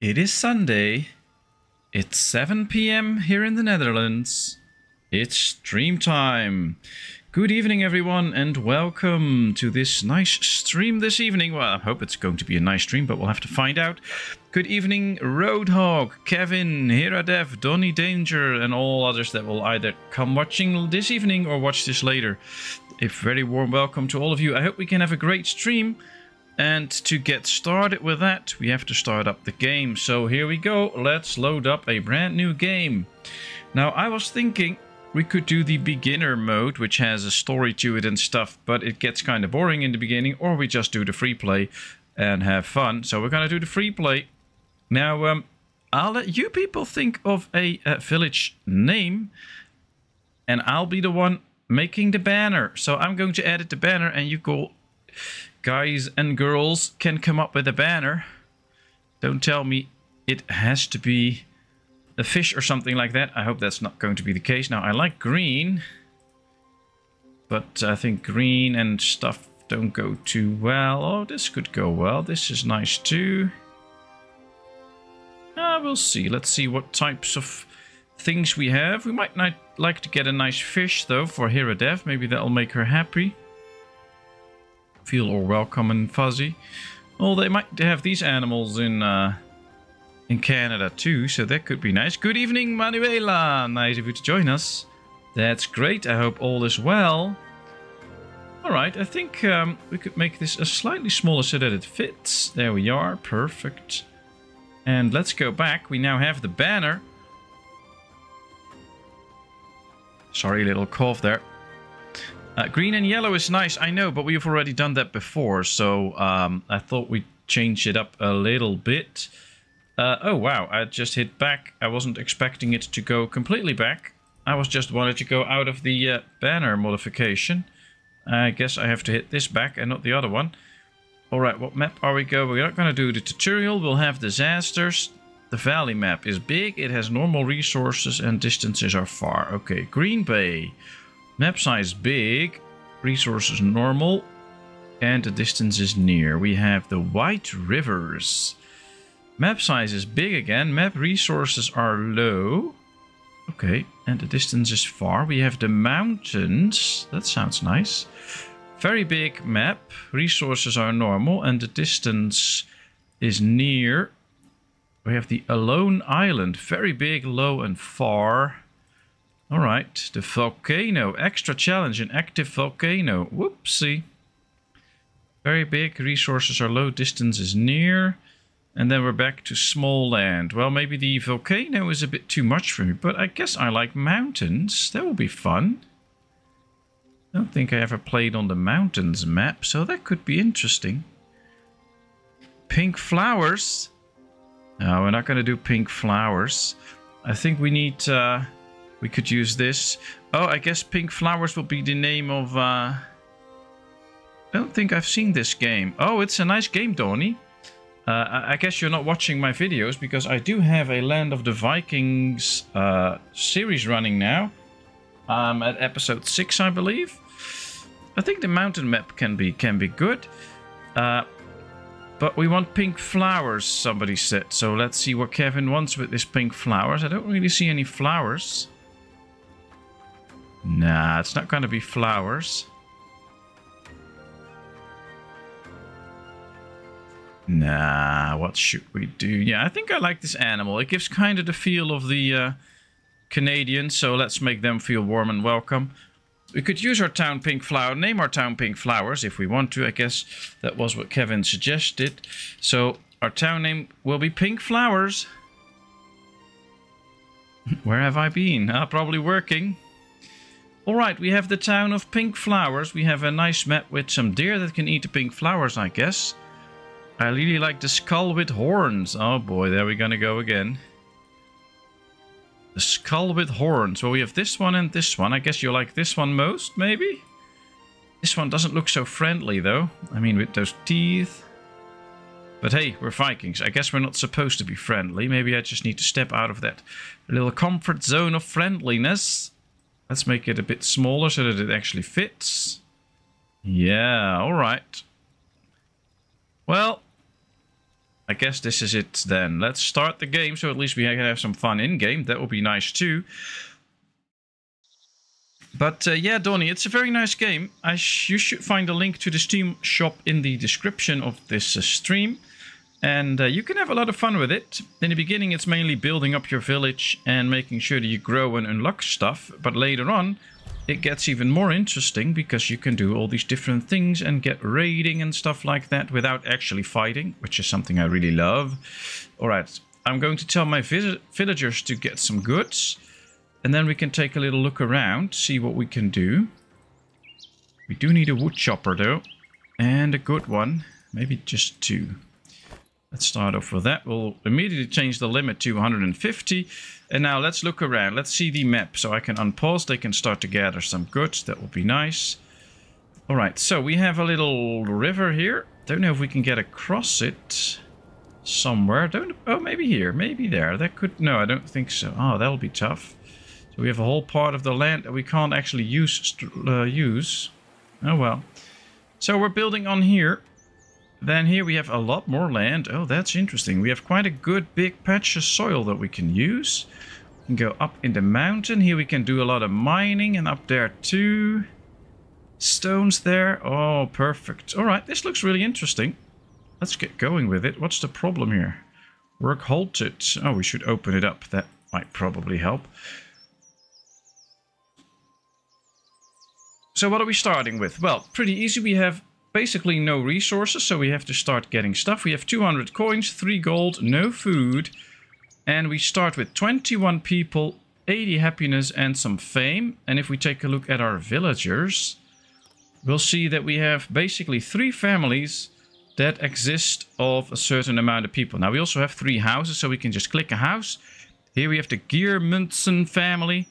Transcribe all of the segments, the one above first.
It is Sunday. It's 7 p.m. here in the Netherlands. It's stream time. Good evening, everyone, and welcome to this nice stream this evening. Well, I hope it's going to be a nice stream, but we'll have to find out. Good evening, Roadhog, Kevin, Hiradev, Donny Danger, and all others that will either come watching this evening or watch this later. A very warm welcome to all of you. I hope we can have a great stream. And to get started with that, we have to start up the game. So here we go. Let's load up a brand new game. Now, I was thinking we could do the beginner mode, which has a story to it and stuff, but it gets kind of boring in the beginning, or we just do the free play and have fun. So we're going to do the free play. Now, um, I'll let you people think of a, a village name, and I'll be the one making the banner. So I'm going to edit the banner, and you go guys and girls can come up with a banner. Don't tell me it has to be a fish or something like that. I hope that's not going to be the case. Now, I like green. But I think green and stuff don't go too well. Oh, this could go well. This is nice too. Ah, we'll see. Let's see what types of things we have. We might not like to get a nice fish, though, for Hiradev. Maybe that'll make her happy feel all welcome and fuzzy. Well, they might have these animals in uh, in Canada too, so that could be nice. Good evening, Manuela. Nice of you to join us. That's great. I hope all is well. All right, I think um, we could make this a slightly smaller so that it fits. There we are. Perfect. And let's go back. We now have the banner. Sorry, little cough there. Uh, green and yellow is nice, I know, but we've already done that before, so um, I thought we'd change it up a little bit. Uh, oh, wow, I just hit back. I wasn't expecting it to go completely back. I was just wanted to go out of the uh, banner modification. I guess I have to hit this back and not the other one. Alright, what map are we going? We're not going to do the tutorial. We'll have disasters. The valley map is big. It has normal resources and distances are far. Okay, Green Bay. Map size big, resources normal, and the distance is near. We have the White Rivers. Map size is big again, map resources are low. Okay, and the distance is far. We have the mountains. That sounds nice. Very big map. Resources are normal and the distance is near. We have the Alone Island. Very big, low and far. Alright, the volcano. Extra challenge, an active volcano. Whoopsie. Very big, resources are low, distance is near. And then we're back to small land. Well, maybe the volcano is a bit too much for me, but I guess I like mountains. That will be fun. I don't think I ever played on the mountains map, so that could be interesting. Pink flowers. No, we're not going to do pink flowers. I think we need... Uh, we could use this. Oh, I guess Pink Flowers will be the name of... Uh... I don't think I've seen this game. Oh, it's a nice game, Donny. Uh, I guess you're not watching my videos because I do have a Land of the Vikings uh, series running now. Um, at episode 6, I believe. I think the mountain map can be can be good. Uh, but we want pink flowers, somebody said. So let's see what Kevin wants with this pink flowers. I don't really see any flowers. Nah, it's not going to be flowers. Nah, what should we do? Yeah, I think I like this animal. It gives kind of the feel of the uh, Canadians, so let's make them feel warm and welcome. We could use our town pink flower, name our town pink flowers if we want to. I guess that was what Kevin suggested. So our town name will be pink flowers. Where have I been? Uh, probably working. Alright, we have the town of pink flowers. We have a nice map with some deer that can eat the pink flowers, I guess. I really like the skull with horns. Oh boy, there we're gonna go again. The skull with horns. Well, we have this one and this one. I guess you like this one most, maybe? This one doesn't look so friendly, though. I mean, with those teeth. But hey, we're Vikings. I guess we're not supposed to be friendly. Maybe I just need to step out of that little comfort zone of friendliness. Let's make it a bit smaller so that it actually fits. Yeah, all right. Well, I guess this is it then. Let's start the game so at least we can have some fun in-game. That would be nice too. But uh, yeah, Donny, it's a very nice game. Sh you should find a link to the Steam shop in the description of this uh, stream. And uh, you can have a lot of fun with it. In the beginning, it's mainly building up your village and making sure that you grow and unlock stuff. But later on, it gets even more interesting because you can do all these different things and get raiding and stuff like that without actually fighting, which is something I really love. All right, I'm going to tell my villagers to get some goods. And then we can take a little look around, see what we can do. We do need a wood chopper though. And a good one. Maybe just two. Let's start off with that. We'll immediately change the limit to 150. And now let's look around. Let's see the map. So I can unpause. They can start to gather some goods. That would be nice. All right. So we have a little river here. Don't know if we can get across it somewhere. Don't. Oh, maybe here. Maybe there. That could. No, I don't think so. Oh, that'll be tough. So we have a whole part of the land that we can't actually use. Uh, use. Oh well. So we're building on here. Then here we have a lot more land. Oh, that's interesting. We have quite a good big patch of soil that we can use. We can go up in the mountain. Here we can do a lot of mining and up there too. Stones there. Oh, perfect. All right, this looks really interesting. Let's get going with it. What's the problem here? Work halted. Oh, we should open it up. That might probably help. So what are we starting with? Well, pretty easy. We have basically no resources, so we have to start getting stuff. We have 200 coins, 3 gold, no food. And we start with 21 people, 80 happiness and some fame. And if we take a look at our villagers, we'll see that we have basically three families that exist of a certain amount of people. Now we also have three houses, so we can just click a house. Here we have the Geermundsen family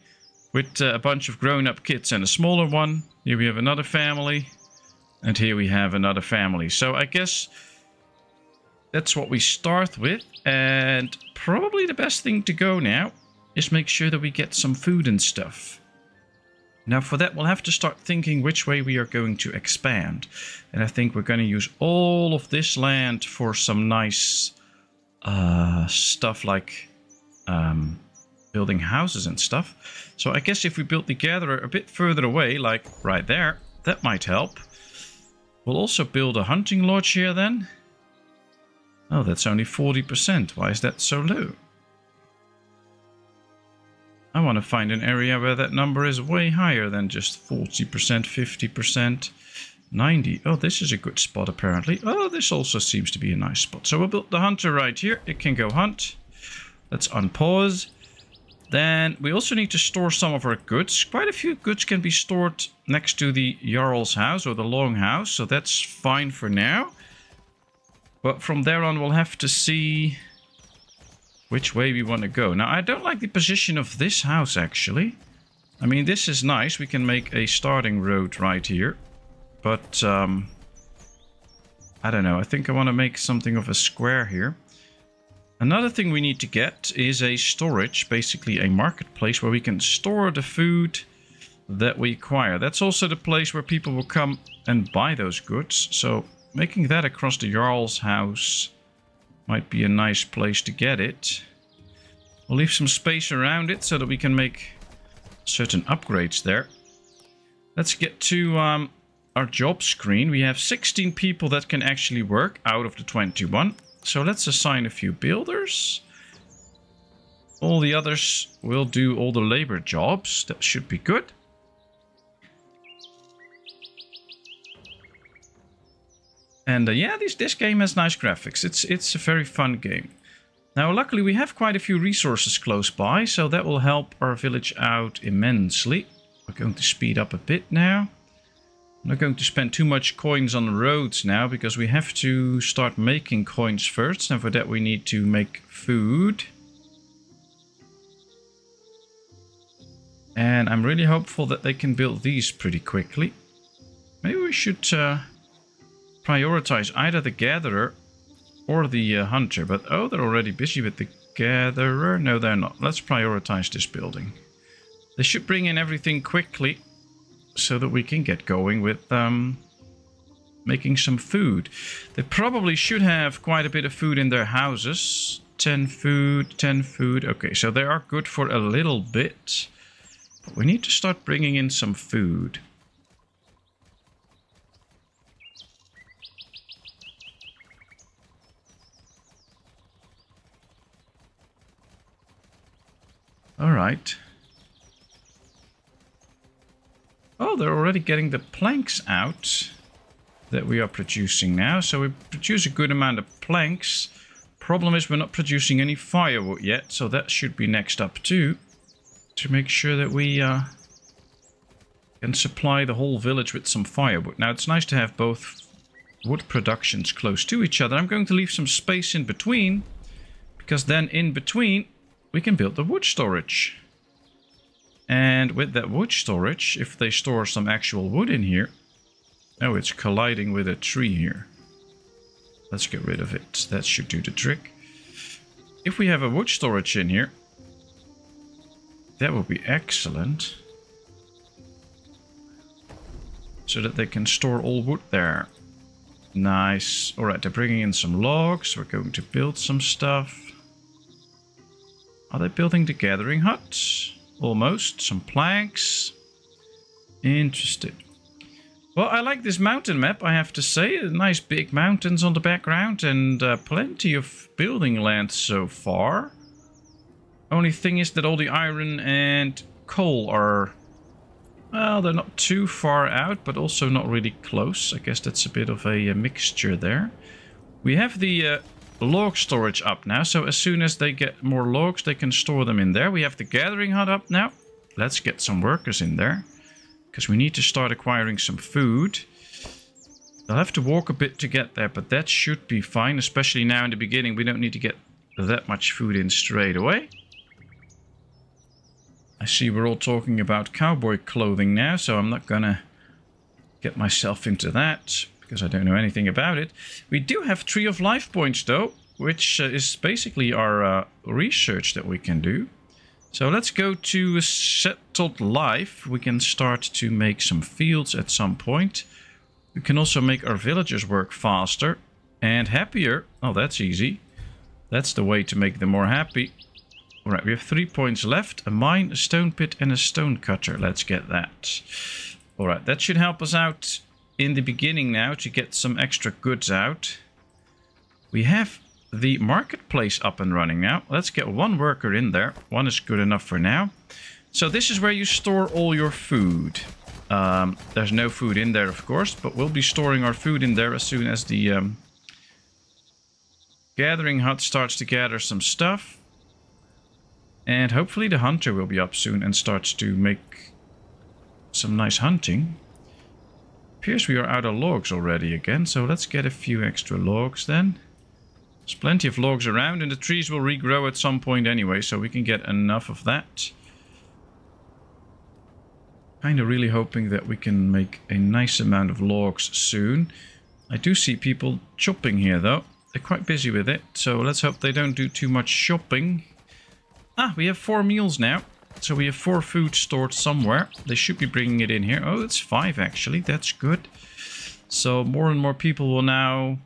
with uh, a bunch of grown-up kids and a smaller one. Here we have another family and here we have another family. So I guess that's what we start with. And probably the best thing to go now is make sure that we get some food and stuff. Now for that we'll have to start thinking which way we are going to expand. And I think we're going to use all of this land for some nice uh, stuff like um, building houses and stuff. So I guess if we build the gatherer a bit further away, like right there, that might help. We'll also build a hunting lodge here then. Oh, that's only 40%. Why is that so low? I want to find an area where that number is way higher than just 40%, 50%, 90. Oh, this is a good spot apparently. Oh, this also seems to be a nice spot. So we'll build the hunter right here. It can go hunt. Let's unpause. Then we also need to store some of our goods. Quite a few goods can be stored next to the Jarl's house or the long house. so that's fine for now. But from there on we'll have to see which way we want to go. Now I don't like the position of this house actually. I mean this is nice, we can make a starting road right here. But um, I don't know, I think I want to make something of a square here. Another thing we need to get is a storage, basically a marketplace where we can store the food that we acquire. That's also the place where people will come and buy those goods. So making that across the Jarl's house might be a nice place to get it. We'll leave some space around it so that we can make certain upgrades there. Let's get to um, our job screen. We have 16 people that can actually work out of the 21. So let's assign a few builders. All the others will do all the labor jobs. That should be good. And uh, yeah, this, this game has nice graphics. It's, it's a very fun game. Now, luckily, we have quite a few resources close by, so that will help our village out immensely. We're going to speed up a bit now. I'm not going to spend too much coins on the roads now because we have to start making coins first and for that we need to make food. And I'm really hopeful that they can build these pretty quickly. Maybe we should uh, prioritize either the gatherer or the uh, hunter. But oh, they're already busy with the gatherer. No, they're not. Let's prioritize this building. They should bring in everything quickly so that we can get going with um, making some food. They probably should have quite a bit of food in their houses. 10 food, 10 food. Okay, so they are good for a little bit. But we need to start bringing in some food. All right. Oh, they're already getting the planks out that we are producing now. So we produce a good amount of planks. Problem is we're not producing any firewood yet, so that should be next up too. To make sure that we uh, can supply the whole village with some firewood. Now it's nice to have both wood productions close to each other. I'm going to leave some space in between, because then in between we can build the wood storage. And with that wood storage, if they store some actual wood in here... Oh, it's colliding with a tree here. Let's get rid of it. That should do the trick. If we have a wood storage in here, that would be excellent. So that they can store all wood there. Nice. Alright, they're bringing in some logs. We're going to build some stuff. Are they building the gathering hut? Almost. Some planks. Interesting. Well, I like this mountain map, I have to say. Nice big mountains on the background and uh, plenty of building land so far. Only thing is that all the iron and coal are... Well, they're not too far out, but also not really close. I guess that's a bit of a, a mixture there. We have the uh, log storage up now. So as soon as they get more logs, they can store them in there. We have the gathering hut up now. Let's get some workers in there. Because we need to start acquiring some food. They'll have to walk a bit to get there, but that should be fine. Especially now in the beginning, we don't need to get that much food in straight away. I see we're all talking about cowboy clothing now, so I'm not gonna get myself into that because I don't know anything about it. We do have Tree of Life points though, which uh, is basically our uh, research that we can do. So let's go to Settled Life. We can start to make some fields at some point. We can also make our villagers work faster and happier. Oh, that's easy. That's the way to make them more happy. Alright, we have three points left. A mine, a stone pit and a stone cutter. Let's get that. Alright, that should help us out in the beginning now to get some extra goods out. We have the marketplace up and running now. Let's get one worker in there. One is good enough for now. So this is where you store all your food. Um, there's no food in there, of course, but we'll be storing our food in there as soon as the um, gathering hut starts to gather some stuff. And hopefully the hunter will be up soon and starts to make some nice hunting. Appears we are out of logs already again, so let's get a few extra logs then. There's plenty of logs around and the trees will regrow at some point anyway, so we can get enough of that. Kinda really hoping that we can make a nice amount of logs soon. I do see people chopping here though. They're quite busy with it, so let's hope they don't do too much shopping. Ah, we have four meals now. So we have four food stored somewhere. They should be bringing it in here. Oh, it's five actually. That's good. So more and more people will now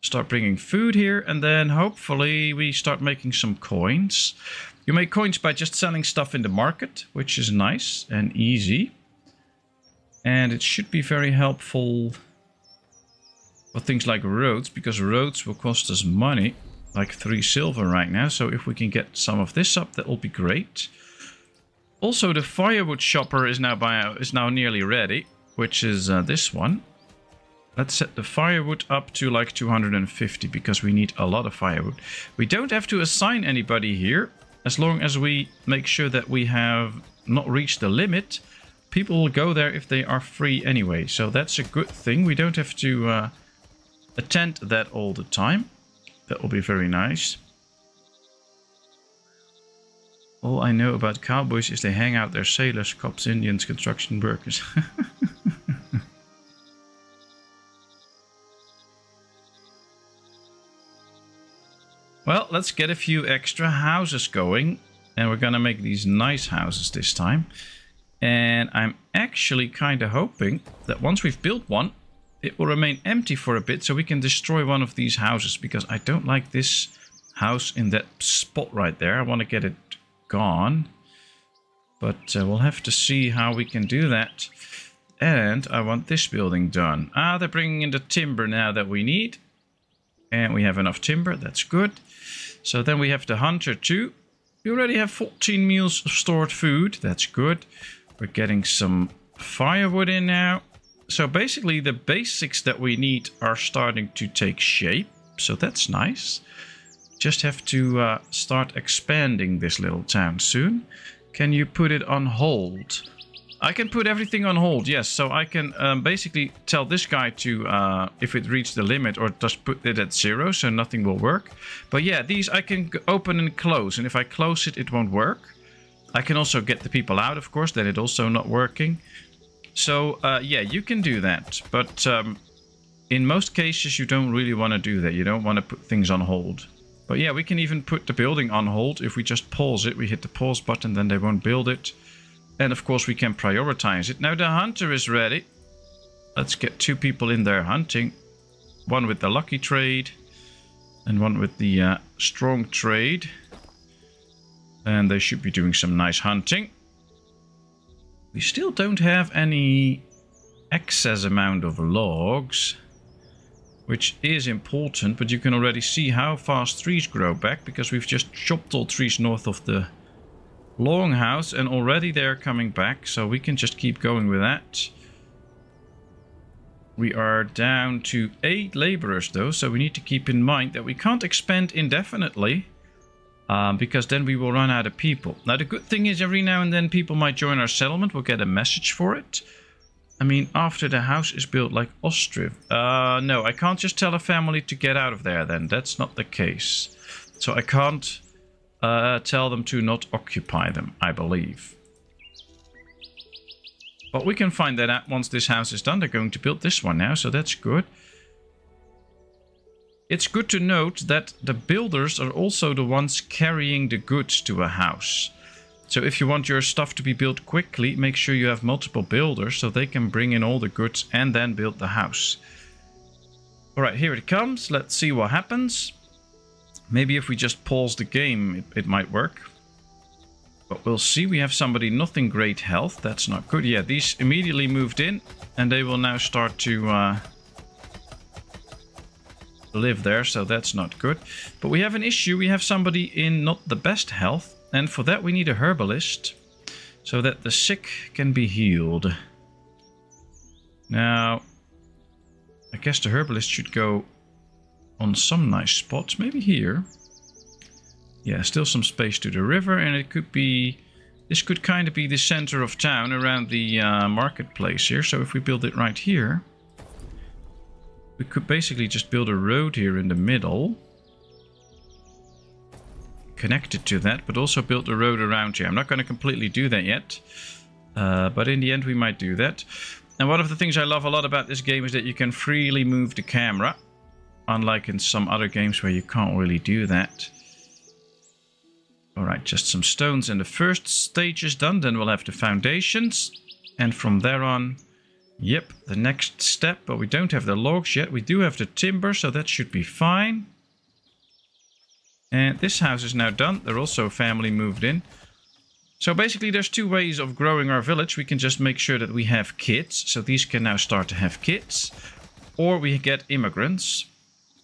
start bringing food here. And then hopefully we start making some coins. You make coins by just selling stuff in the market, which is nice and easy. And it should be very helpful for things like roads, because roads will cost us money, like three silver right now. So if we can get some of this up, that will be great. Also, the firewood chopper is now by is now nearly ready, which is uh, this one. Let's set the firewood up to like 250 because we need a lot of firewood. We don't have to assign anybody here as long as we make sure that we have not reached the limit. People will go there if they are free anyway, so that's a good thing. We don't have to uh, attend that all the time. That will be very nice. All I know about cowboys is they hang out their sailors, cops, Indians, construction workers. well, let's get a few extra houses going. And we're gonna make these nice houses this time. And I'm actually kind of hoping that once we've built one, it will remain empty for a bit so we can destroy one of these houses because I don't like this house in that spot right there. I want to get it gone. But uh, we'll have to see how we can do that. And I want this building done. Ah, they're bringing in the timber now that we need. And we have enough timber. That's good. So then we have the hunter too. We already have 14 meals of stored food. That's good. We're getting some firewood in now. So basically the basics that we need are starting to take shape. So that's nice. Just have to uh, start expanding this little town soon. Can you put it on hold? I can put everything on hold, yes. So I can um, basically tell this guy to, uh, if it reached the limit, or just put it at zero, so nothing will work. But yeah, these I can open and close, and if I close it, it won't work. I can also get the people out, of course, then it also not working. So uh, yeah, you can do that, but um, in most cases you don't really want to do that. You don't want to put things on hold. But yeah, we can even put the building on hold. If we just pause it, we hit the pause button, then they won't build it. And of course we can prioritize it. Now the hunter is ready. Let's get two people in there hunting. One with the lucky trade. And one with the uh, strong trade. And they should be doing some nice hunting. We still don't have any excess amount of logs which is important, but you can already see how fast trees grow back because we've just chopped all trees north of the longhouse and already they're coming back, so we can just keep going with that. We are down to 8 laborers though, so we need to keep in mind that we can't expand indefinitely um, because then we will run out of people. Now the good thing is every now and then people might join our settlement, we'll get a message for it. I mean, after the house is built like Ostriv. Uh, no, I can't just tell a family to get out of there then. That's not the case. So I can't uh, tell them to not occupy them, I believe. But we can find that out once this house is done. They're going to build this one now, so that's good. It's good to note that the builders are also the ones carrying the goods to a house. So if you want your stuff to be built quickly, make sure you have multiple builders so they can bring in all the goods and then build the house. Alright, here it comes. Let's see what happens. Maybe if we just pause the game, it, it might work. But we'll see. We have somebody not in great health. That's not good. Yeah, these immediately moved in. And they will now start to uh, live there. So that's not good. But we have an issue. We have somebody in not the best health. And for that we need a herbalist, so that the sick can be healed. Now, I guess the herbalist should go on some nice spots, maybe here. Yeah, still some space to the river, and it could be... This could kind of be the center of town around the uh, marketplace here. So if we build it right here, we could basically just build a road here in the middle connected to that, but also build a road around here. I'm not going to completely do that yet, uh, but in the end we might do that. And one of the things I love a lot about this game is that you can freely move the camera, unlike in some other games where you can't really do that. Alright, just some stones and the first stage is done, then we'll have the foundations. And from there on, yep, the next step, but we don't have the logs yet. We do have the timber, so that should be fine. And this house is now done. They're also family moved in. So basically there's two ways of growing our village. We can just make sure that we have kids. So these can now start to have kids. Or we get immigrants.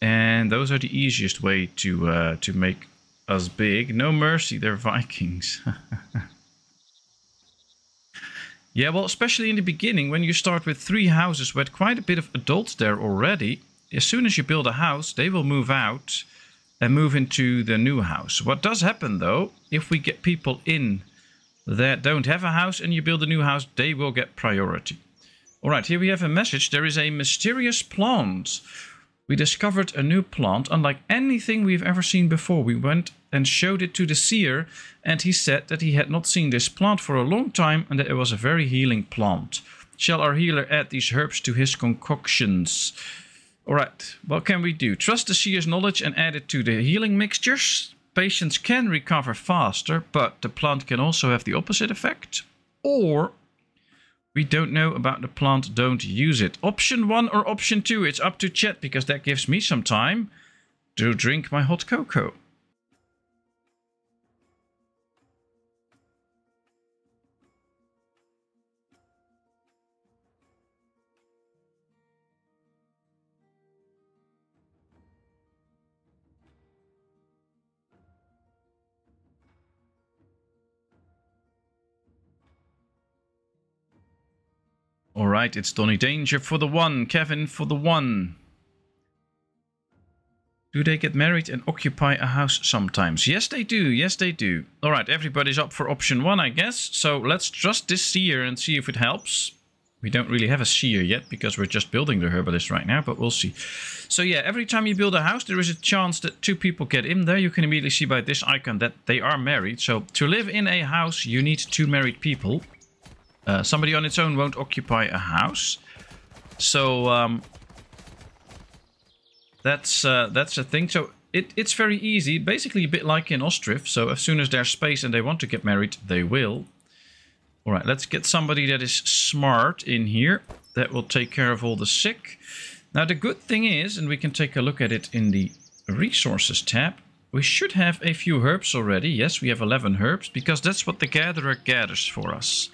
And those are the easiest way to uh, to make us big. No mercy, they're Vikings. yeah, well, especially in the beginning, when you start with three houses with quite a bit of adults there already, as soon as you build a house, they will move out and move into the new house. What does happen though, if we get people in that don't have a house and you build a new house, they will get priority. All right, here we have a message. There is a mysterious plant. We discovered a new plant, unlike anything we've ever seen before. We went and showed it to the seer, and he said that he had not seen this plant for a long time and that it was a very healing plant. Shall our healer add these herbs to his concoctions? Alright, what can we do? Trust the seer's knowledge and add it to the healing mixtures. Patients can recover faster, but the plant can also have the opposite effect. Or We don't know about the plant, don't use it. Option 1 or option 2, it's up to chat because that gives me some time to drink my hot cocoa. Alright, it's Donny Danger for the one, Kevin for the one. Do they get married and occupy a house sometimes? Yes, they do. Yes, they do. Alright, everybody's up for option one, I guess. So let's trust this seer and see if it helps. We don't really have a seer yet because we're just building the herbalist right now, but we'll see. So yeah, every time you build a house, there is a chance that two people get in there. You can immediately see by this icon that they are married. So to live in a house, you need two married people. Uh, somebody on its own won't occupy a house. So um, that's uh, that's a thing. So it, it's very easy, basically a bit like in Ostriv. So as soon as there's space and they want to get married, they will. All right, let's get somebody that is smart in here. That will take care of all the sick. Now the good thing is, and we can take a look at it in the resources tab, we should have a few herbs already. Yes, we have 11 herbs because that's what the gatherer gathers for us.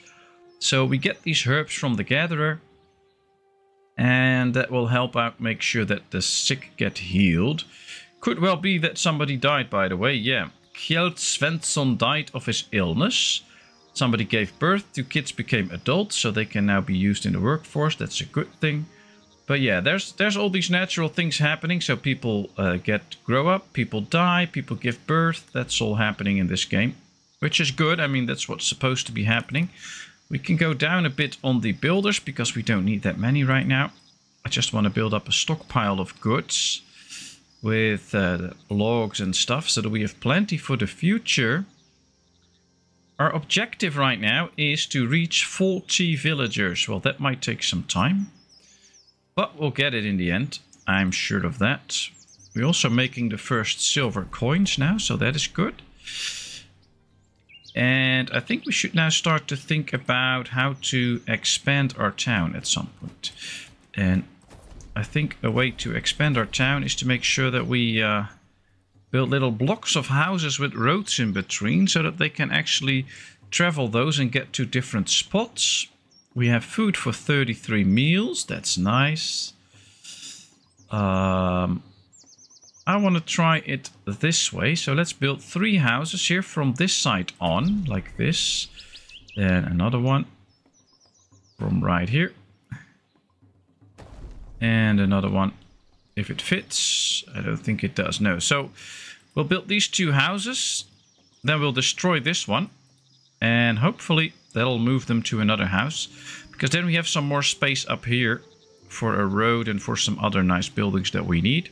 So we get these herbs from the gatherer. And that will help out make sure that the sick get healed. Could well be that somebody died, by the way. Yeah, Kjeld Svensson died of his illness. Somebody gave birth, two kids became adults, so they can now be used in the workforce. That's a good thing. But yeah, there's there's all these natural things happening. So people uh, get grow up, people die, people give birth. That's all happening in this game, which is good. I mean, that's what's supposed to be happening. We can go down a bit on the builders because we don't need that many right now. I just want to build up a stockpile of goods with uh, logs and stuff so that we have plenty for the future. Our objective right now is to reach 40 villagers. Well, that might take some time, but we'll get it in the end. I'm sure of that. We're also making the first silver coins now, so that is good. And I think we should now start to think about how to expand our town at some point. And I think a way to expand our town is to make sure that we uh, build little blocks of houses with roads in between so that they can actually travel those and get to different spots. We have food for 33 meals. That's nice. Um, I want to try it this way. So let's build three houses here from this side on, like this. Then another one from right here. And another one, if it fits. I don't think it does. No. So we'll build these two houses. Then we'll destroy this one. And hopefully that'll move them to another house. Because then we have some more space up here for a road and for some other nice buildings that we need.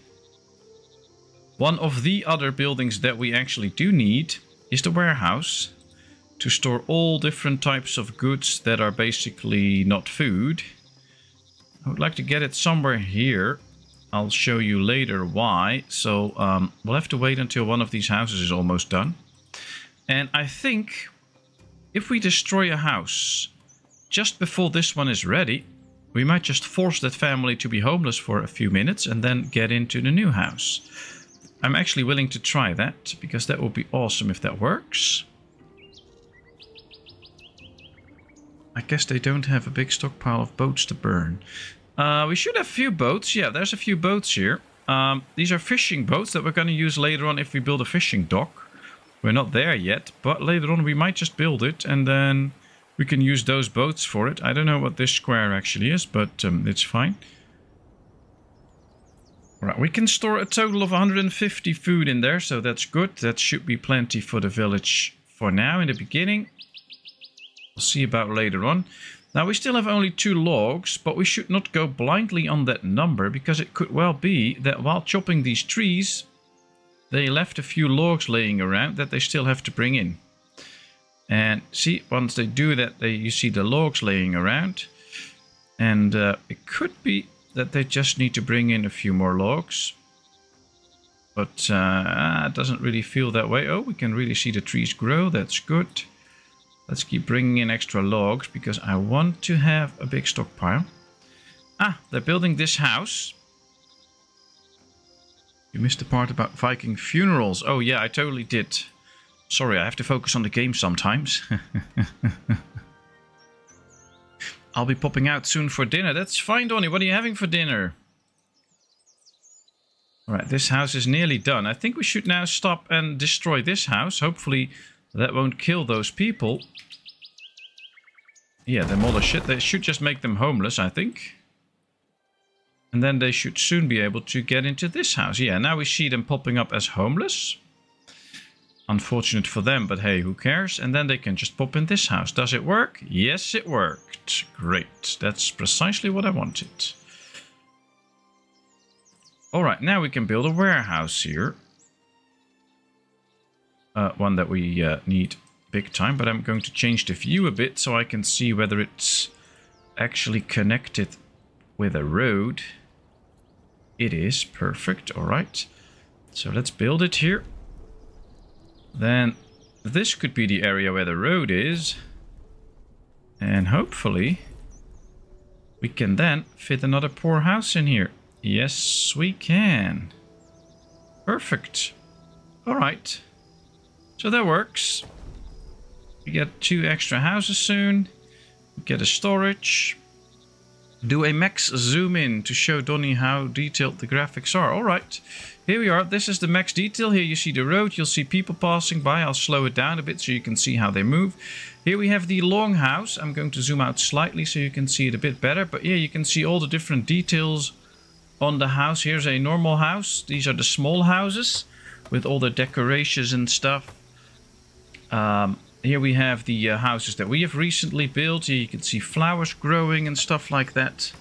One of the other buildings that we actually do need is the warehouse to store all different types of goods that are basically not food. I would like to get it somewhere here. I'll show you later why. So um, we'll have to wait until one of these houses is almost done. And I think if we destroy a house just before this one is ready, we might just force that family to be homeless for a few minutes and then get into the new house. I'm actually willing to try that, because that would be awesome if that works. I guess they don't have a big stockpile of boats to burn. Uh, we should have a few boats. Yeah, there's a few boats here. Um, these are fishing boats that we're going to use later on if we build a fishing dock. We're not there yet, but later on we might just build it and then we can use those boats for it. I don't know what this square actually is, but um, it's fine. Right, we can store a total of 150 food in there, so that's good. That should be plenty for the village for now in the beginning. We'll see about later on. Now we still have only two logs, but we should not go blindly on that number because it could well be that while chopping these trees, they left a few logs laying around that they still have to bring in. And see, once they do that, they you see the logs laying around. And uh, it could be that they just need to bring in a few more logs. But uh, it doesn't really feel that way. Oh, we can really see the trees grow. That's good. Let's keep bringing in extra logs because I want to have a big stockpile. Ah, they're building this house. You missed the part about Viking funerals. Oh yeah, I totally did. Sorry, I have to focus on the game sometimes. I'll be popping out soon for dinner. That's fine, Donny. What are you having for dinner? Alright, this house is nearly done. I think we should now stop and destroy this house. Hopefully that won't kill those people. Yeah, them all are shit. They should just make them homeless, I think. And then they should soon be able to get into this house. Yeah, now we see them popping up as homeless. Unfortunate for them, but hey, who cares? And then they can just pop in this house. Does it work? Yes, it worked. Great. That's precisely what I wanted. Alright, now we can build a warehouse here. Uh, one that we uh, need big time, but I'm going to change the view a bit so I can see whether it's actually connected with a road. It is, perfect, alright. So let's build it here. Then this could be the area where the road is. And hopefully we can then fit another poor house in here. Yes, we can. Perfect. Alright. So that works. We get two extra houses soon. We get a storage. Do a max zoom in to show Donny how detailed the graphics are. Alright. Here we are. This is the max detail. Here you see the road. You'll see people passing by. I'll slow it down a bit so you can see how they move. Here we have the long house. I'm going to zoom out slightly so you can see it a bit better. But yeah, you can see all the different details on the house. Here's a normal house. These are the small houses with all the decorations and stuff. Um, here we have the uh, houses that we have recently built. Here you can see flowers growing and stuff like that.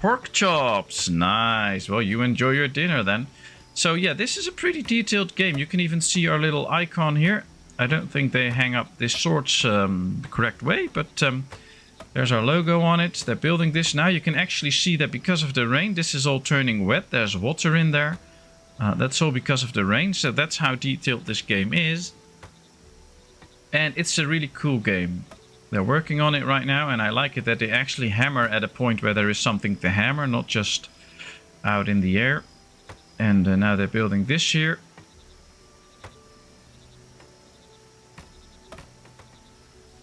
Pork chops. Nice. Well, you enjoy your dinner then. So yeah, this is a pretty detailed game. You can even see our little icon here. I don't think they hang up this swords um, correct way, but um, there's our logo on it. They're building this now. You can actually see that because of the rain, this is all turning wet. There's water in there. Uh, that's all because of the rain. So that's how detailed this game is. And it's a really cool game. They're working on it right now. And I like it that they actually hammer at a point where there is something to hammer. Not just out in the air. And uh, now they're building this here.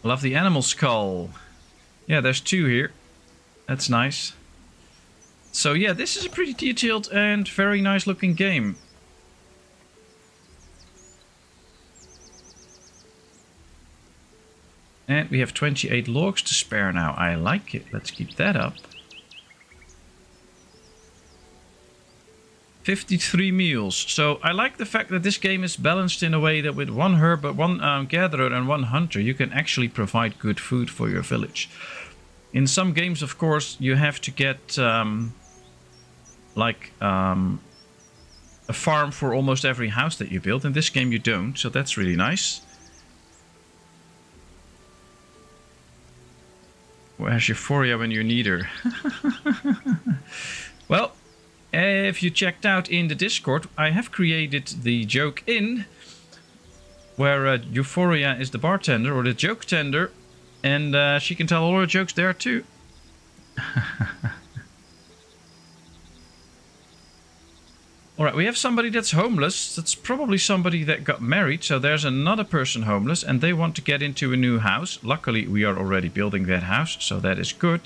I love the animal skull. Yeah, there's two here. That's nice. So yeah, this is a pretty detailed and very nice looking game. And we have 28 logs to spare now. I like it. Let's keep that up. 53 meals. So I like the fact that this game is balanced in a way that with one herb, one um, gatherer and one hunter, you can actually provide good food for your village. In some games, of course, you have to get um, like um, a farm for almost every house that you build. In this game, you don't, so that's really nice. Where's Euphoria when you need her? well, if you checked out in the Discord, I have created the joke in where uh, Euphoria is the bartender or the joke tender, and uh, she can tell all her jokes there too. Alright, we have somebody that's homeless. That's probably somebody that got married. So there's another person homeless and they want to get into a new house. Luckily, we are already building that house, so that is good.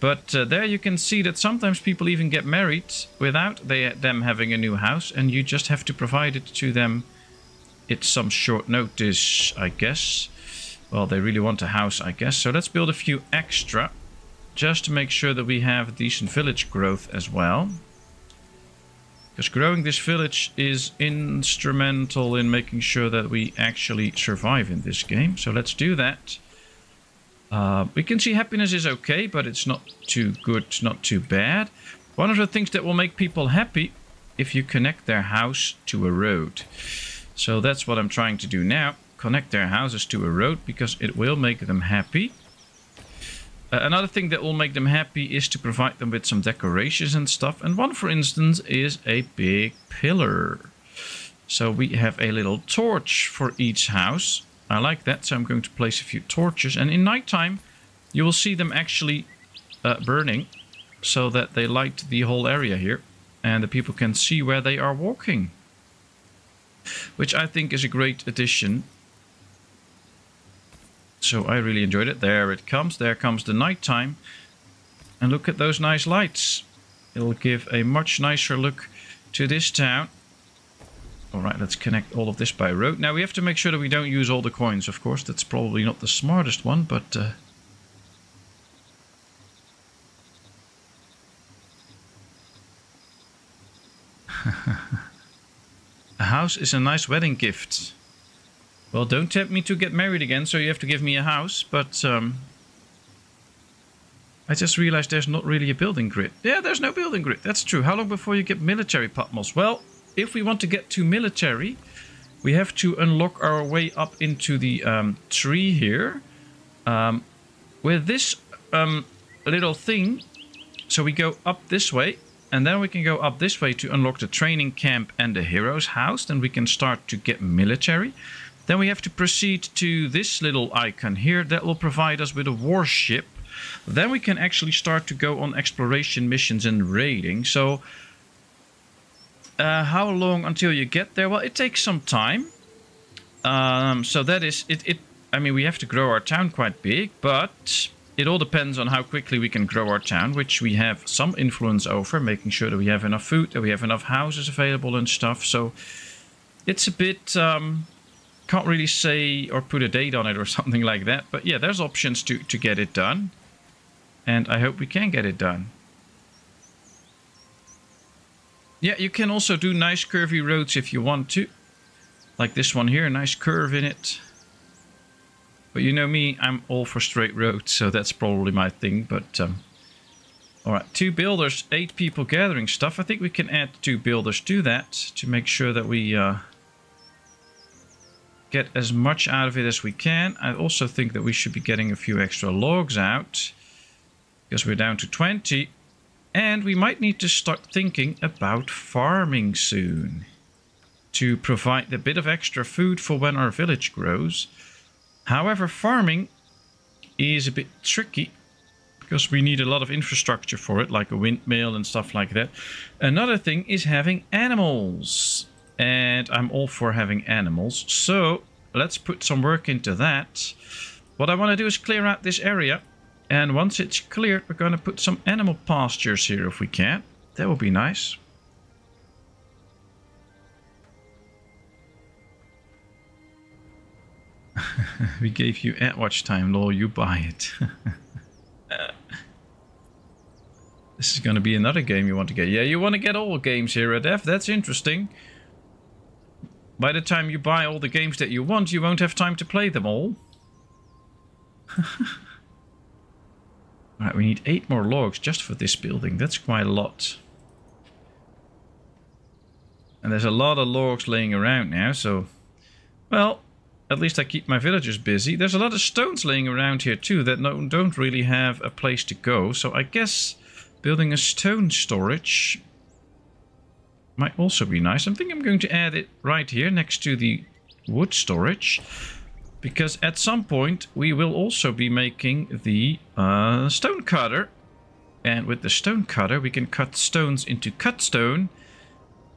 But uh, there you can see that sometimes people even get married without they, them having a new house, and you just have to provide it to them. It's some short notice, I guess. Well, they really want a house, I guess. So let's build a few extra, just to make sure that we have decent village growth as well. Because growing this village is instrumental in making sure that we actually survive in this game. So let's do that. Uh, we can see happiness is okay, but it's not too good, not too bad. One of the things that will make people happy if you connect their house to a road. So that's what I'm trying to do now. Connect their houses to a road because it will make them happy. Uh, another thing that will make them happy is to provide them with some decorations and stuff. And one, for instance, is a big pillar. So we have a little torch for each house. I like that, so I'm going to place a few torches. And in nighttime, you will see them actually uh, burning so that they light the whole area here. And the people can see where they are walking. Which I think is a great addition. So I really enjoyed it. There it comes. There comes the nighttime. And look at those nice lights. It'll give a much nicer look to this town. Alright, let's connect all of this by road. Now we have to make sure that we don't use all the coins, of course. That's probably not the smartest one, but... Uh... a house is a nice wedding gift. Well, don't tempt me to get married again, so you have to give me a house, but... Um... I just realized there's not really a building grid. Yeah, there's no building grid. That's true. How long before you get military Patmos? Well, if we want to get to military, we have to unlock our way up into the um, tree here. Um, with this um, little thing, so we go up this way, and then we can go up this way to unlock the training camp and the hero's house. Then we can start to get military. Then we have to proceed to this little icon here that will provide us with a warship. Then we can actually start to go on exploration missions and raiding. So uh, how long until you get there? Well, it takes some time. Um, so that is it, it. I mean, we have to grow our town quite big, but it all depends on how quickly we can grow our town, which we have some influence over, making sure that we have enough food, that we have enough houses available and stuff. So it's a bit um, can't really say or put a date on it or something like that. But yeah, there's options to to get it done, and I hope we can get it done. Yeah, you can also do nice curvy roads if you want to. Like this one here, nice curve in it. But you know me, I'm all for straight roads, so that's probably my thing. But, um, alright, two builders, eight people gathering stuff. I think we can add two builders to that to make sure that we uh, get as much out of it as we can. I also think that we should be getting a few extra logs out because we're down to 20. And we might need to start thinking about farming soon to provide a bit of extra food for when our village grows. However, farming is a bit tricky because we need a lot of infrastructure for it, like a windmill and stuff like that. Another thing is having animals. And I'm all for having animals. So let's put some work into that. What I want to do is clear out this area and once it's cleared, we're going to put some animal pastures here if we can. That would be nice. we gave you ad watch time, lol, you buy it. this is going to be another game you want to get. Yeah, you want to get all games here at F. That's interesting. By the time you buy all the games that you want, you won't have time to play them all. Alright, we need eight more logs just for this building. That's quite a lot. And there's a lot of logs laying around now, so... Well, at least I keep my villagers busy. There's a lot of stones laying around here too that don't really have a place to go. So I guess building a stone storage might also be nice. I think I'm going to add it right here next to the wood storage. Because at some point we will also be making the uh, stone cutter. And with the stone cutter we can cut stones into cut stone.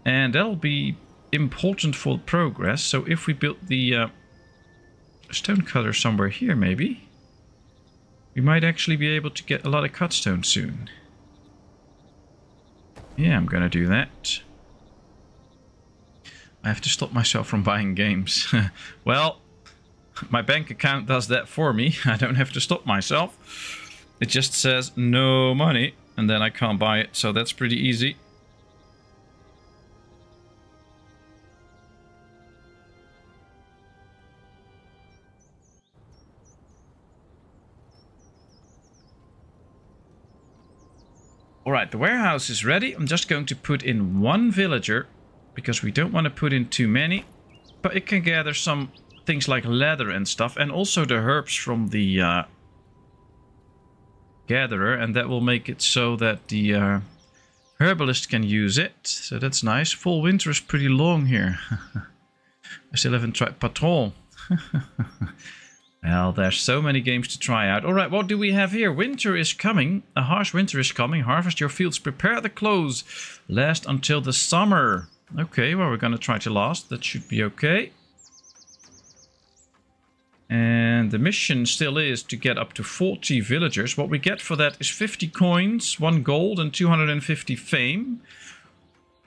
And that'll be important for progress. So if we build the uh, stone cutter somewhere here maybe. We might actually be able to get a lot of cut stone soon. Yeah, I'm gonna do that. I have to stop myself from buying games. well, my bank account does that for me. I don't have to stop myself. It just says no money and then I can't buy it. So that's pretty easy. Alright, the warehouse is ready. I'm just going to put in one villager because we don't want to put in too many. But it can gather some things like leather and stuff, and also the herbs from the uh, gatherer, and that will make it so that the uh, Herbalist can use it, so that's nice. Fall winter is pretty long here. I still haven't tried Patrol. well, there's so many games to try out. All right, what do we have here? Winter is coming. A harsh winter is coming. Harvest your fields. Prepare the clothes. Last until the summer. Okay, well, we're going to try to last. That should be okay. And the mission still is to get up to 40 villagers. What we get for that is 50 coins, 1 gold and 250 fame.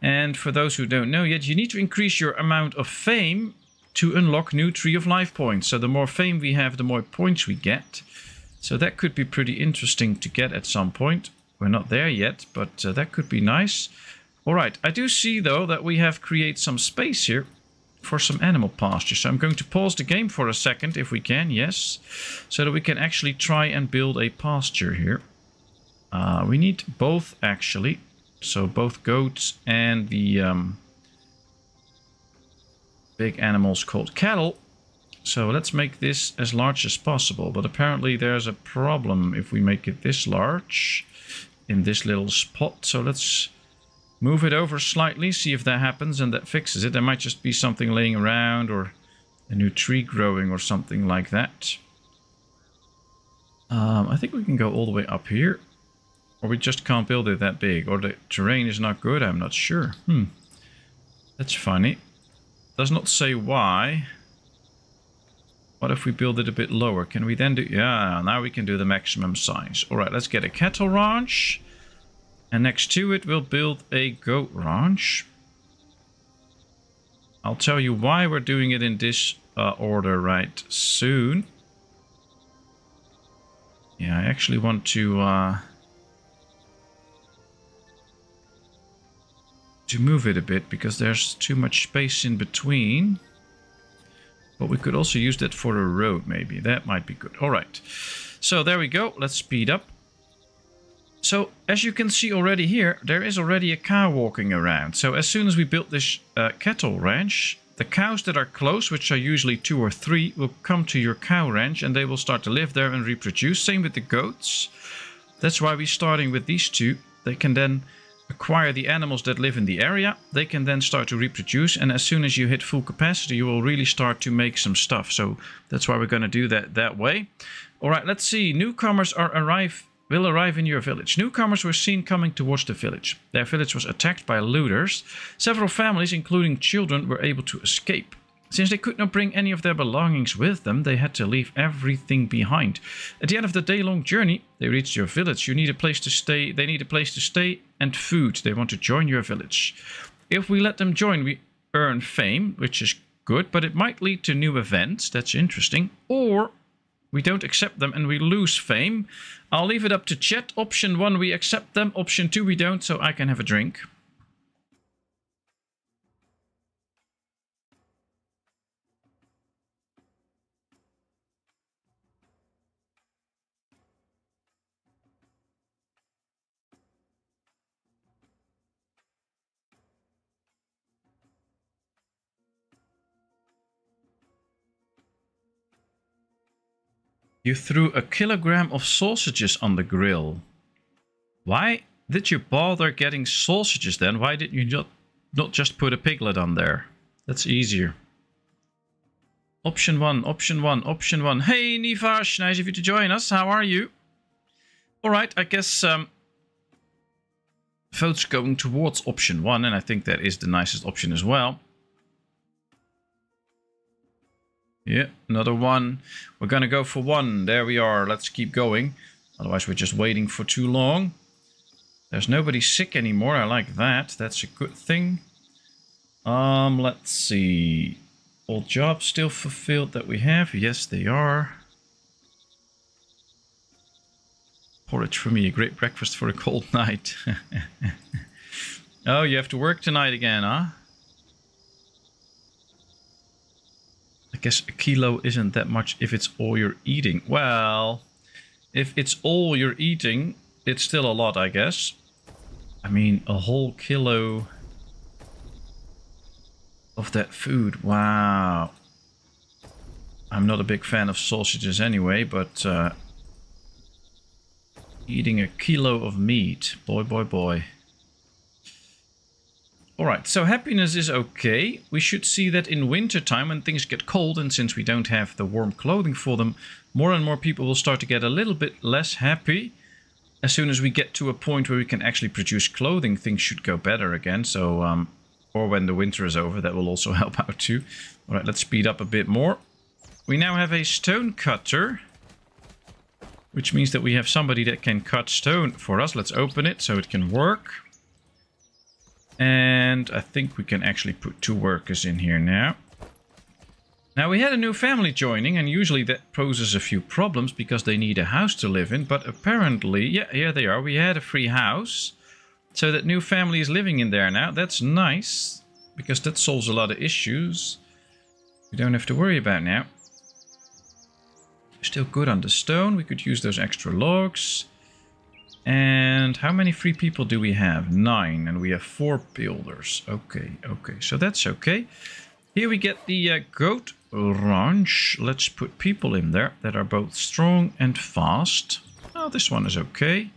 And for those who don't know yet, you need to increase your amount of fame to unlock new Tree of Life points. So the more fame we have, the more points we get. So that could be pretty interesting to get at some point. We're not there yet, but uh, that could be nice. Alright, I do see though that we have create some space here for some animal pasture. So I'm going to pause the game for a second if we can, yes. So that we can actually try and build a pasture here. Uh, we need both actually. So both goats and the um, big animals called cattle. So let's make this as large as possible. But apparently there's a problem if we make it this large in this little spot. So let's Move it over slightly, see if that happens and that fixes it. There might just be something laying around or a new tree growing or something like that. Um, I think we can go all the way up here. Or we just can't build it that big. Or the terrain is not good, I'm not sure. Hmm. That's funny. Does not say why. What if we build it a bit lower? Can we then do... Yeah, now we can do the maximum size. Alright, let's get a cattle ranch. And next to it, we'll build a goat ranch. I'll tell you why we're doing it in this uh, order right soon. Yeah, I actually want to... Uh, to move it a bit because there's too much space in between. But we could also use that for a road maybe. That might be good. All right. So there we go. Let's speed up. So as you can see already here, there is already a cow walking around. So as soon as we build this uh, cattle ranch, the cows that are close, which are usually two or three, will come to your cow ranch and they will start to live there and reproduce. Same with the goats. That's why we're starting with these two. They can then acquire the animals that live in the area. They can then start to reproduce. And as soon as you hit full capacity, you will really start to make some stuff. So that's why we're going to do that that way. All right, let's see. Newcomers are arrive will arrive in your village. Newcomers were seen coming towards the village. Their village was attacked by looters. Several families, including children, were able to escape. Since they could not bring any of their belongings with them, they had to leave everything behind. At the end of the day-long journey, they reached your village. You need a place to stay. They need a place to stay and food. They want to join your village. If we let them join, we earn fame, which is good, but it might lead to new events. That's interesting. Or we don't accept them and we lose fame. I'll leave it up to chat. Option 1 we accept them, option 2 we don't, so I can have a drink. You threw a kilogram of sausages on the grill. Why did you bother getting sausages then? Why did you not, not just put a piglet on there? That's easier. Option 1, option 1, option 1. Hey Nivash, nice of you to join us. How are you? Alright, I guess um, votes going towards option 1 and I think that is the nicest option as well. Yeah, another one. We're gonna go for one. There we are. Let's keep going. Otherwise, we're just waiting for too long. There's nobody sick anymore. I like that. That's a good thing. Um, let's see. All jobs still fulfilled that we have. Yes, they are. Porridge for me. A great breakfast for a cold night. oh, you have to work tonight again, huh? I guess a kilo isn't that much if it's all you're eating. Well, if it's all you're eating, it's still a lot, I guess. I mean, a whole kilo of that food. Wow. I'm not a big fan of sausages anyway, but uh, eating a kilo of meat. Boy, boy, boy. Alright, so happiness is okay. We should see that in winter time when things get cold and since we don't have the warm clothing for them, more and more people will start to get a little bit less happy. As soon as we get to a point where we can actually produce clothing, things should go better again. So, um, or when the winter is over, that will also help out too. Alright, let's speed up a bit more. We now have a stone cutter. Which means that we have somebody that can cut stone for us. Let's open it so it can work. And I think we can actually put two workers in here now. Now we had a new family joining and usually that poses a few problems because they need a house to live in. But apparently, yeah, here they are. We had a free house. So that new family is living in there now. That's nice because that solves a lot of issues. We don't have to worry about now. Still good on the stone. We could use those extra logs. And how many free people do we have? Nine. And we have four builders. Okay, okay. So that's okay. Here we get the uh, goat ranch. Let's put people in there that are both strong and fast. Oh, this one is okay.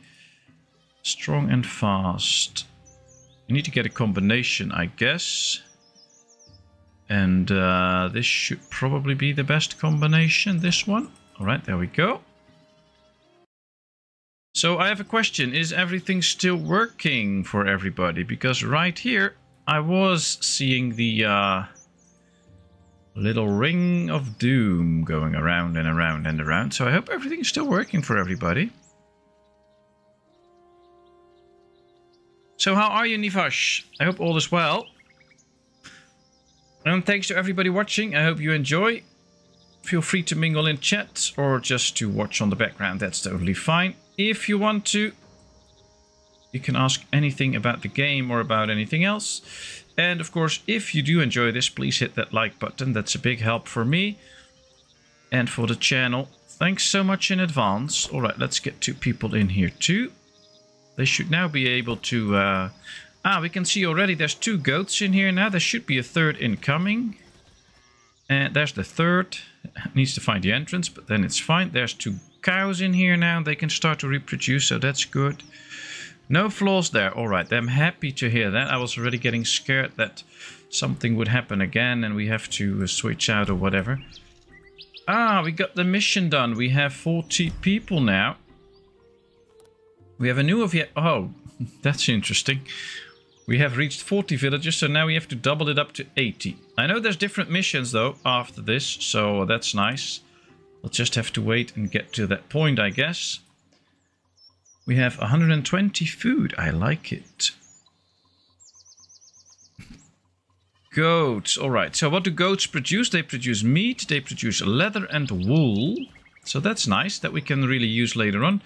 Strong and fast. You need to get a combination, I guess. And uh, this should probably be the best combination, this one. All right, there we go. So I have a question. Is everything still working for everybody? Because right here, I was seeing the uh, little ring of doom going around and around and around. So I hope everything's still working for everybody. So how are you, Nivash? I hope all is well. And thanks to everybody watching. I hope you enjoy. Feel free to mingle in chat or just to watch on the background. That's totally fine if you want to. You can ask anything about the game or about anything else. And of course, if you do enjoy this, please hit that like button. That's a big help for me and for the channel. Thanks so much in advance. All right, let's get two people in here too. They should now be able to... Uh... Ah, we can see already there's two goats in here now. There should be a third incoming. And there's the third. needs to find the entrance, but then it's fine. There's two cows in here now. They can start to reproduce, so that's good. No flaws there. All right, I'm happy to hear that. I was already getting scared that something would happen again and we have to uh, switch out or whatever. Ah, we got the mission done. We have 40 people now. We have a new of yet. Oh, that's interesting. We have reached 40 villages, so now we have to double it up to 80. I know there's different missions though after this, so that's nice. We'll just have to wait and get to that point, I guess. We have 120 food. I like it. Goats. All right. So what do goats produce? They produce meat. They produce leather and wool. So that's nice that we can really use later on.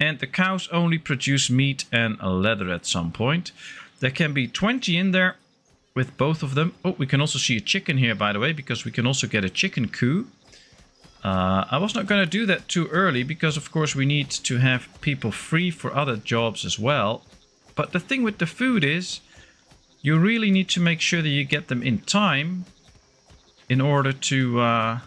And the cows only produce meat and leather at some point. There can be 20 in there with both of them. Oh, we can also see a chicken here, by the way, because we can also get a chicken coo. Uh, I was not going to do that too early because of course we need to have people free for other jobs as well. But the thing with the food is you really need to make sure that you get them in time in order to uh,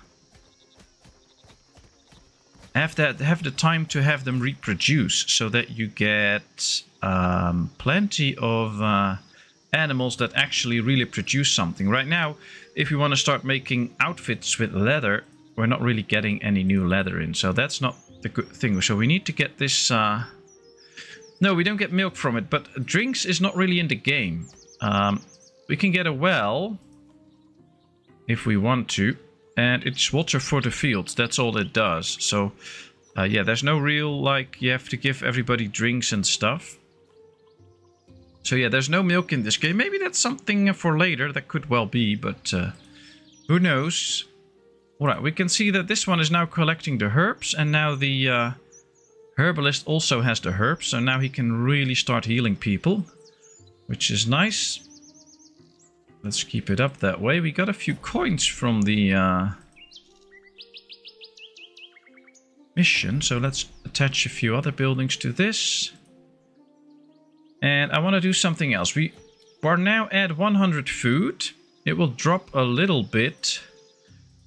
have that have the time to have them reproduce so that you get um, plenty of uh, animals that actually really produce something. Right now, if you want to start making outfits with leather, we're not really getting any new leather in. So that's not the good thing. So we need to get this... Uh... No, we don't get milk from it, but drinks is not really in the game. Um, we can get a well if we want to. And it's water for the fields. That's all it does. So, uh, yeah, there's no real, like, you have to give everybody drinks and stuff. So, yeah, there's no milk in this game. Maybe that's something for later. That could well be, but uh, who knows? Alright, we can see that this one is now collecting the herbs and now the uh, herbalist also has the herbs. So now he can really start healing people, which is nice. Let's keep it up that way. We got a few coins from the uh, mission. So let's attach a few other buildings to this. And I want to do something else. We are now at 100 food. It will drop a little bit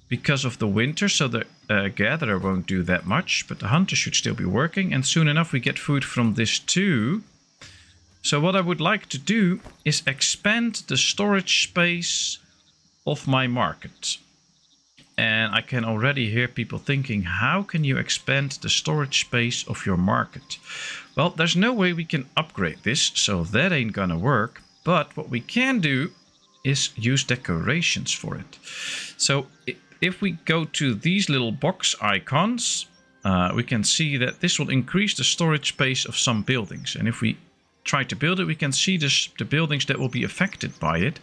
because of the winter, so the uh, gatherer won't do that much, but the hunter should still be working, and soon enough we get food from this too. So what I would like to do is expand the storage space of my market. And I can already hear people thinking, how can you expand the storage space of your market? Well, there's no way we can upgrade this, so that ain't gonna work. But what we can do is use decorations for it. So if we go to these little box icons, uh, we can see that this will increase the storage space of some buildings. And if we try to build it, we can see this, the buildings that will be affected by it.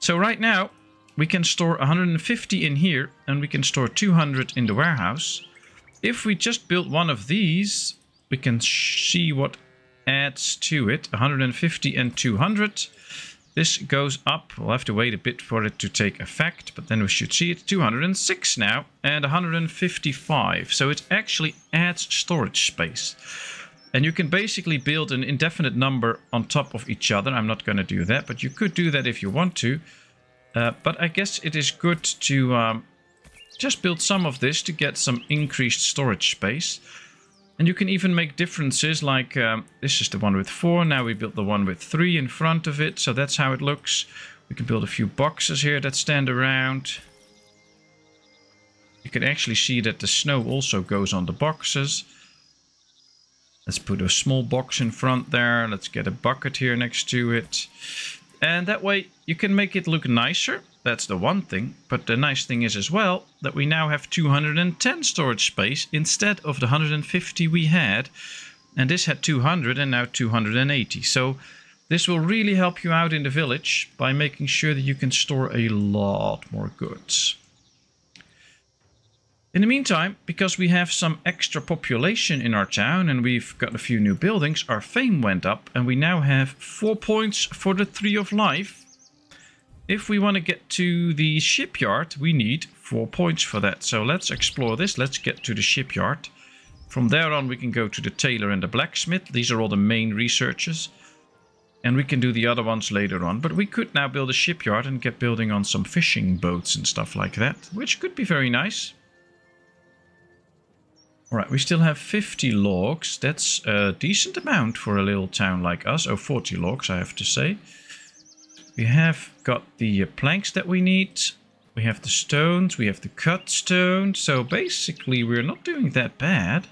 So right now, we can store 150 in here and we can store 200 in the warehouse. If we just build one of these, we can see what adds to it. 150 and 200. This goes up. We'll have to wait a bit for it to take effect, but then we should see it 206 now and 155. So it actually adds storage space. And you can basically build an indefinite number on top of each other. I'm not going to do that, but you could do that if you want to. Uh, but I guess it is good to um, just build some of this to get some increased storage space. And you can even make differences like um, this is the one with four. Now we built the one with three in front of it. So that's how it looks. We can build a few boxes here that stand around. You can actually see that the snow also goes on the boxes. Let's put a small box in front there. Let's get a bucket here next to it. And that way you can make it look nicer. That's the one thing. But the nice thing is as well that we now have 210 storage space instead of the 150 we had. And this had 200 and now 280. So this will really help you out in the village by making sure that you can store a lot more goods. In the meantime, because we have some extra population in our town and we've got a few new buildings, our fame went up and we now have four points for the Tree of Life. If we want to get to the shipyard, we need four points for that. So let's explore this. Let's get to the shipyard. From there on, we can go to the tailor and the blacksmith. These are all the main researches. And we can do the other ones later on. But we could now build a shipyard and get building on some fishing boats and stuff like that. Which could be very nice. Alright, we still have 50 logs. That's a decent amount for a little town like us. Oh, 40 logs, I have to say. We have got the planks that we need. We have the stones. We have the cut stone. So basically, we're not doing that bad.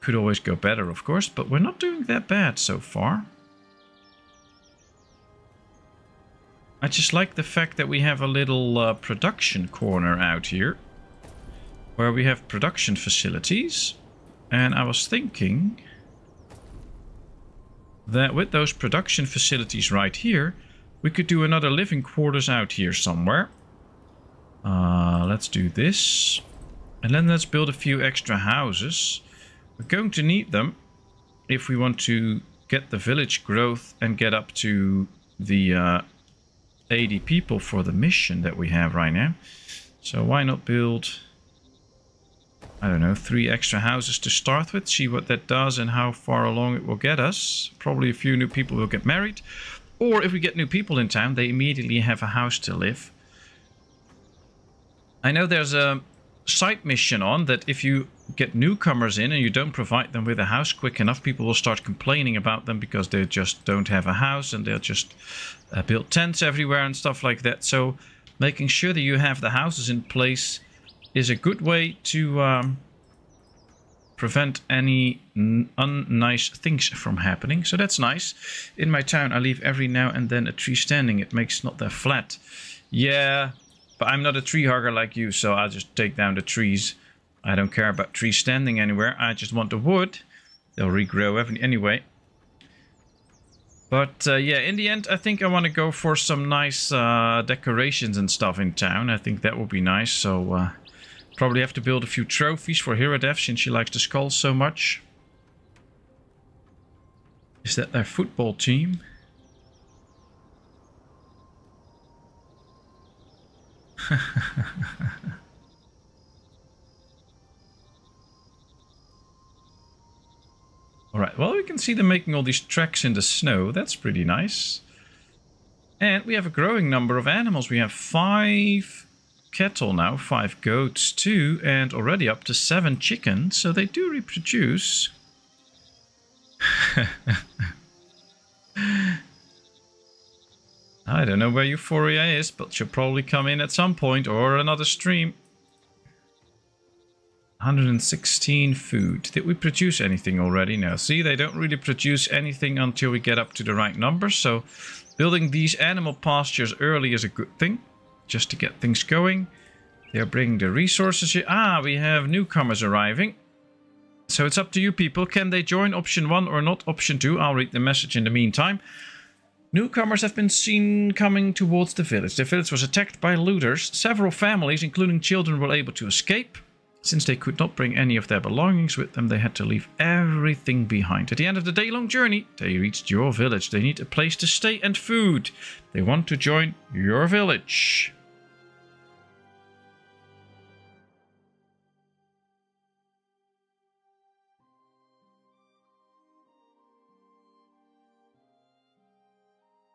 Could always go better, of course, but we're not doing that bad so far. I just like the fact that we have a little uh, production corner out here where we have production facilities. And I was thinking that with those production facilities right here, we could do another living quarters out here somewhere. Uh, let's do this. And then let's build a few extra houses. We're going to need them if we want to get the village growth and get up to the uh, 80 people for the mission that we have right now. So why not build I don't know, three extra houses to start with, see what that does and how far along it will get us. Probably a few new people will get married. Or if we get new people in town, they immediately have a house to live. I know there's a side mission on that if you get newcomers in and you don't provide them with a house quick enough, people will start complaining about them because they just don't have a house and they'll just uh, build tents everywhere and stuff like that. So making sure that you have the houses in place is a good way to um, prevent any unnice things from happening. So that's nice. In my town, I leave every now and then a tree standing. It makes not that flat. Yeah, but I'm not a tree hugger like you, so I'll just take down the trees. I don't care about trees standing anywhere. I just want the wood. They'll regrow anyway. But uh, yeah, in the end, I think I want to go for some nice uh, decorations and stuff in town. I think that would be nice. So uh, Probably have to build a few trophies for Hiradef since she likes the skulls so much. Is that their football team? Alright, well we can see them making all these tracks in the snow. That's pretty nice. And we have a growing number of animals. We have five cattle now, five goats too, and already up to seven chickens, so they do reproduce. I don't know where Euphoria is, but she'll probably come in at some point or another stream. 116 food. Did we produce anything already? now? See, they don't really produce anything until we get up to the right numbers, so building these animal pastures early is a good thing. Just to get things going. They're bringing the resources here. Ah, we have newcomers arriving. So it's up to you people. Can they join option 1 or not option 2? I'll read the message in the meantime. Newcomers have been seen coming towards the village. The village was attacked by looters. Several families, including children, were able to escape. Since they could not bring any of their belongings with them, they had to leave everything behind. At the end of the day-long journey, they reached your village. They need a place to stay and food. They want to join your village.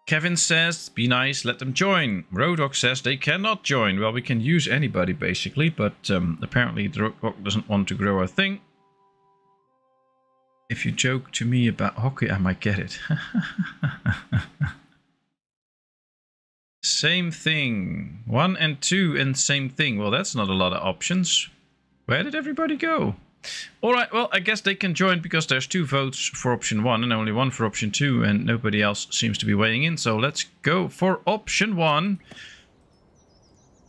Kevin says, be nice, let them join. Rodok says they cannot join. Well, we can use anybody, basically, but um, apparently Rodok doesn't want to grow a thing. If you joke to me about hockey, I might get it. same thing. One and two and same thing. Well, that's not a lot of options. Where did everybody go? Alright, well, I guess they can join because there's two votes for option 1 and only one for option 2 and nobody else seems to be weighing in. So let's go for option 1.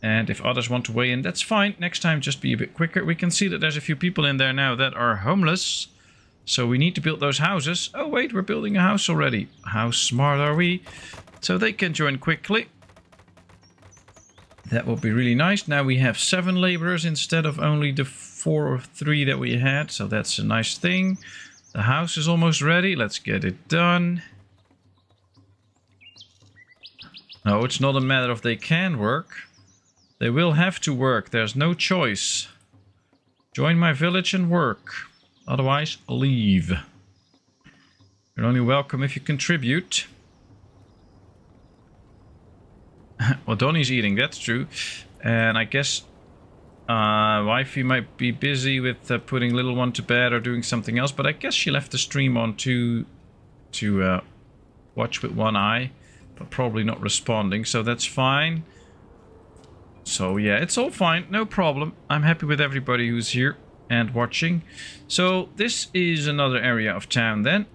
And if others want to weigh in, that's fine. Next time, just be a bit quicker. We can see that there's a few people in there now that are homeless. So we need to build those houses. Oh, wait, we're building a house already. How smart are we? So they can join quickly. That will be really nice. Now we have seven laborers instead of only the four or three that we had. So that's a nice thing. The house is almost ready. Let's get it done. No, it's not a matter of they can work. They will have to work. There's no choice. Join my village and work. Otherwise, leave. You're only welcome if you contribute. well, Donnie's eating, that's true. And I guess uh, wifey might be busy with uh, putting little one to bed or doing something else, but I guess she left the stream on to, to uh, watch with one eye, but probably not responding, so that's fine. So yeah, it's all fine, no problem. I'm happy with everybody who's here and watching. So this is another area of town then.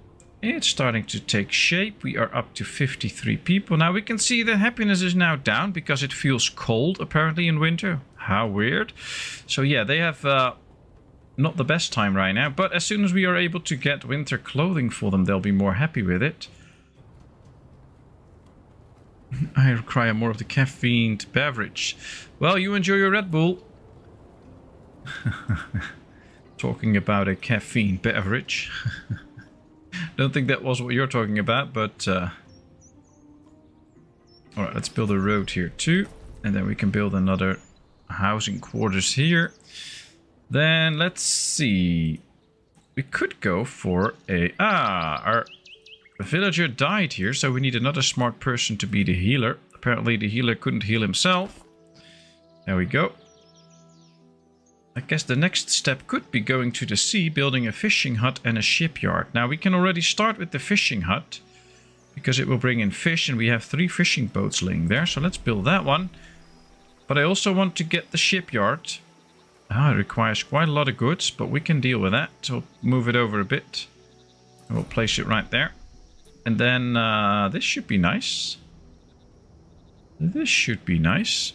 It's starting to take shape. We are up to 53 people. Now we can see the happiness is now down because it feels cold apparently in winter. How weird. So yeah, they have uh, not the best time right now. But as soon as we are able to get winter clothing for them, they'll be more happy with it. I require more of the caffeine beverage. Well, you enjoy your Red Bull. Talking about a caffeine beverage. Don't think that was what you're talking about, but... Uh... Alright, let's build a road here too. And then we can build another housing quarters here. Then let's see. We could go for a... Ah, our villager died here, so we need another smart person to be the healer. Apparently the healer couldn't heal himself. There we go. I guess the next step could be going to the sea, building a fishing hut and a shipyard. Now we can already start with the fishing hut because it will bring in fish and we have three fishing boats laying there. So let's build that one. But I also want to get the shipyard. Ah, it requires quite a lot of goods, but we can deal with that. So move it over a bit. We'll place it right there. And then uh, this should be nice. This should be nice.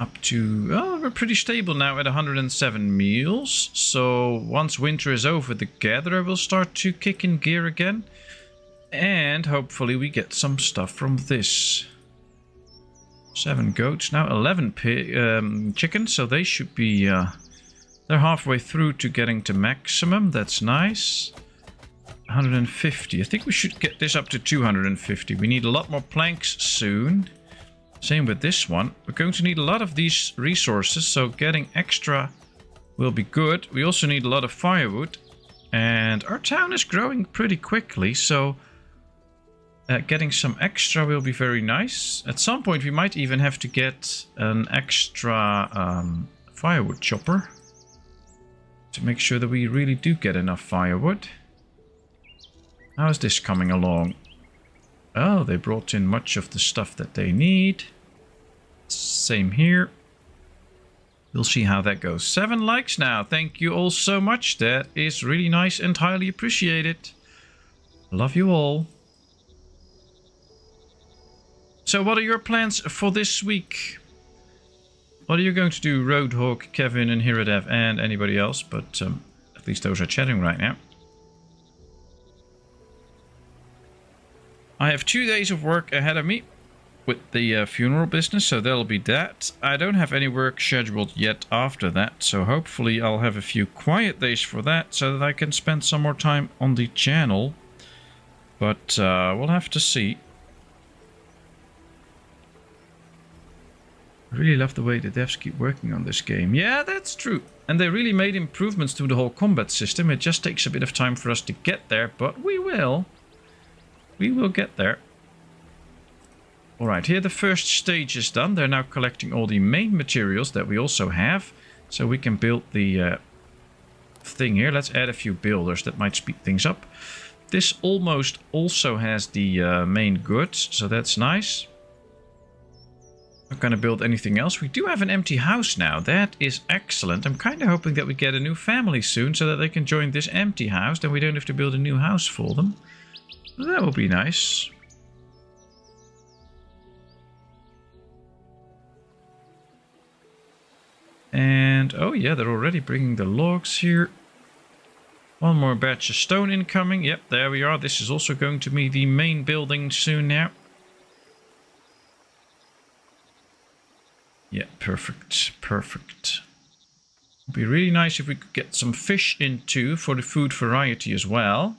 up to, oh, we're pretty stable now at 107 meals. So once winter is over, the gatherer will start to kick in gear again. And hopefully we get some stuff from this. Seven goats, now 11 um, chickens, so they should be, uh, they're halfway through to getting to maximum. That's nice. 150. I think we should get this up to 250. We need a lot more planks soon. Same with this one. We're going to need a lot of these resources, so getting extra will be good. We also need a lot of firewood. And our town is growing pretty quickly, so uh, getting some extra will be very nice. At some point we might even have to get an extra um, firewood chopper. To make sure that we really do get enough firewood. How's this coming along? Oh, they brought in much of the stuff that they need. Same here. We'll see how that goes. Seven likes now. Thank you all so much. That is really nice and highly appreciated. Love you all. So what are your plans for this week? What are you going to do, Roadhog, Kevin, and Hiradev, and anybody else? But um, at least those are chatting right now. I have two days of work ahead of me with the uh, funeral business, so that'll be that. I don't have any work scheduled yet after that, so hopefully I'll have a few quiet days for that so that I can spend some more time on the channel. But uh, we'll have to see. I really love the way the devs keep working on this game. Yeah, that's true. And they really made improvements to the whole combat system. It just takes a bit of time for us to get there, but we will. We will get there. Alright, here the first stage is done. They're now collecting all the main materials that we also have. So we can build the uh, thing here. Let's add a few builders. That might speed things up. This almost also has the uh, main goods, so that's nice. Not going to build anything else. We do have an empty house now. That is excellent. I'm kind of hoping that we get a new family soon so that they can join this empty house. Then we don't have to build a new house for them. That will be nice. And, oh yeah, they're already bringing the logs here. One more batch of stone incoming. Yep, there we are. This is also going to be the main building soon now. Yeah, perfect, perfect. It'd be really nice if we could get some fish in too for the food variety as well.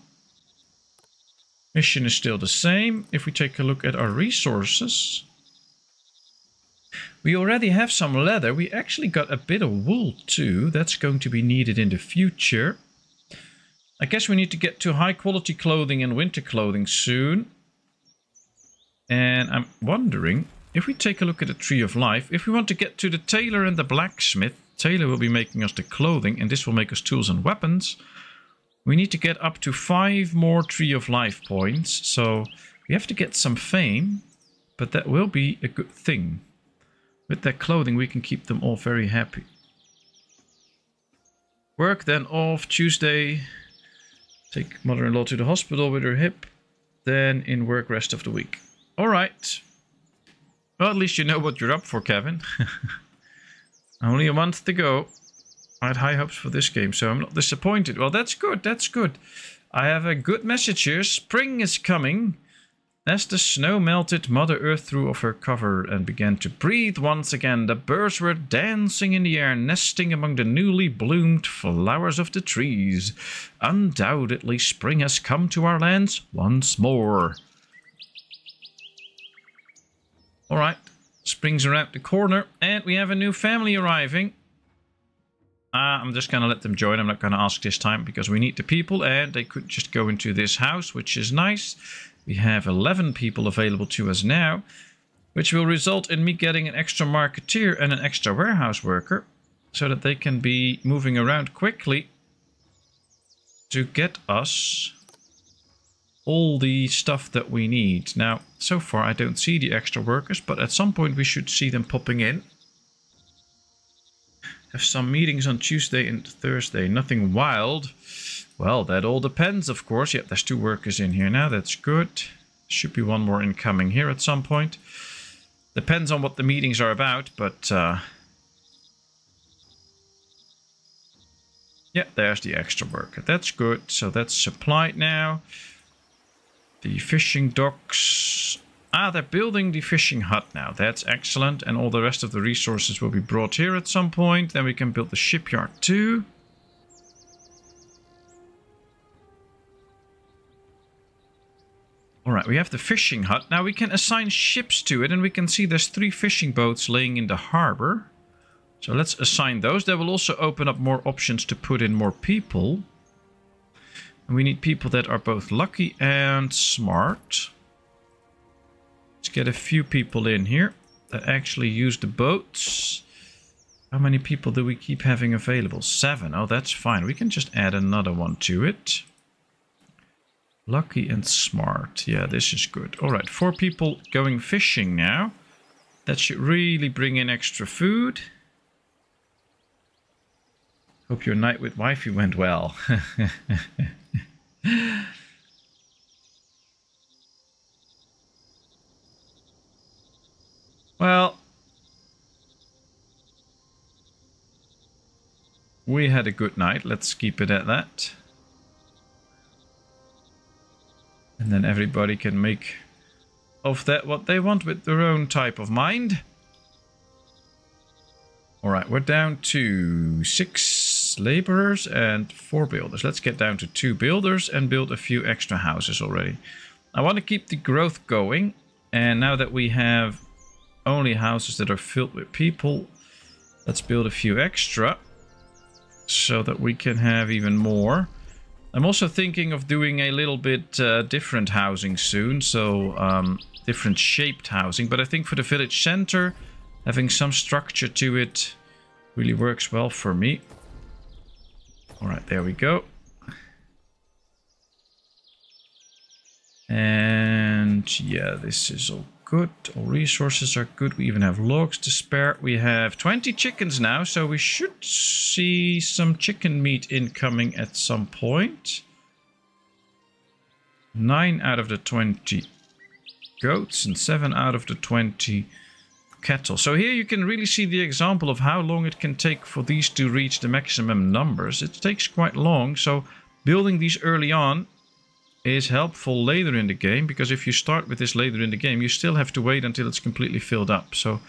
Mission is still the same. If we take a look at our resources, we already have some leather. We actually got a bit of wool too. That's going to be needed in the future. I guess we need to get to high quality clothing and winter clothing soon. And I'm wondering, if we take a look at the Tree of Life, if we want to get to the tailor and the blacksmith, tailor will be making us the clothing and this will make us tools and weapons. We need to get up to five more Tree of Life points. So we have to get some fame, but that will be a good thing. With that clothing, we can keep them all very happy. Work then off Tuesday. Take mother-in-law to the hospital with her hip. Then in work rest of the week. Alright. Well, at least you know what you're up for, Kevin. Only a month to go. I had high hopes for this game, so I'm not disappointed. Well, that's good, that's good. I have a good message here. Spring is coming. As the snow melted, Mother Earth threw off her cover and began to breathe once again. The birds were dancing in the air, nesting among the newly bloomed flowers of the trees. Undoubtedly, spring has come to our lands once more. Alright, spring's around the corner, and we have a new family arriving. Uh, I'm just going to let them join. I'm not going to ask this time because we need the people and they could just go into this house, which is nice. We have 11 people available to us now, which will result in me getting an extra marketeer and an extra warehouse worker so that they can be moving around quickly to get us all the stuff that we need. Now, so far I don't see the extra workers, but at some point we should see them popping in. Have some meetings on Tuesday and Thursday. Nothing wild. Well, that all depends, of course. Yep, there's two workers in here now. That's good. Should be one more incoming here at some point. Depends on what the meetings are about, but... Uh, yeah, there's the extra worker. That's good. So that's supplied now. The fishing docks. Ah, they're building the fishing hut now. That's excellent. And all the rest of the resources will be brought here at some point. Then we can build the shipyard too. Alright, we have the fishing hut. Now we can assign ships to it and we can see there's three fishing boats laying in the harbor. So let's assign those. That will also open up more options to put in more people. And we need people that are both lucky and smart. Let's get a few people in here that actually use the boats. How many people do we keep having available? Seven. Oh, that's fine. We can just add another one to it. Lucky and smart. Yeah, this is good. All right, four people going fishing now. That should really bring in extra food. Hope your night with wifey went well. well, we had a good night. Let's keep it at that. And then everybody can make of that what they want with their own type of mind. Alright, we're down to six laborers and four builders. Let's get down to two builders and build a few extra houses already. I want to keep the growth going. And now that we have only houses that are filled with people, let's build a few extra so that we can have even more. I'm also thinking of doing a little bit uh, different housing soon, so um, different shaped housing. But I think for the village center, having some structure to it really works well for me. All right, there we go. And yeah, this is all good. All resources are good. We even have logs to spare. We have 20 chickens now, so we should see some chicken meat incoming at some point. 9 out of the 20 goats and 7 out of the 20 cattle. So here you can really see the example of how long it can take for these to reach the maximum numbers. It takes quite long, so building these early on is helpful later in the game, because if you start with this later in the game, you still have to wait until it's completely filled up. So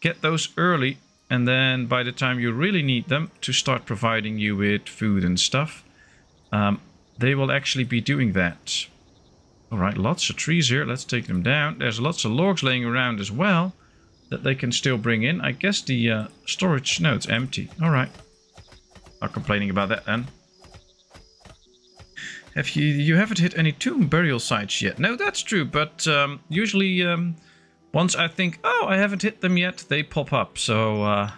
get those early, and then by the time you really need them to start providing you with food and stuff, um, they will actually be doing that. Alright, lots of trees here. Let's take them down. There's lots of logs laying around as well that they can still bring in. I guess the uh, storage... No, it's empty. Alright. Not complaining about that then. Have you... You haven't hit any tomb burial sites yet. No, that's true. But um, usually um, once I think, oh, I haven't hit them yet, they pop up. So uh,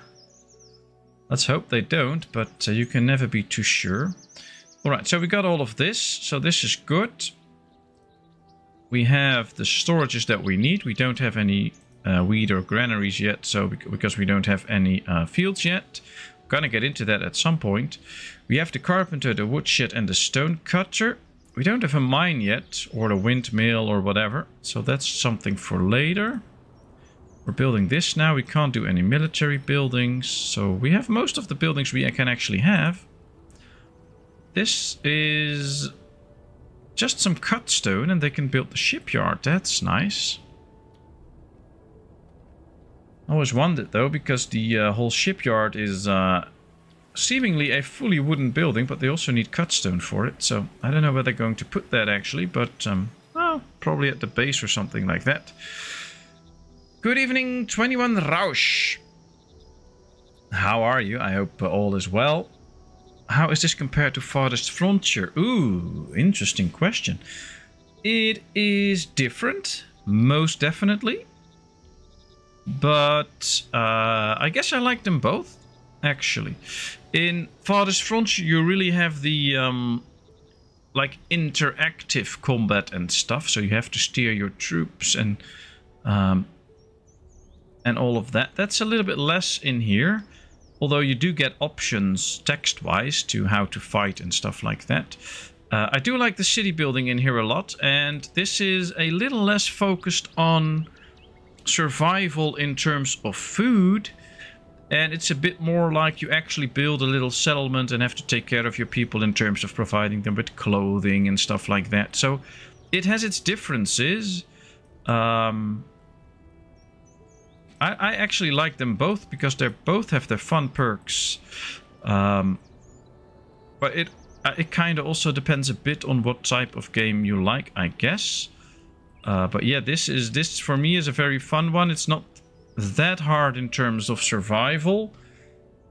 let's hope they don't. But uh, you can never be too sure. Alright, so we got all of this. So this is good. We have the storages that we need. We don't have any uh, wheat or granaries yet, so because we don't have any uh, fields yet. We're gonna get into that at some point. We have the carpenter, the woodshed, and the stone cutter. We don't have a mine yet, or a windmill or whatever, so that's something for later. We're building this now. We can't do any military buildings, so we have most of the buildings we can actually have. This is just some cut stone and they can build the shipyard. That's nice. I always wondered though, because the uh, whole shipyard is uh, seemingly a fully wooden building, but they also need cut stone for it. So I don't know where they're going to put that actually, but um, well, probably at the base or something like that. Good evening, 21 Rausch. How are you? I hope all is well. How is this compared to Farthest Frontier? Ooh, interesting question. It is different, most definitely. But uh, I guess I like them both, actually. In Farthest Frontier, you really have the um, like interactive combat and stuff. So you have to steer your troops and um, and all of that. That's a little bit less in here. Although you do get options text-wise to how to fight and stuff like that. Uh, I do like the city building in here a lot. And this is a little less focused on survival in terms of food. And it's a bit more like you actually build a little settlement and have to take care of your people in terms of providing them with clothing and stuff like that. So it has its differences. Um, I, I actually like them both because they both have their fun perks. Um, but it uh, it kind of also depends a bit on what type of game you like, I guess. Uh, but yeah, this is this for me is a very fun one. It's not that hard in terms of survival,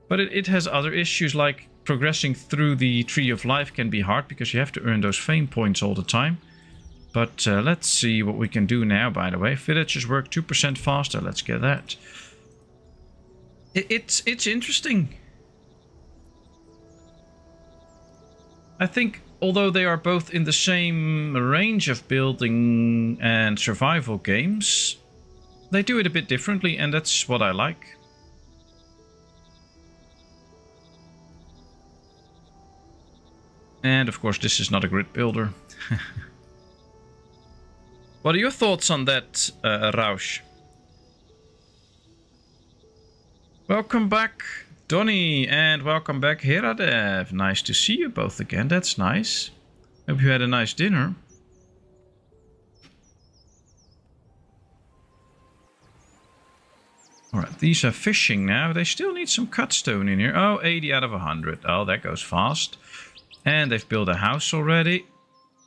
but it, it has other issues like progressing through the Tree of Life can be hard because you have to earn those fame points all the time. But uh, let's see what we can do now, by the way. Villagers work 2% faster. Let's get that. It, it's, it's interesting. I think although they are both in the same range of building and survival games, they do it a bit differently, and that's what I like. And of course, this is not a grid builder. what are your thoughts on that, uh, Rausch? Welcome back, Donny, and welcome back, Heradev. Nice to see you both again. That's nice. Hope you had a nice dinner. Alright, these are fishing now. They still need some cut stone in here. Oh, 80 out of 100. Oh, that goes fast. And they've built a house already.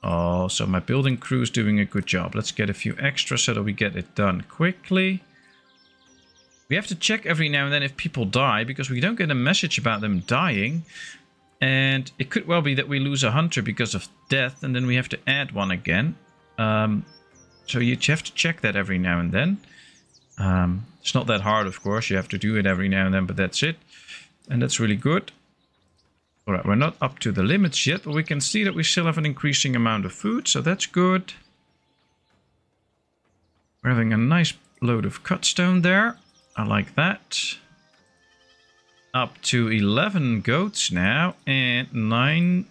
Oh, so my building crew is doing a good job. Let's get a few extra so that we get it done quickly. We have to check every now and then if people die, because we don't get a message about them dying. And it could well be that we lose a hunter because of death, and then we have to add one again. Um, so you have to check that every now and then. Um, it's not that hard, of course. You have to do it every now and then, but that's it. And that's really good. Alright, we're not up to the limits yet, but we can see that we still have an increasing amount of food, so that's good. We're having a nice load of cut stone there. I like that. Up to 11 goats now, and 9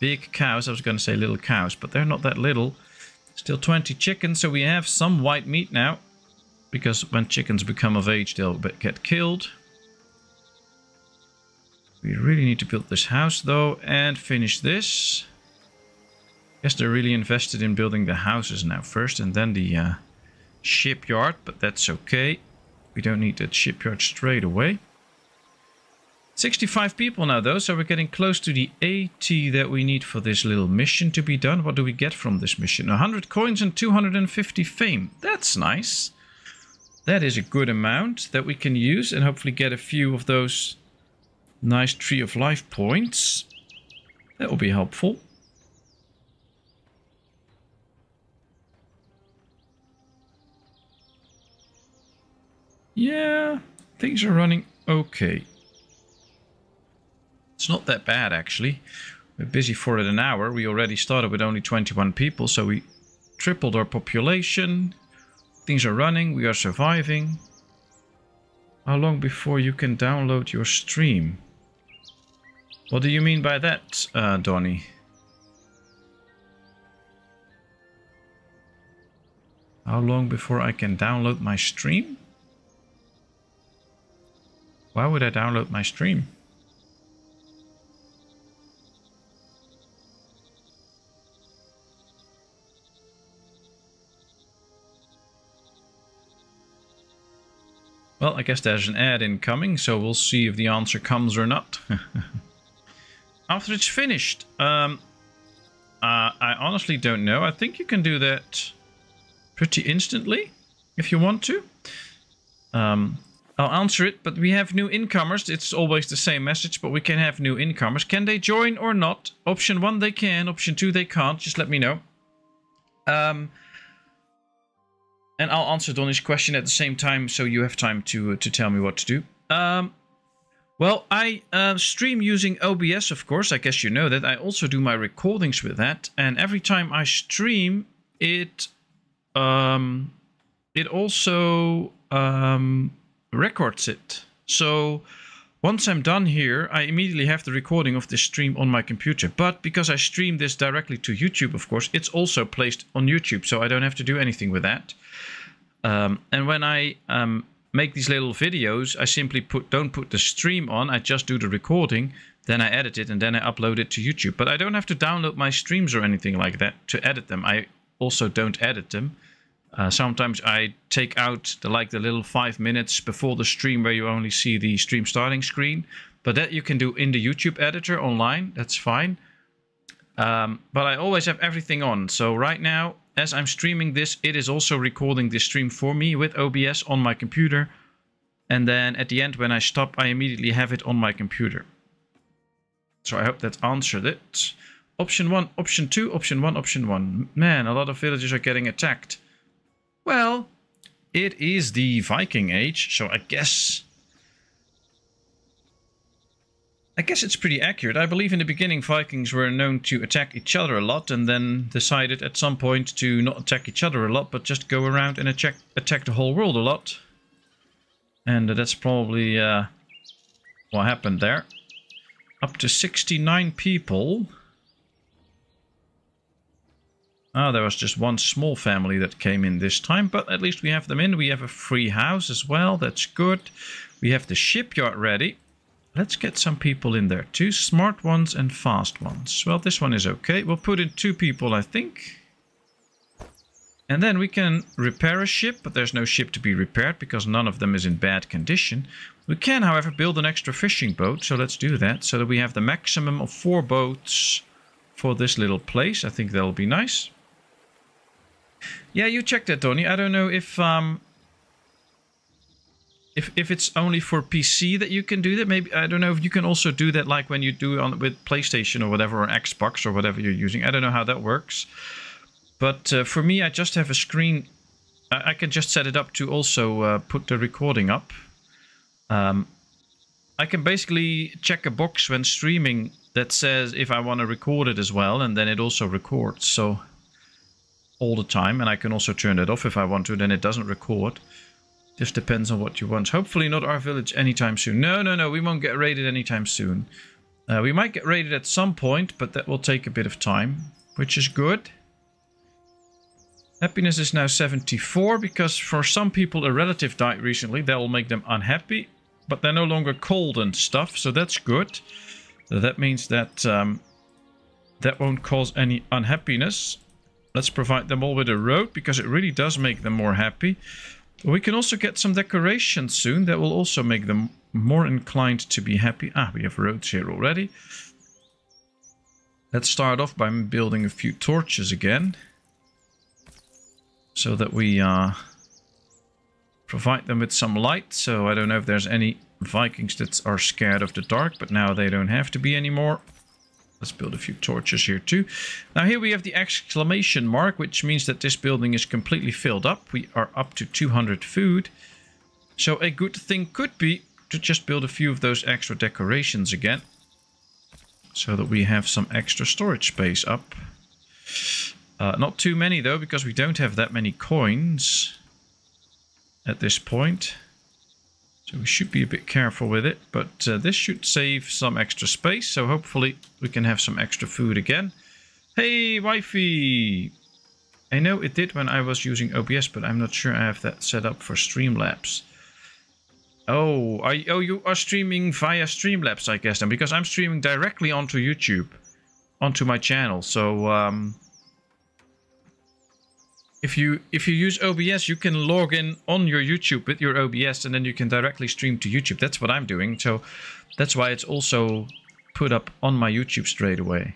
big cows. I was going to say little cows, but they're not that little. Still 20 chickens, so we have some white meat now. Because when chickens become of age, they'll get killed. We really need to build this house though and finish this. Guess they're really invested in building the houses now first and then the uh, shipyard, but that's okay. We don't need that shipyard straight away. 65 people now though, so we're getting close to the 80 that we need for this little mission to be done. What do we get from this mission? 100 coins and 250 fame. That's nice. That is a good amount that we can use and hopefully get a few of those Nice tree of life points. That will be helpful. Yeah, things are running okay. It's not that bad, actually. We're busy for an hour. We already started with only 21 people, so we tripled our population. Things are running, we are surviving. How long before you can download your stream? What do you mean by that, uh, Donny? How long before I can download my stream? Why would I download my stream? Well, I guess there's an ad incoming, so we'll see if the answer comes or not. after it's finished. Um, uh, I honestly don't know. I think you can do that pretty instantly if you want to. Um, I'll answer it, but we have new incomers. It's always the same message, but we can have new incomers. Can they join or not? Option 1 they can, option 2 they can't. Just let me know. Um, and I'll answer Donny's question at the same time, so you have time to, uh, to tell me what to do. Um, well, I uh, stream using OBS, of course. I guess you know that. I also do my recordings with that. And every time I stream, it um, it also um, records it. So once I'm done here, I immediately have the recording of this stream on my computer. But because I stream this directly to YouTube, of course, it's also placed on YouTube. So I don't have to do anything with that. Um, and when I um, make these little videos, I simply put don't put the stream on. I just do the recording, then I edit it, and then I upload it to YouTube. But I don't have to download my streams or anything like that to edit them. I also don't edit them. Uh, sometimes I take out the like the little five minutes before the stream where you only see the stream starting screen. But that you can do in the YouTube editor online. That's fine. Um, but I always have everything on. So right now as I'm streaming this, it is also recording this stream for me with OBS on my computer. And then at the end, when I stop, I immediately have it on my computer. So I hope that answered it. Option 1, option 2, option 1, option 1. Man, a lot of villagers are getting attacked. Well, it is the Viking age, so I guess... I guess it's pretty accurate. I believe in the beginning Vikings were known to attack each other a lot and then decided at some point to not attack each other a lot, but just go around and attack, attack the whole world a lot. And that's probably uh, what happened there. Up to 69 people. Ah, there was just one small family that came in this time, but at least we have them in. We have a free house as well, that's good. We have the shipyard ready. Let's get some people in there. Two smart ones and fast ones. Well, this one is okay. We'll put in two people, I think. And then we can repair a ship, but there's no ship to be repaired because none of them is in bad condition. We can, however, build an extra fishing boat, so let's do that. So that we have the maximum of four boats for this little place. I think that'll be nice. Yeah, you checked that, Tony. I don't know if um, if if it's only for PC that you can do that, maybe I don't know if you can also do that like when you do on with PlayStation or whatever or Xbox or whatever you're using. I don't know how that works, but uh, for me, I just have a screen. I, I can just set it up to also uh, put the recording up. Um, I can basically check a box when streaming that says if I want to record it as well, and then it also records. So all the time, and I can also turn it off if I want to. Then it doesn't record. Just depends on what you want. Hopefully not our village anytime soon. No, no, no, we won't get raided anytime soon. Uh, we might get raided at some point, but that will take a bit of time, which is good. Happiness is now 74 because for some people a relative died recently. That will make them unhappy, but they're no longer cold and stuff, so that's good. That means that um, that won't cause any unhappiness. Let's provide them all with a road because it really does make them more happy. We can also get some decorations soon that will also make them more inclined to be happy. Ah, we have roads here already. Let's start off by building a few torches again. So that we uh, provide them with some light. So I don't know if there's any Vikings that are scared of the dark, but now they don't have to be anymore. Let's build a few torches here too. Now here we have the exclamation mark, which means that this building is completely filled up. We are up to 200 food. So a good thing could be to just build a few of those extra decorations again. So that we have some extra storage space up. Uh, not too many though, because we don't have that many coins at this point. So we should be a bit careful with it, but uh, this should save some extra space. So hopefully we can have some extra food again. Hey, wifey! I know it did when I was using OBS, but I'm not sure I have that set up for Streamlabs. Oh, are, oh, you are streaming via Streamlabs, I guess, then, because I'm streaming directly onto YouTube, onto my channel. So, um, if you if you use OBS, you can log in on your YouTube with your OBS and then you can directly stream to YouTube. That's what I'm doing. So that's why it's also put up on my YouTube straight away.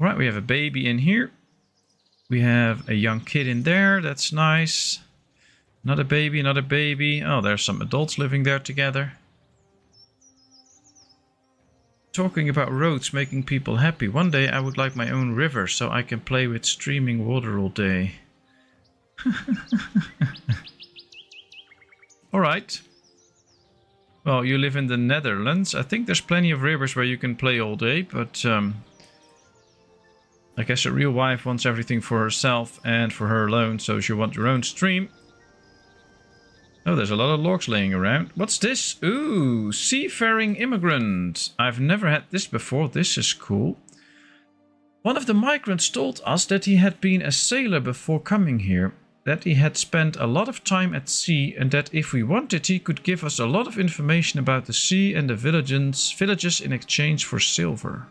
Right, we have a baby in here. We have a young kid in there. That's nice. Another baby, another baby. Oh, there's some adults living there together. Talking about roads making people happy. One day I would like my own river so I can play with streaming water all day. Alright. Well, you live in the Netherlands. I think there's plenty of rivers where you can play all day, but um, I guess a real wife wants everything for herself and for her alone, so she wants her own stream. Oh, there's a lot of logs laying around. What's this? Ooh, seafaring immigrant. I've never had this before. This is cool. One of the migrants told us that he had been a sailor before coming here, that he had spent a lot of time at sea and that if we wanted he could give us a lot of information about the sea and the villages, villages in exchange for silver.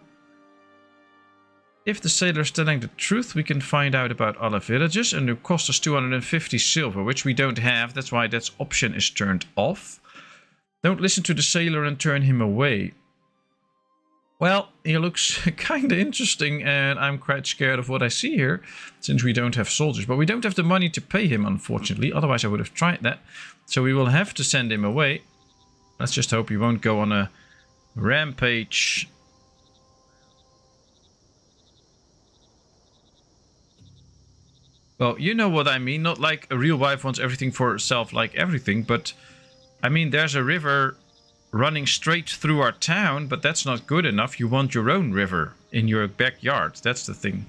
If the sailor's telling the truth, we can find out about other villages and it costs us 250 silver, which we don't have. That's why that option is turned off. Don't listen to the sailor and turn him away. Well, he looks kind of interesting and I'm quite scared of what I see here, since we don't have soldiers. But we don't have the money to pay him, unfortunately. Otherwise, I would have tried that. So we will have to send him away. Let's just hope he won't go on a rampage Well, you know what I mean. Not like a real wife wants everything for herself, like everything. But, I mean, there's a river running straight through our town, but that's not good enough. You want your own river in your backyard. That's the thing.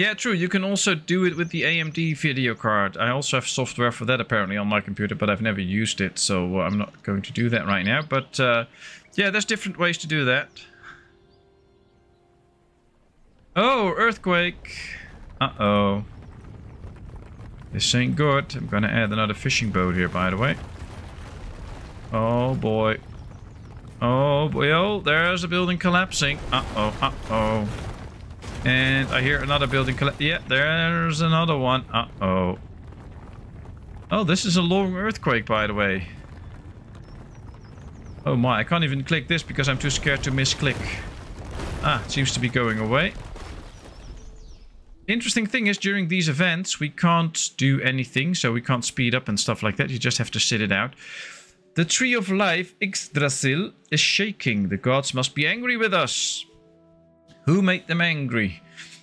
Yeah, true. You can also do it with the AMD video card. I also have software for that apparently on my computer, but I've never used it, so I'm not going to do that right now. But uh, yeah, there's different ways to do that. Oh, earthquake. Uh-oh. This ain't good. I'm gonna add another fishing boat here, by the way. Oh, boy. Oh, boy. Oh, there's a building collapsing. Uh-oh, uh-oh. And I hear another building collapse. Yeah, there's another one. Uh-oh. Oh, this is a long earthquake, by the way. Oh my, I can't even click this because I'm too scared to misclick. Ah, it seems to be going away. Interesting thing is, during these events, we can't do anything, so we can't speed up and stuff like that. You just have to sit it out. The Tree of Life, Yggdrasil, is shaking. The gods must be angry with us. Who made them angry?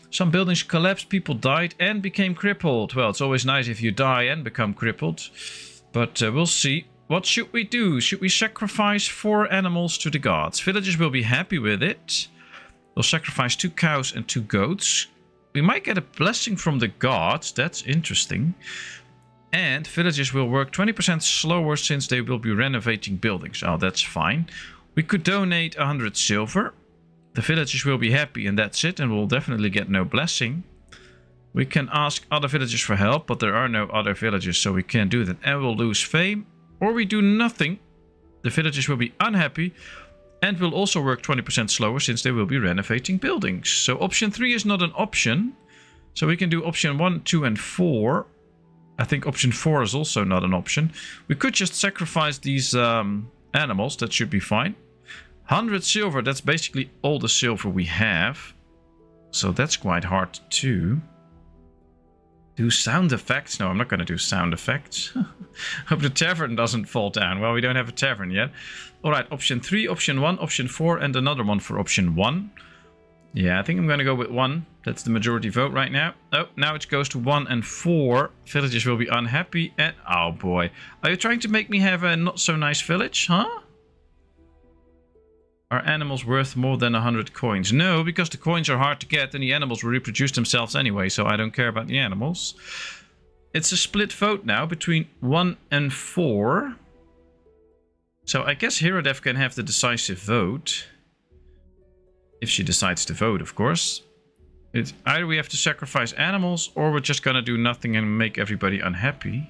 Some buildings collapsed, people died and became crippled. Well, it's always nice if you die and become crippled. But uh, we'll see. What should we do? Should we sacrifice four animals to the gods? Villagers will be happy with it. We'll sacrifice two cows and two goats. We might get a blessing from the gods. That's interesting. And villagers will work 20% slower since they will be renovating buildings. Oh, that's fine. We could donate 100 silver. The villagers will be happy and that's it. And we'll definitely get no blessing. We can ask other villagers for help, but there are no other villagers, so we can't do that. And we'll lose fame. Or we do nothing. The villagers will be unhappy. And will also work 20% slower since they will be renovating buildings. So option 3 is not an option. So we can do option 1, 2 and 4. I think option 4 is also not an option. We could just sacrifice these um, animals. That should be fine. 100 silver. That's basically all the silver we have. So that's quite hard too. Do sound effects? No, I'm not going to do sound effects. Hope the tavern doesn't fall down. Well, we don't have a tavern yet. All right, option 3, option 1, option 4, and another one for option 1. Yeah, I think I'm going to go with 1. That's the majority vote right now. Oh, now it goes to 1 and 4. Villagers will be unhappy. And, oh boy. Are you trying to make me have a not so nice village, huh? Are animals worth more than 100 coins? No, because the coins are hard to get and the animals will reproduce themselves anyway, so I don't care about the animals. It's a split vote now between 1 and 4. So I guess Herodev can have the decisive vote. If she decides to vote, of course. It's either we have to sacrifice animals or we're just gonna do nothing and make everybody unhappy.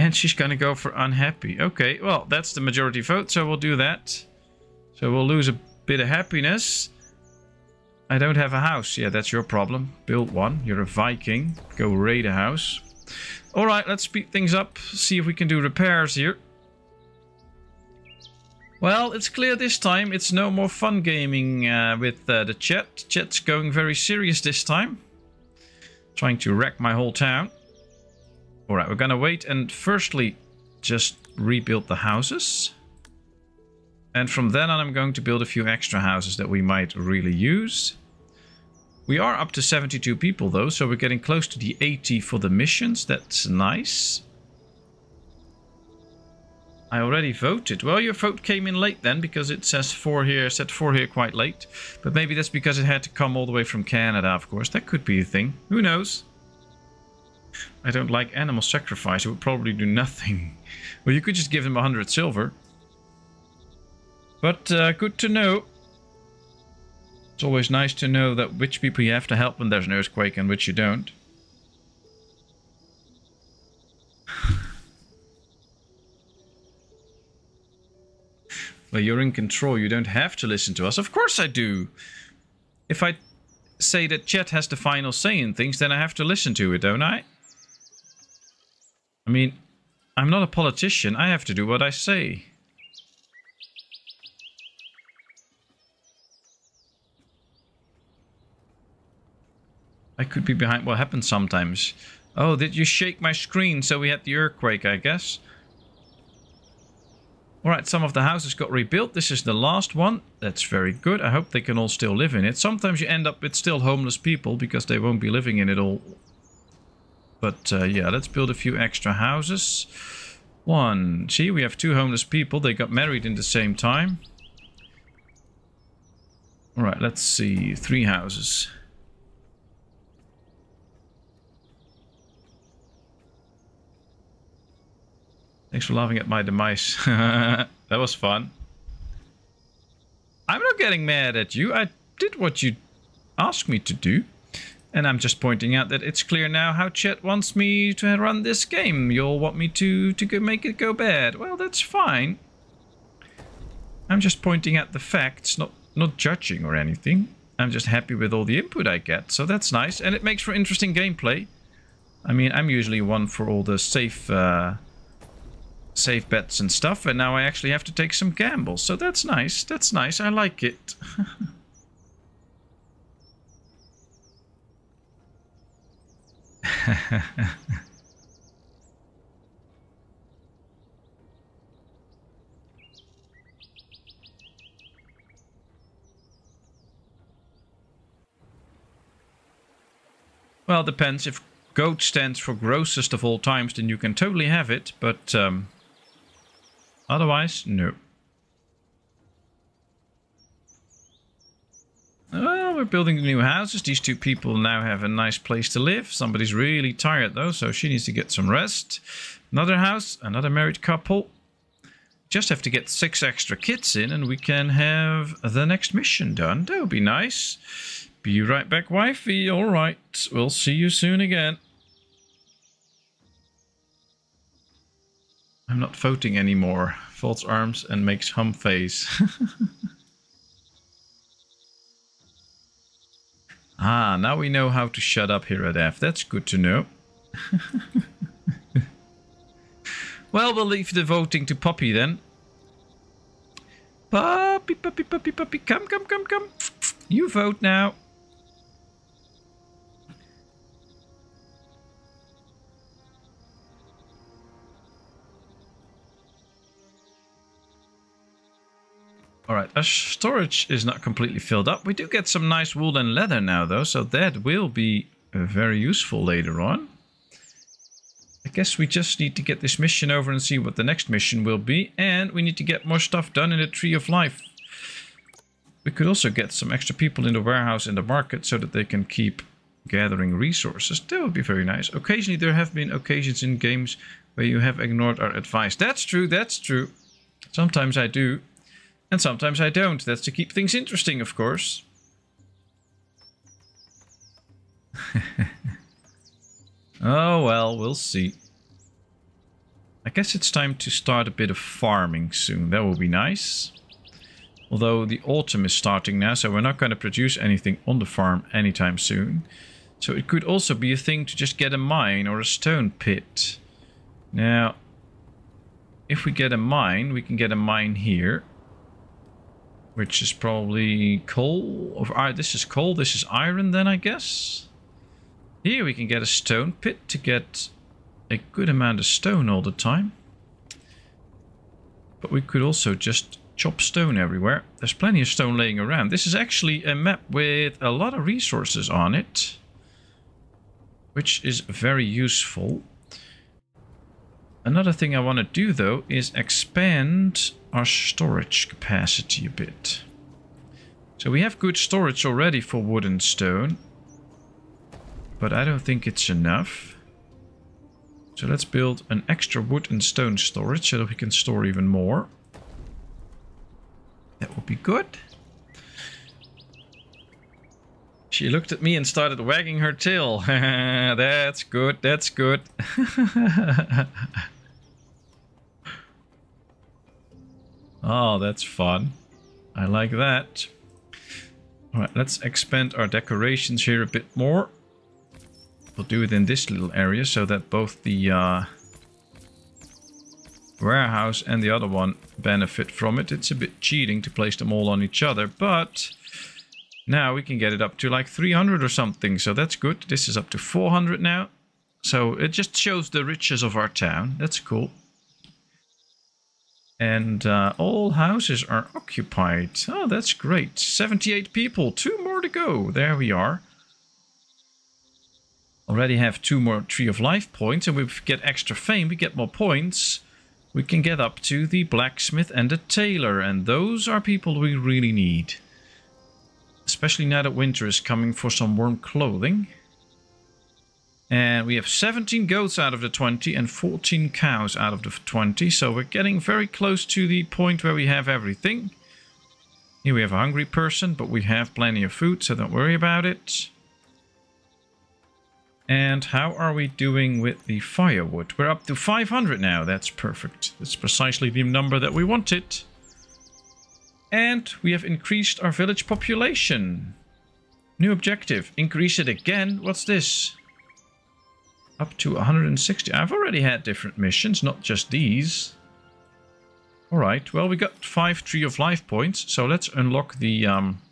And she's going to go for unhappy. Okay, well, that's the majority vote, so we'll do that. So we'll lose a bit of happiness. I don't have a house. Yeah, that's your problem. Build one. You're a Viking. Go raid a house. Alright, let's speed things up. See if we can do repairs here. Well, it's clear this time it's no more fun gaming uh, with uh, the chat. Chat's going very serious this time. Trying to wreck my whole town. Alright, we're gonna wait and firstly just rebuild the houses. And from then on I'm going to build a few extra houses that we might really use. We are up to 72 people though, so we're getting close to the 80 for the missions. That's nice. I already voted. Well, your vote came in late then, because it says 4 here, said 4 here quite late. But maybe that's because it had to come all the way from Canada, of course. That could be a thing. Who knows? I don't like animal sacrifice. It would probably do nothing. Well, you could just give them 100 silver. But uh, good to know. It's always nice to know that which people you have to help when there's an earthquake and which you don't. well, you're in control. You don't have to listen to us. Of course I do. If I say that chat has the final say in things, then I have to listen to it, don't I? I mean, I'm not a politician. I have to do what I say. I could be behind what happens sometimes. Oh, did you shake my screen so we had the earthquake, I guess? All right, some of the houses got rebuilt. This is the last one. That's very good. I hope they can all still live in it. Sometimes you end up with still homeless people because they won't be living in it all. But uh, yeah, let's build a few extra houses. One. See, we have two homeless people. They got married in the same time. All right, let's see. Three houses. Thanks for laughing at my demise. that was fun. I'm not getting mad at you. I did what you asked me to do. And I'm just pointing out that it's clear now how Chet wants me to run this game. You'll want me to, to make it go bad. Well, that's fine. I'm just pointing out the facts, not, not judging or anything. I'm just happy with all the input I get, so that's nice. And it makes for interesting gameplay. I mean, I'm usually one for all the safe... Uh, safe bets and stuff, and now I actually have to take some gambles. So that's nice. That's nice. I like it. well, depends. If goat stands for grossest of all times, then you can totally have it, but um, otherwise, no. Well, we're building new houses. These two people now have a nice place to live. Somebody's really tired though, so she needs to get some rest. Another house, another married couple. Just have to get six extra kids in and we can have the next mission done. That would be nice. Be right back, wifey. All right. We'll see you soon again. I'm not voting anymore. Folds arms and makes hum face. Ah, now we know how to shut up here at F. That's good to know. well, we'll leave the voting to Poppy then. Poppy, Poppy, Poppy, Poppy, come, come, come, come. You vote now. Alright, our storage is not completely filled up. We do get some nice wool and leather now though, so that will be very useful later on. I guess we just need to get this mission over and see what the next mission will be. And we need to get more stuff done in the Tree of Life. We could also get some extra people in the warehouse and the market so that they can keep gathering resources. That would be very nice. Occasionally there have been occasions in games where you have ignored our advice. That's true, that's true. Sometimes I do. And sometimes I don't. That's to keep things interesting, of course. oh, well, we'll see. I guess it's time to start a bit of farming soon. That will be nice. Although the autumn is starting now, so we're not going to produce anything on the farm anytime soon. So it could also be a thing to just get a mine or a stone pit. Now, if we get a mine, we can get a mine here which is probably coal. Or, uh, this is coal, this is iron then, I guess. Here we can get a stone pit to get a good amount of stone all the time. But we could also just chop stone everywhere. There's plenty of stone laying around. This is actually a map with a lot of resources on it. Which is very useful. Another thing I want to do though is expand our storage capacity a bit. So we have good storage already for wood and stone. But I don't think it's enough. So let's build an extra wood and stone storage so that we can store even more. That would be good. She looked at me and started wagging her tail. that's good, that's good. oh, that's fun. I like that. Alright, let's expand our decorations here a bit more. We'll do it in this little area so that both the uh, warehouse and the other one benefit from it. It's a bit cheating to place them all on each other, but now we can get it up to like 300 or something, so that's good. This is up to 400 now. So it just shows the riches of our town. That's cool. And uh, all houses are occupied. Oh, that's great. 78 people. Two more to go. There we are. Already have two more Tree of Life points. And we get extra fame. We get more points. We can get up to the blacksmith and the tailor. And those are people we really need. Especially now that winter is coming for some warm clothing. And we have 17 goats out of the 20 and 14 cows out of the 20. So we're getting very close to the point where we have everything. Here we have a hungry person, but we have plenty of food, so don't worry about it. And how are we doing with the firewood? We're up to 500 now. That's perfect. That's precisely the number that we wanted. And we have increased our village population. New objective. Increase it again. What's this? Up to 160. I've already had different missions, not just these. Alright, well we got 5 Tree of Life points, so let's unlock the um,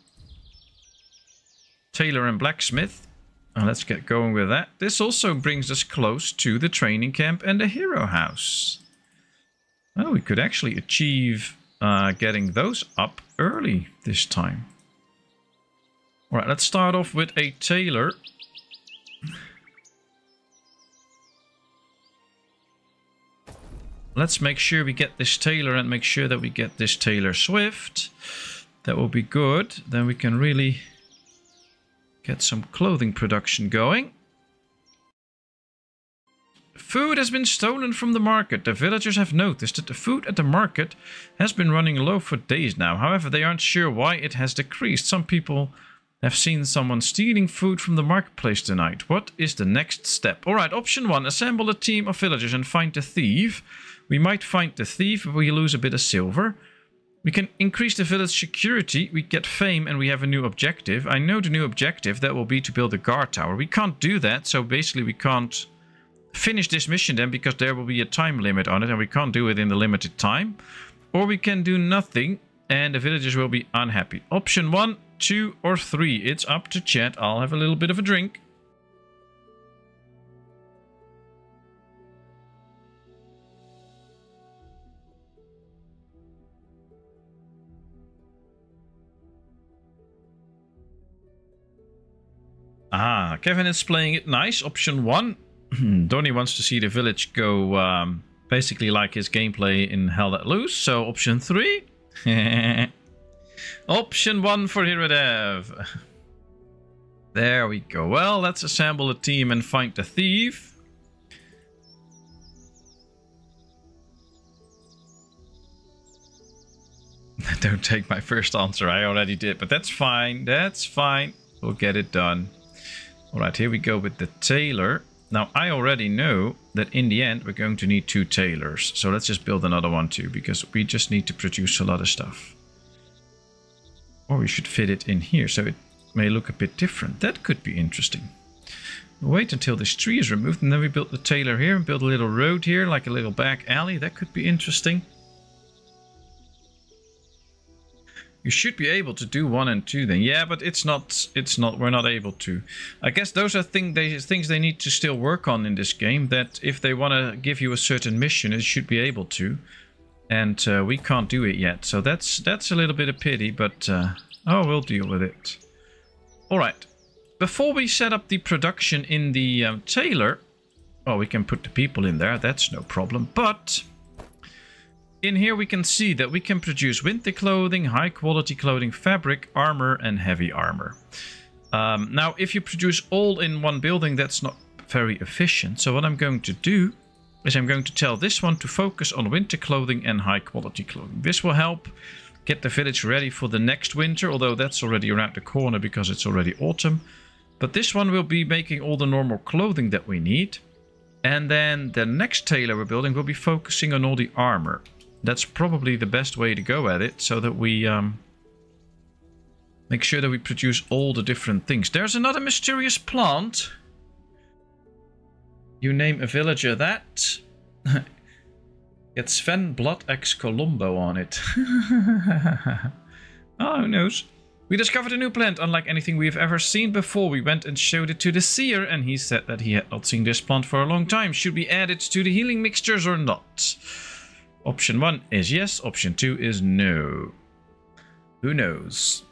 Tailor and Blacksmith. And let's get going with that. This also brings us close to the training camp and the hero house. Oh, we could actually achieve uh, getting those up early this time. Alright, let's start off with a tailor. Let's make sure we get this tailor and make sure that we get this tailor swift. That will be good. Then we can really get some clothing production going. Food has been stolen from the market. The villagers have noticed that the food at the market has been running low for days now. However, they aren't sure why it has decreased. Some people have seen someone stealing food from the marketplace tonight. What is the next step? Alright, option one. Assemble a team of villagers and find the thief. We might find the thief, but we lose a bit of silver. We can increase the village security, we get fame, and we have a new objective. I know the new objective, that will be to build a guard tower. We can't do that, so basically we can't finish this mission then, because there will be a time limit on it, and we can't do it in the limited time. Or we can do nothing, and the villagers will be unhappy. Option 1, 2, or 3. It's up to chat. I'll have a little bit of a drink. Ah, Kevin is playing it nice. Option one. Donny wants to see the village go um, basically like his gameplay in Hell Let Loose. So option three. option one for Hero Dev. There we go. Well, let's assemble a team and find the thief. Don't take my first answer. I already did, but that's fine. That's fine. We'll get it done. Alright, here we go with the tailor. Now, I already know that in the end we're going to need two tailors. So let's just build another one too, because we just need to produce a lot of stuff. Or we should fit it in here, so it may look a bit different. That could be interesting. Wait until this tree is removed, and then we build the tailor here, and build a little road here, like a little back alley. That could be interesting. You should be able to do one and two then. Yeah, but it's not, it's not, we're not able to. I guess those are thing they, things they need to still work on in this game. That if they want to give you a certain mission, it should be able to. And uh, we can't do it yet. So that's that's a little bit of pity, but uh, oh, we'll deal with it. Alright. Before we set up the production in the um, tailor, oh, we can put the people in there. That's no problem. But in here we can see that we can produce winter clothing, high quality clothing, fabric, armor and heavy armor. Um, now if you produce all in one building that's not very efficient. So what I'm going to do is I'm going to tell this one to focus on winter clothing and high quality clothing. This will help get the village ready for the next winter, although that's already around the corner because it's already autumn. But this one will be making all the normal clothing that we need. And then the next tailor we're building will be focusing on all the armor. That's probably the best way to go at it, so that we um, make sure that we produce all the different things. There's another mysterious plant. You name a villager that. Get Sven Blood X Colombo on it. oh, who knows? We discovered a new plant, unlike anything we have ever seen before. We went and showed it to the seer, and he said that he had not seen this plant for a long time. Should we add it to the healing mixtures or not? Option 1 is yes, option 2 is no. Who knows?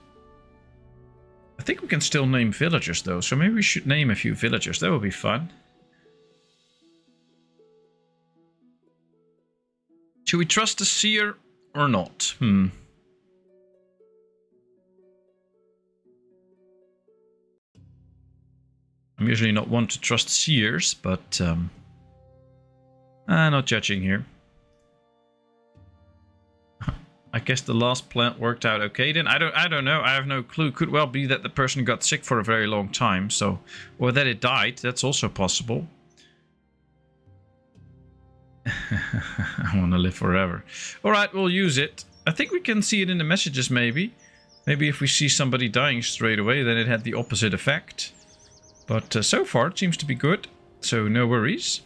I think we can still name villagers though, so maybe we should name a few villagers. That would be fun. Should we trust the seer or not? Hmm. I'm usually not one to trust seers, but um, uh, not judging here. I guess the last plant worked out okay then. I don't I don't know. I have no clue. Could well be that the person got sick for a very long time, so or that it died. That's also possible. I want to live forever. All right, we'll use it. I think we can see it in the messages maybe. Maybe if we see somebody dying straight away, then it had the opposite effect. But uh, so far it seems to be good, so no worries.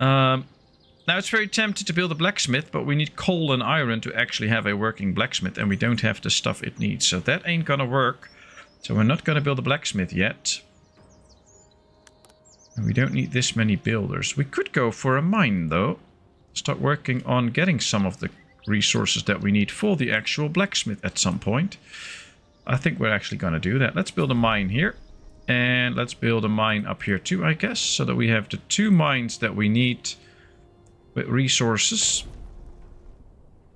Um, now it's very tempted to build a blacksmith, but we need coal and iron to actually have a working blacksmith, and we don't have the stuff it needs, so that ain't gonna work. So we're not gonna build a blacksmith yet. And we don't need this many builders. We could go for a mine, though. Start working on getting some of the resources that we need for the actual blacksmith at some point. I think we're actually to do that. Let's build a mine here. And let's build a mine up here too, I guess. So that we have the two mines that we need with resources.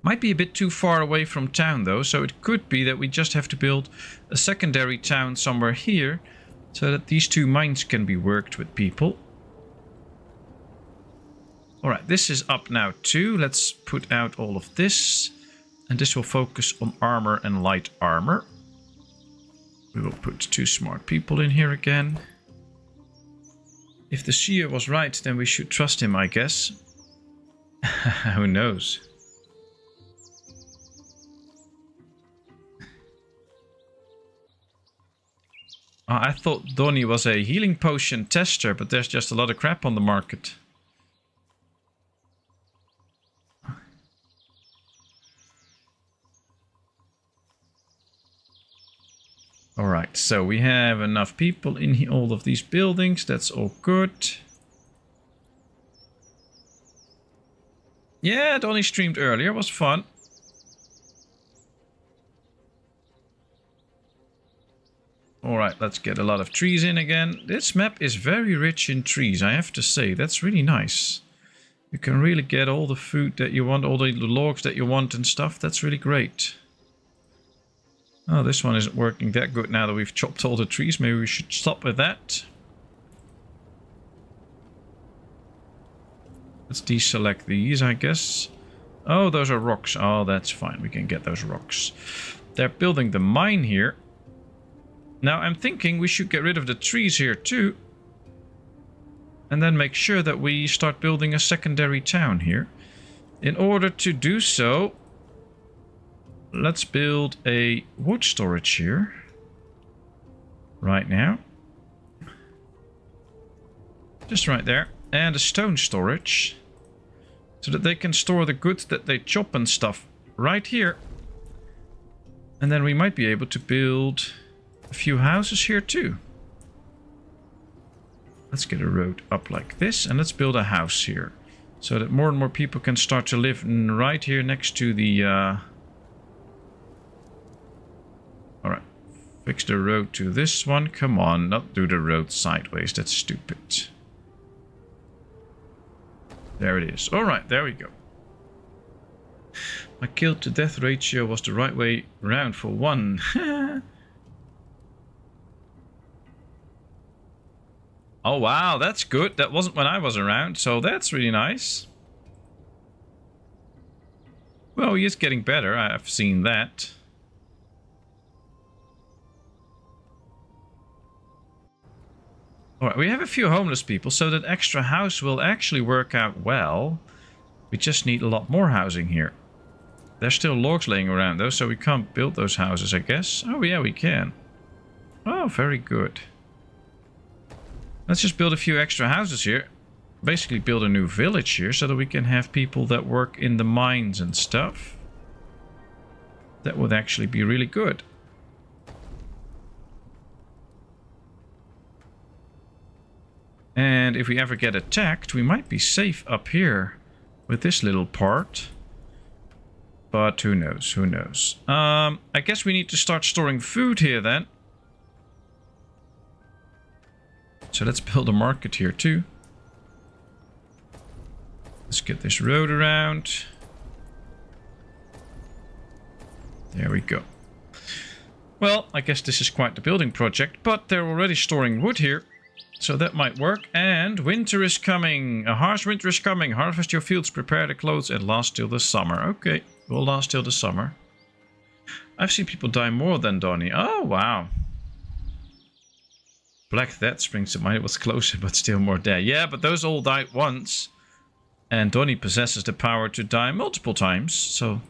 Might be a bit too far away from town though. So it could be that we just have to build a secondary town somewhere here so that these two mines can be worked with people. Alright, this is up now too. Let's put out all of this. And this will focus on armor and light armor. We will put two smart people in here again. If the seer was right, then we should trust him, I guess. Who knows? Uh, I thought Donny was a healing potion tester, but there's just a lot of crap on the market. Alright, so we have enough people in all of these buildings. That's all good. Yeah, Donny streamed earlier. was fun. Alright, let's get a lot of trees in again. This map is very rich in trees, I have to say. That's really nice. You can really get all the food that you want, all the logs that you want and stuff. That's really great. Oh, this one isn't working that good now that we've chopped all the trees. Maybe we should stop with that. Let's deselect these, I guess. Oh, those are rocks. Oh, that's fine. We can get those rocks. They're building the mine here. Now I'm thinking we should get rid of the trees here too. And then make sure that we start building a secondary town here. In order to do so, let's build a wood storage here. Right now. Just right there. And a stone storage. So that they can store the goods that they chop and stuff right here. And then we might be able to build a few houses here too. Let's get a road up like this and let's build a house here. So that more and more people can start to live right here next to the... Uh... Alright. Fix the road to this one. Come on, not do the road sideways. That's stupid. There it is. Alright, there we go. My kill to death ratio was the right way round for one. Oh, wow, that's good. That wasn't when I was around, so that's really nice. Well, he is getting better. I've seen that. Alright, we have a few homeless people, so that extra house will actually work out well. We just need a lot more housing here. There's still logs laying around though, so we can't build those houses, I guess. Oh yeah, we can. Oh, very good. Let's just build a few extra houses here. Basically build a new village here so that we can have people that work in the mines and stuff. That would actually be really good. And if we ever get attacked, we might be safe up here with this little part. But who knows, who knows. Um, I guess we need to start storing food here then. So let's build a market here too. Let's get this road around. There we go. Well, I guess this is quite the building project, but they're already storing wood here. So that might work. And winter is coming. A harsh winter is coming. Harvest your fields, prepare the clothes, and last till the summer. Okay, will last till the summer. I've seen people die more than Donny. Oh, wow. Black Death springs to mind. It was closer, but still more dead. Yeah, but those all died once. And Donny possesses the power to die multiple times, so...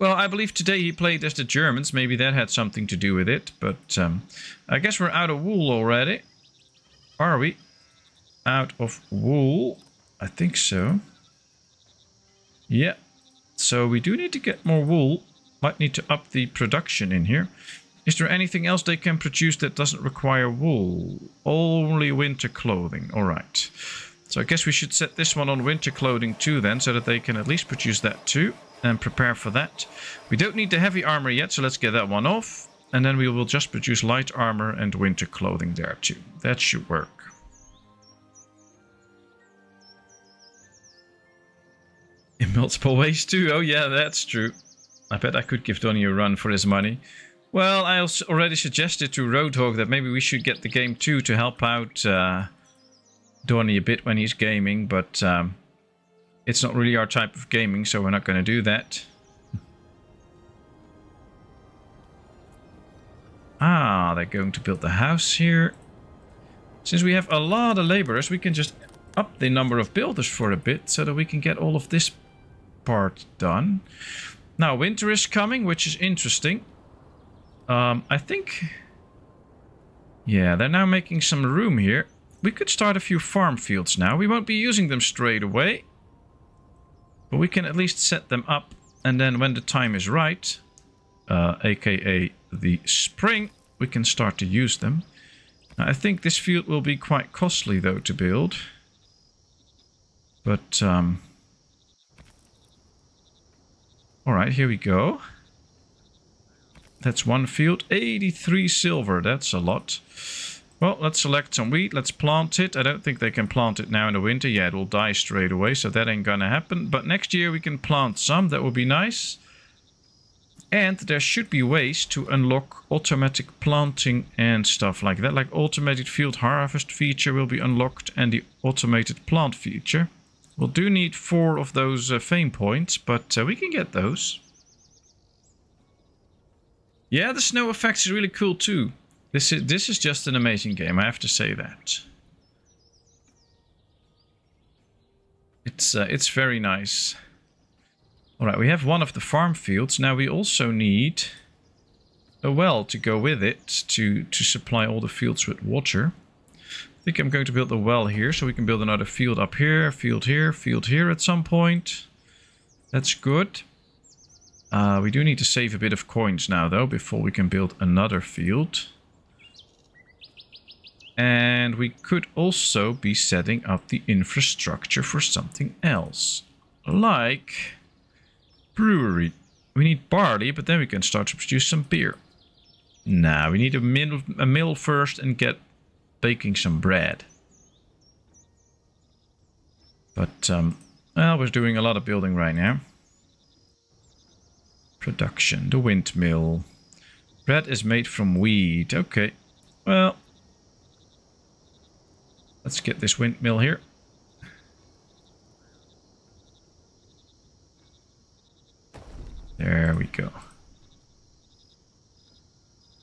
Well, I believe today he played as the Germans. Maybe that had something to do with it. But um, I guess we're out of wool already. Are we? Out of wool? I think so. Yeah. So we do need to get more wool. Might need to up the production in here. Is there anything else they can produce that doesn't require wool? Only winter clothing. Alright. So I guess we should set this one on winter clothing too then, so that they can at least produce that too. And prepare for that. We don't need the heavy armor yet, so let's get that one off. And then we will just produce light armor and winter clothing there too. That should work. In multiple ways too. Oh yeah, that's true. I bet I could give Donny a run for his money. Well, I already suggested to Roadhog that maybe we should get the game too to help out uh, Donny a bit when he's gaming, but um, it's not really our type of gaming, so we're not going to do that. ah, they're going to build the house here. Since we have a lot of laborers, we can just up the number of builders for a bit so that we can get all of this part done. Now, winter is coming, which is interesting. Um, I think... Yeah, they're now making some room here. We could start a few farm fields now. We won't be using them straight away. But we can at least set them up. And then when the time is right, uh, aka the spring, we can start to use them. Now, I think this field will be quite costly though to build. But... Um, Alright, here we go. That's one field. 83 silver. That's a lot. Well, let's select some wheat. Let's plant it. I don't think they can plant it now in the winter. Yeah, it will die straight away, so that ain't gonna happen. But next year we can plant some. That would be nice. And there should be ways to unlock automatic planting and stuff like that. Like automated field harvest feature will be unlocked and the automated plant feature. We'll do need four of those uh, fame points, but uh, we can get those. Yeah, the snow effects is really cool too. This is this is just an amazing game, I have to say that. It's uh, it's very nice. All right, we have one of the farm fields. Now we also need a well to go with it to to supply all the fields with water. I think I'm going to build a well here so we can build another field up here, field here, field here at some point. That's good. Uh, we do need to save a bit of coins now though before we can build another field. And we could also be setting up the infrastructure for something else. Like brewery. We need barley, but then we can start to produce some beer. Nah, we need a mill, a mill first and get baking some bread. But, um, well, we're doing a lot of building right now. Production, the windmill. Bread is made from wheat. Okay, well, let's get this windmill here. There we go.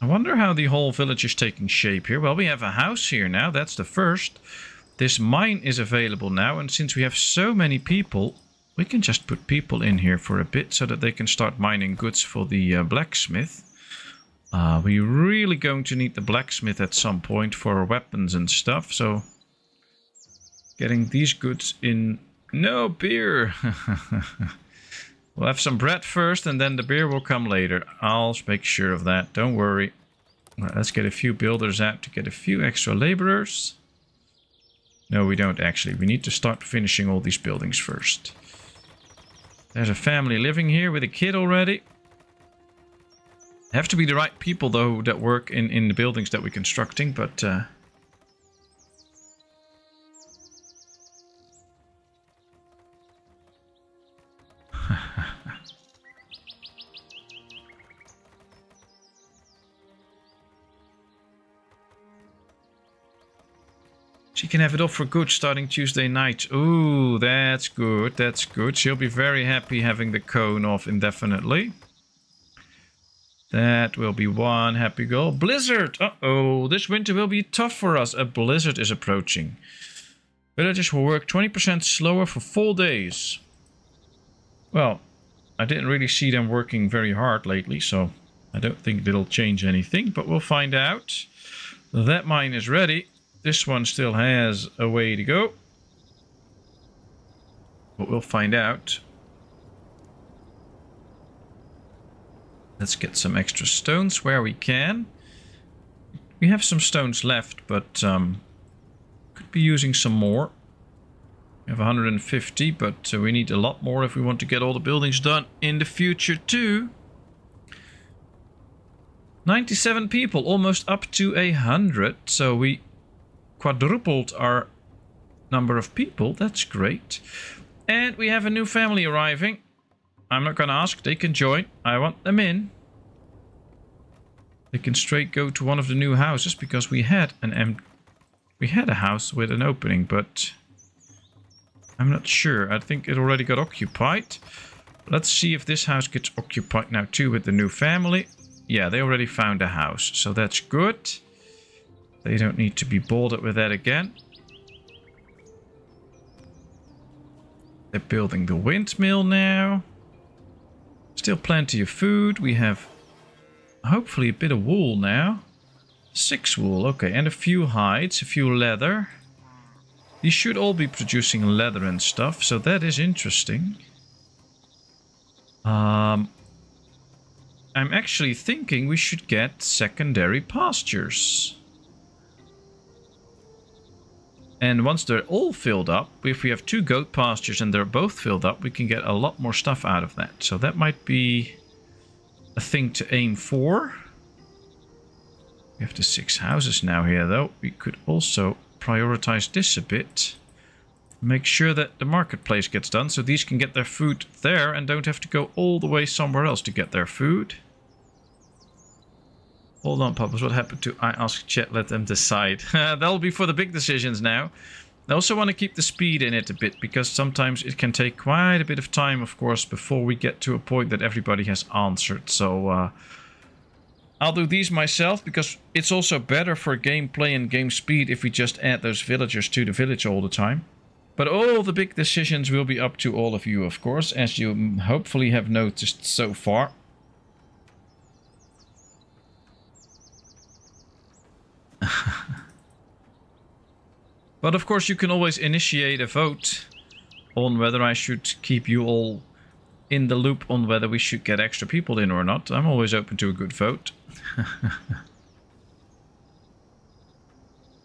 I wonder how the whole village is taking shape here. Well, we have a house here now. That's the first. This mine is available now. And since we have so many people, we can just put people in here for a bit so that they can start mining goods for the uh, blacksmith. Uh, we're really going to need the blacksmith at some point for weapons and stuff. So getting these goods in... No beer! We'll have some bread first and then the beer will come later. I'll make sure of that. Don't worry. Right, let's get a few builders out to get a few extra laborers. No, we don't actually. We need to start finishing all these buildings first. There's a family living here with a kid already. Have to be the right people, though, that work in, in the buildings that we're constructing, but... Uh, can have it off for good starting Tuesday night. Ooh, that's good. That's good. She'll be very happy having the cone off indefinitely. That will be one happy girl. Blizzard! Uh-oh, this winter will be tough for us. A blizzard is approaching. Villagers will work 20% slower for four days. Well, I didn't really see them working very hard lately, so I don't think it'll change anything, but we'll find out. That mine is ready. This one still has a way to go. But we'll find out. Let's get some extra stones where we can. We have some stones left, but um, could be using some more. We have 150, but uh, we need a lot more if we want to get all the buildings done in the future too. 97 people, almost up to a 100, so we quadrupled our number of people. That's great. And we have a new family arriving. I'm not going to ask. They can join. I want them in. They can straight go to one of the new houses because we had an em we had a house with an opening, but I'm not sure. I think it already got occupied. Let's see if this house gets occupied now too with the new family. Yeah, they already found a house, so that's good. They don't need to be bothered with that again. They're building the windmill now. Still plenty of food. We have hopefully a bit of wool now. Six wool, okay. And a few hides, a few leather. These should all be producing leather and stuff, so that is interesting. Um, I'm actually thinking we should get secondary pastures. And once they're all filled up, if we have two goat pastures and they're both filled up, we can get a lot more stuff out of that. So that might be a thing to aim for. We have the six houses now here, though. We could also prioritize this a bit. Make sure that the marketplace gets done, so these can get their food there and don't have to go all the way somewhere else to get their food. Hold on, Papas. What happened to I ask chat? Let them decide. That'll be for the big decisions now. I also want to keep the speed in it a bit because sometimes it can take quite a bit of time, of course, before we get to a point that everybody has answered. So uh, I'll do these myself because it's also better for gameplay and game speed if we just add those villagers to the village all the time. But all the big decisions will be up to all of you, of course, as you hopefully have noticed so far. but of course you can always initiate a vote on whether I should keep you all in the loop on whether we should get extra people in or not. I'm always open to a good vote.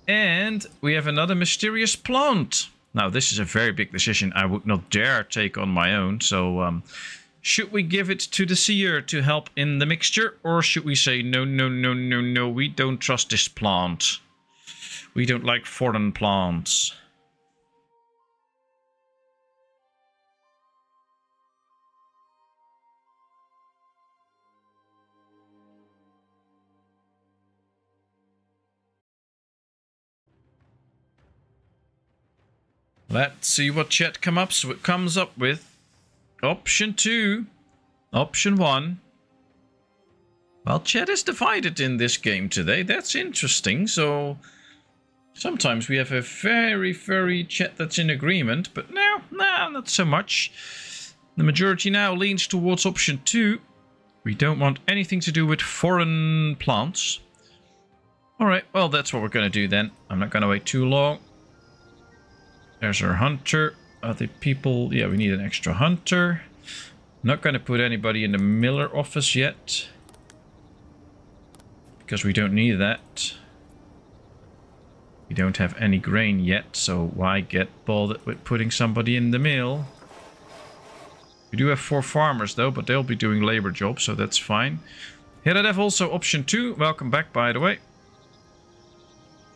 and we have another mysterious plant. Now this is a very big decision I would not dare take on my own. So um, should we give it to the seer to help in the mixture? Or should we say, no, no, no, no, no, we don't trust this plant. We don't like foreign plants. Let's see what chat come up, comes up with. Option 2. Option 1. Well, chat is divided in this game today. That's interesting. So, sometimes we have a very, very chat that's in agreement. But no, no, not so much. The majority now leans towards option 2. We don't want anything to do with foreign plants. Alright, well, that's what we're going to do then. I'm not going to wait too long. There's our hunter. Other people, yeah, we need an extra hunter. Not going to put anybody in the miller office yet. because we don't need that. We don't have any grain yet, so why get bothered with putting somebody in the mill? We do have four farmers though, but they'll be doing labor jobs, so that's fine. Here I have also option 2. Welcome back, by the way.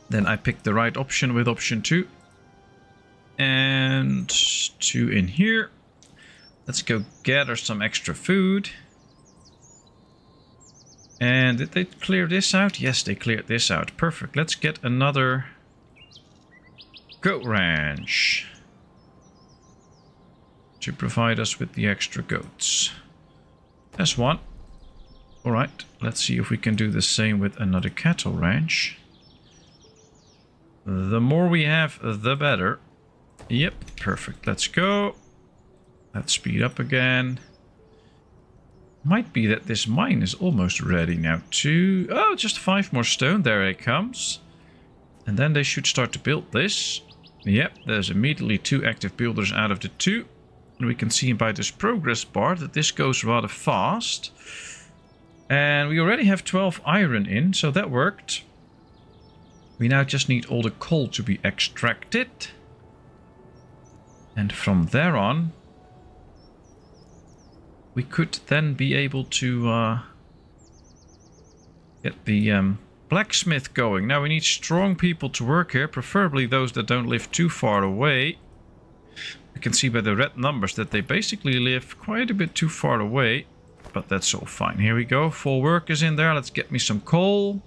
Then I picked the right option with option 2. And 2 in here. Let's go gather some extra food. And did they clear this out? Yes, they cleared this out. Perfect. Let's get another goat ranch to provide us with the extra goats. That's one. Alright, let's see if we can do the same with another cattle ranch. The more we have, the better. Yep, perfect. Let's go. Let's speed up again. Might be that this mine is almost ready now too. Oh, just five more stone. There it comes. And then they should start to build this. Yep, there's immediately two active builders out of the two. And we can see by this progress bar that this goes rather fast. And we already have 12 iron in, so that worked. We now just need all the coal to be extracted. And from there on, we could then be able to uh, get the um, blacksmith going. Now we need strong people to work here, preferably those that don't live too far away. You can see by the red numbers that they basically live quite a bit too far away, but that's all fine. Here we go, full workers in there. Let's get me some coal.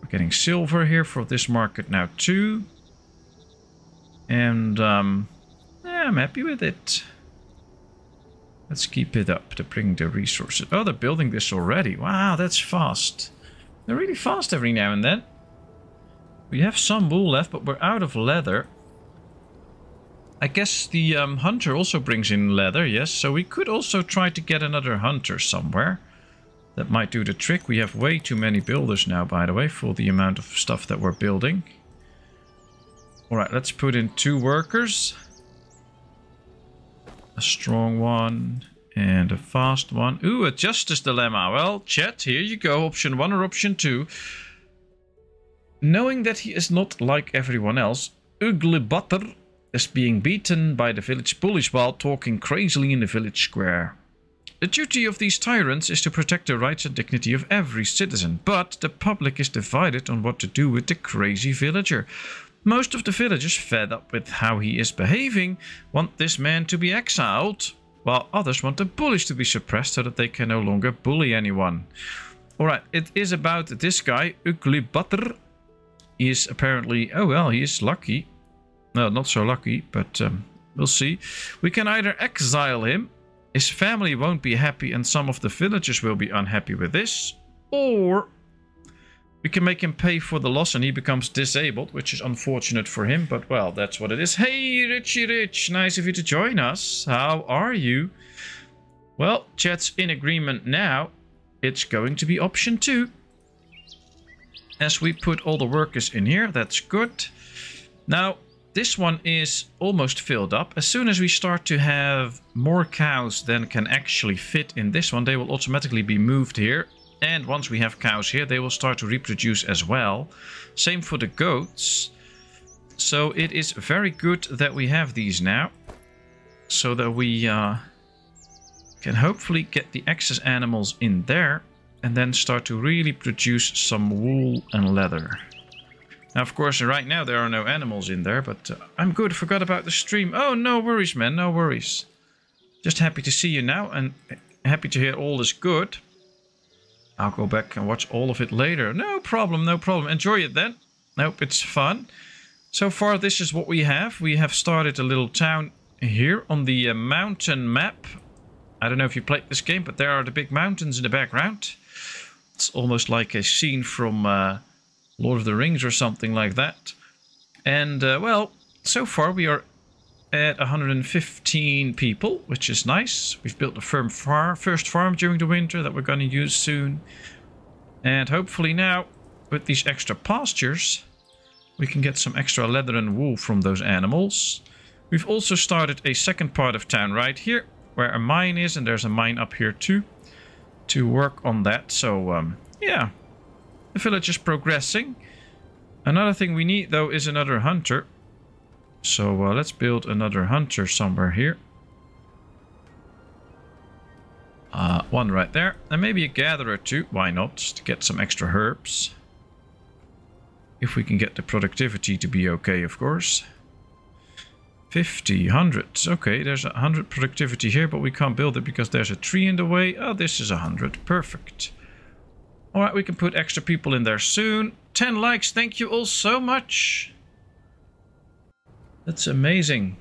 We're getting silver here for this market now too. And um, yeah, I'm happy with it. Let's keep it up to bring the resources. Oh, they're building this already. Wow, that's fast. They're really fast every now and then. We have some wool left, but we're out of leather. I guess the um, hunter also brings in leather, yes. So we could also try to get another hunter somewhere. That might do the trick. We have way too many builders now, by the way, for the amount of stuff that we're building. Alright, let's put in two workers a strong one, and a fast one. Ooh, a justice dilemma. Well, chat, here you go. Option one or option two. Knowing that he is not like everyone else, Ugly Butter is being beaten by the village bullies while talking crazily in the village square. The duty of these tyrants is to protect the rights and dignity of every citizen, but the public is divided on what to do with the crazy villager. Most of the villagers, fed up with how he is behaving, want this man to be exiled, while others want the bullies to be suppressed so that they can no longer bully anyone. Alright, it is about this guy, Ugly Butter. He is apparently, oh well, he is lucky. No, not so lucky, but um, we'll see. We can either exile him, his family won't be happy and some of the villagers will be unhappy with this, or we can make him pay for the loss and he becomes disabled, which is unfortunate for him, but well, that's what it is. Hey, Richie Rich, nice of you to join us. How are you? Well, chat's in agreement now. It's going to be option two. As we put all the workers in here, that's good. Now, this one is almost filled up. As soon as we start to have more cows than can actually fit in this one, they will automatically be moved here and once we have cows here, they will start to reproduce as well. Same for the goats. So it is very good that we have these now. So that we uh, can hopefully get the excess animals in there. And then start to really produce some wool and leather. Now, of course, right now there are no animals in there, but uh, I'm good. Forgot about the stream. Oh, no worries, man. No worries. Just happy to see you now and happy to hear all is good. I'll go back and watch all of it later. No problem, no problem. Enjoy it then. Nope, it's fun. So far, this is what we have. We have started a little town here on the uh, mountain map. I don't know if you played this game, but there are the big mountains in the background. It's almost like a scene from uh, Lord of the Rings or something like that. And, uh, well, so far we are at 115 people, which is nice. We've built a firm far first farm during the winter that we're going to use soon. And hopefully now, with these extra pastures, we can get some extra leather and wool from those animals. We've also started a second part of town right here, where a mine is, and there's a mine up here too, to work on that. So um, Yeah. The village is progressing. Another thing we need, though, is another hunter. So uh, let's build another hunter somewhere here. Uh, one right there. And maybe a gatherer too. Why not? To get some extra herbs. If we can get the productivity to be okay, of course. 50, 100. Okay, there's a 100 productivity here, but we can't build it because there's a tree in the way. Oh, this is a 100. Perfect. Alright, we can put extra people in there soon. 10 likes, thank you all so much. That's amazing.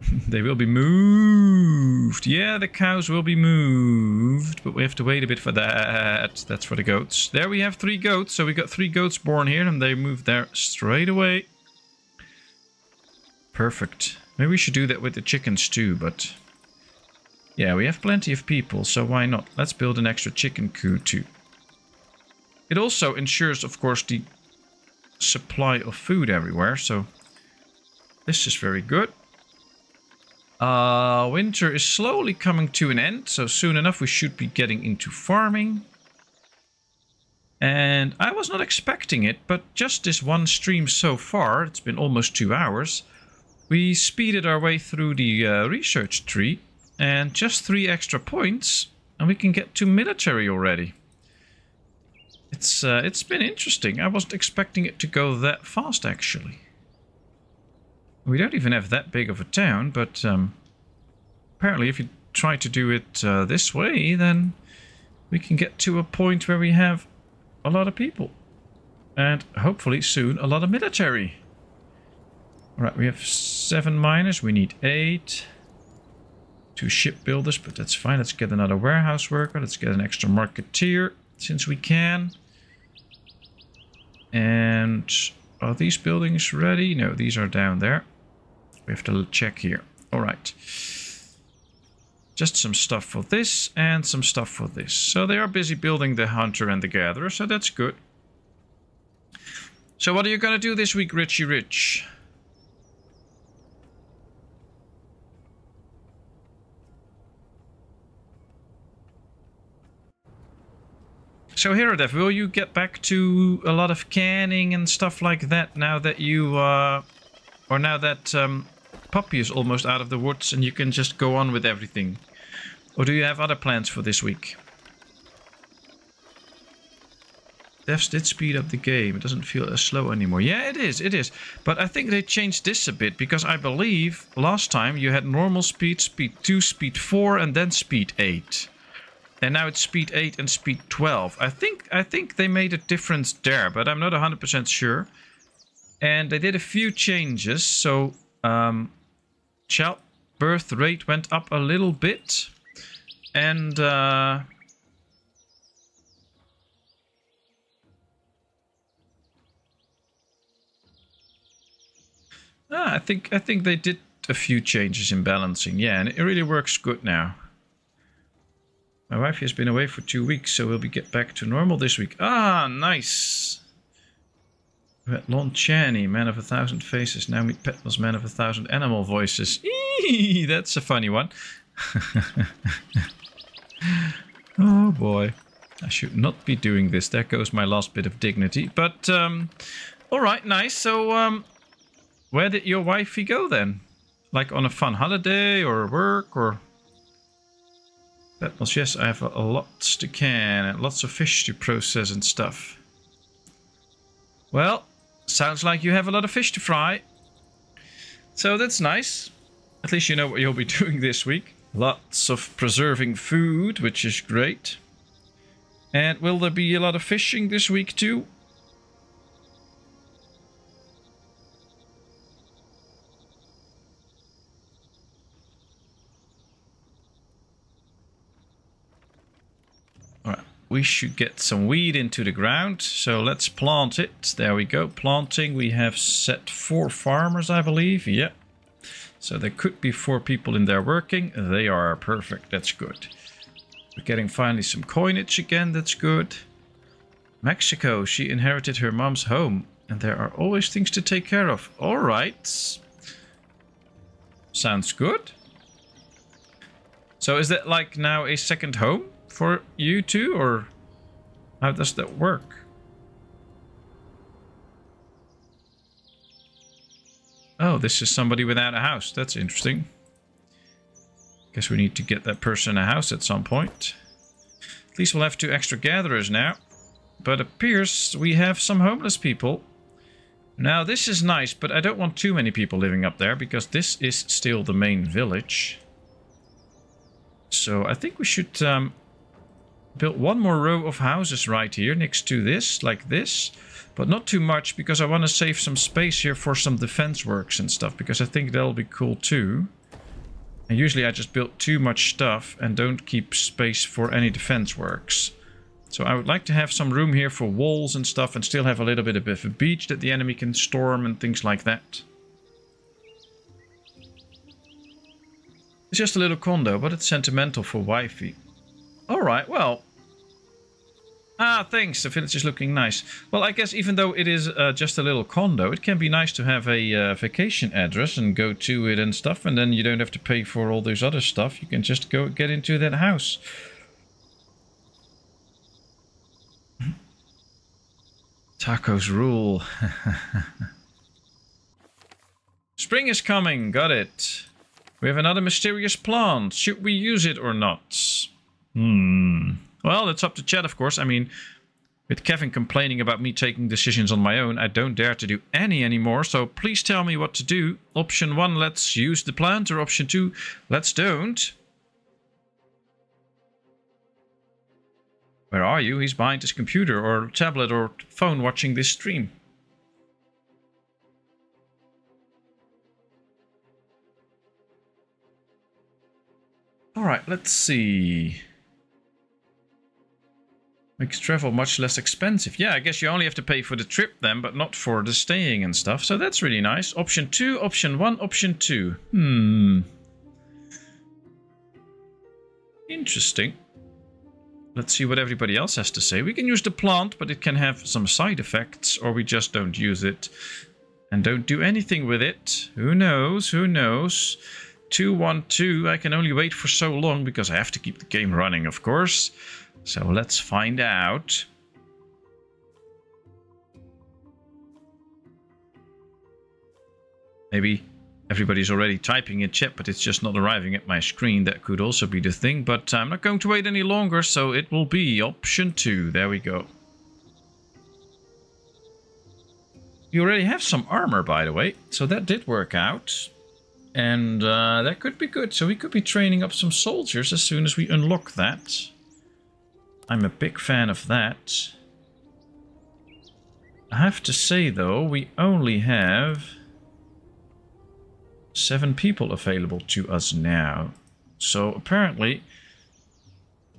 they will be moved. Yeah, the cows will be moved, but we have to wait a bit for that. That's for the goats. There we have three goats, so we got three goats born here, and they moved there straight away. Perfect. Maybe we should do that with the chickens too, but... Yeah, we have plenty of people, so why not? Let's build an extra chicken coop too. It also ensures, of course, the supply of food everywhere, so... This is very good. Uh, winter is slowly coming to an end, so soon enough we should be getting into farming. And I was not expecting it, but just this one stream so far, it's been almost two hours, we speeded our way through the uh, research tree and just three extra points and we can get to military already. It's uh, It's been interesting. I wasn't expecting it to go that fast actually. We don't even have that big of a town, but um, apparently if you try to do it uh, this way, then we can get to a point where we have a lot of people. And hopefully soon a lot of military. Alright, we have seven miners. We need eight. Two shipbuilders, but that's fine. Let's get another warehouse worker. Let's get an extra marketeer, since we can. And are these buildings ready? No, these are down there. We have to check here. Alright. Just some stuff for this and some stuff for this. So they are busy building the hunter and the gatherer, so that's good. So what are you going to do this week, Richie Rich? So Herodev, will you get back to a lot of canning and stuff like that now that you, uh, or now that um, Puppy is almost out of the woods and you can just go on with everything? Or do you have other plans for this week? Devs did speed up the game. It doesn't feel as slow anymore. Yeah, it is. It is. But I think they changed this a bit because I believe last time you had normal speed, speed 2, speed 4 and then speed 8. And now it's speed 8 and speed 12. I think I think they made a difference there, but I'm not 100% sure. And they did a few changes. So um, child birth rate went up a little bit. And... Uh, Ah, I think I think they did a few changes in balancing, yeah, and it really works good now. My wife has been away for two weeks, so we'll be get back to normal this week. Ah, nice. We had Lon Chaney, Man of a Thousand Faces. Now meet Patmos, Man of a Thousand Animal Voices. Eee, that's a funny one. oh boy. I should not be doing this. There goes my last bit of dignity. But, um, alright, nice. So, um, where did your wifey go then? Like on a fun holiday or work or... That was yes, I have a, a lot to can and lots of fish to process and stuff. Well, sounds like you have a lot of fish to fry. So that's nice. At least you know what you'll be doing this week. Lots of preserving food, which is great. And will there be a lot of fishing this week too? We should get some weed into the ground. So let's plant it. There we go. Planting. We have set four farmers, I believe. Yep. So there could be four people in there working. They are perfect. That's good. We're getting finally some coinage again. That's good. Mexico. She inherited her mom's home. And there are always things to take care of. All right. Sounds good. So is that like now a second home? For you too, or How does that work? Oh, this is somebody without a house. That's interesting. Guess we need to get that person a house at some point. At least we'll have two extra gatherers now. But appears we have some homeless people. Now this is nice, but I don't want too many people living up there because this is still the main village. So I think we should um, build one more row of houses right here next to this, like this. But not too much because I want to save some space here for some defense works and stuff because I think that'll be cool too. And usually I just build too much stuff and don't keep space for any defense works. So I would like to have some room here for walls and stuff and still have a little bit of a beach that the enemy can storm and things like that. It's just a little condo, but it's sentimental for wifey. Alright, well. Ah, thanks. The village is looking nice. Well, I guess even though it is uh, just a little condo, it can be nice to have a uh, vacation address and go to it and stuff. And then you don't have to pay for all those other stuff. You can just go get into that house. Tacos rule. Spring is coming. Got it. We have another mysterious plant. Should we use it or not? Hmm. Well, it's up to chat, of course. I mean, with Kevin complaining about me taking decisions on my own, I don't dare to do any anymore. So please tell me what to do. Option 1, let's use the plant. Or option 2, let's don't. Where are you? He's behind his computer or tablet or phone watching this stream. Alright, let's see. Makes travel much less expensive. Yeah, I guess you only have to pay for the trip then, but not for the staying and stuff. So that's really nice. Option 2, option 1, option 2. Hmm. Interesting. Let's see what everybody else has to say. We can use the plant, but it can have some side effects, or we just don't use it and don't do anything with it. Who knows? Who knows? 212, I can only wait for so long because I have to keep the game running, of course. So let's find out. Maybe Everybody's already typing in chat, but it's just not arriving at my screen. That could also be the thing, but I'm not going to wait any longer, so it will be option 2. There we go. You already have some armor, by the way, so that did work out. And uh, that could be good, so we could be training up some soldiers as soon as we unlock that. I'm a big fan of that. I have to say, though, we only have seven people available to us now. So apparently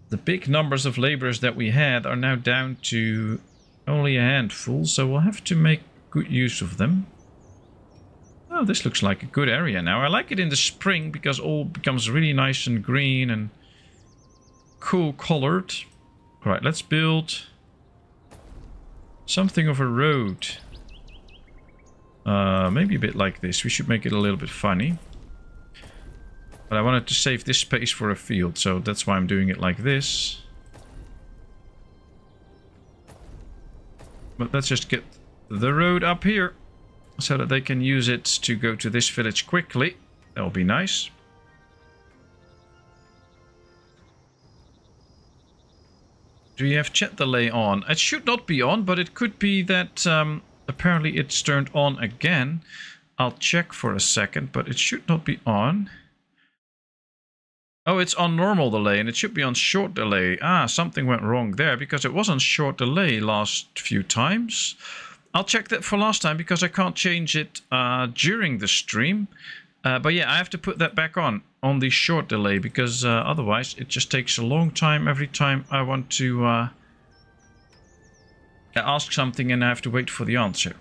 the big numbers of laborers that we had are now down to only a handful, so we'll have to make good use of them. Oh, this looks like a good area now. I like it in the spring because all becomes really nice and green and cool colored. Alright, let's build something of a road. Uh, maybe a bit like this. We should make it a little bit funny. But I wanted to save this space for a field, so that's why I'm doing it like this. But let's just get the road up here so that they can use it to go to this village quickly. That'll be nice. Do we have chat delay on? It should not be on, but it could be that um, apparently it's turned on again. I'll check for a second, but it should not be on. Oh, it's on normal delay and it should be on short delay. Ah, something went wrong there because it was on short delay last few times. I'll check that for last time because I can't change it uh, during the stream. Uh, but yeah, I have to put that back on, on the short delay because uh, otherwise it just takes a long time every time I want to uh, ask something and I have to wait for the answer.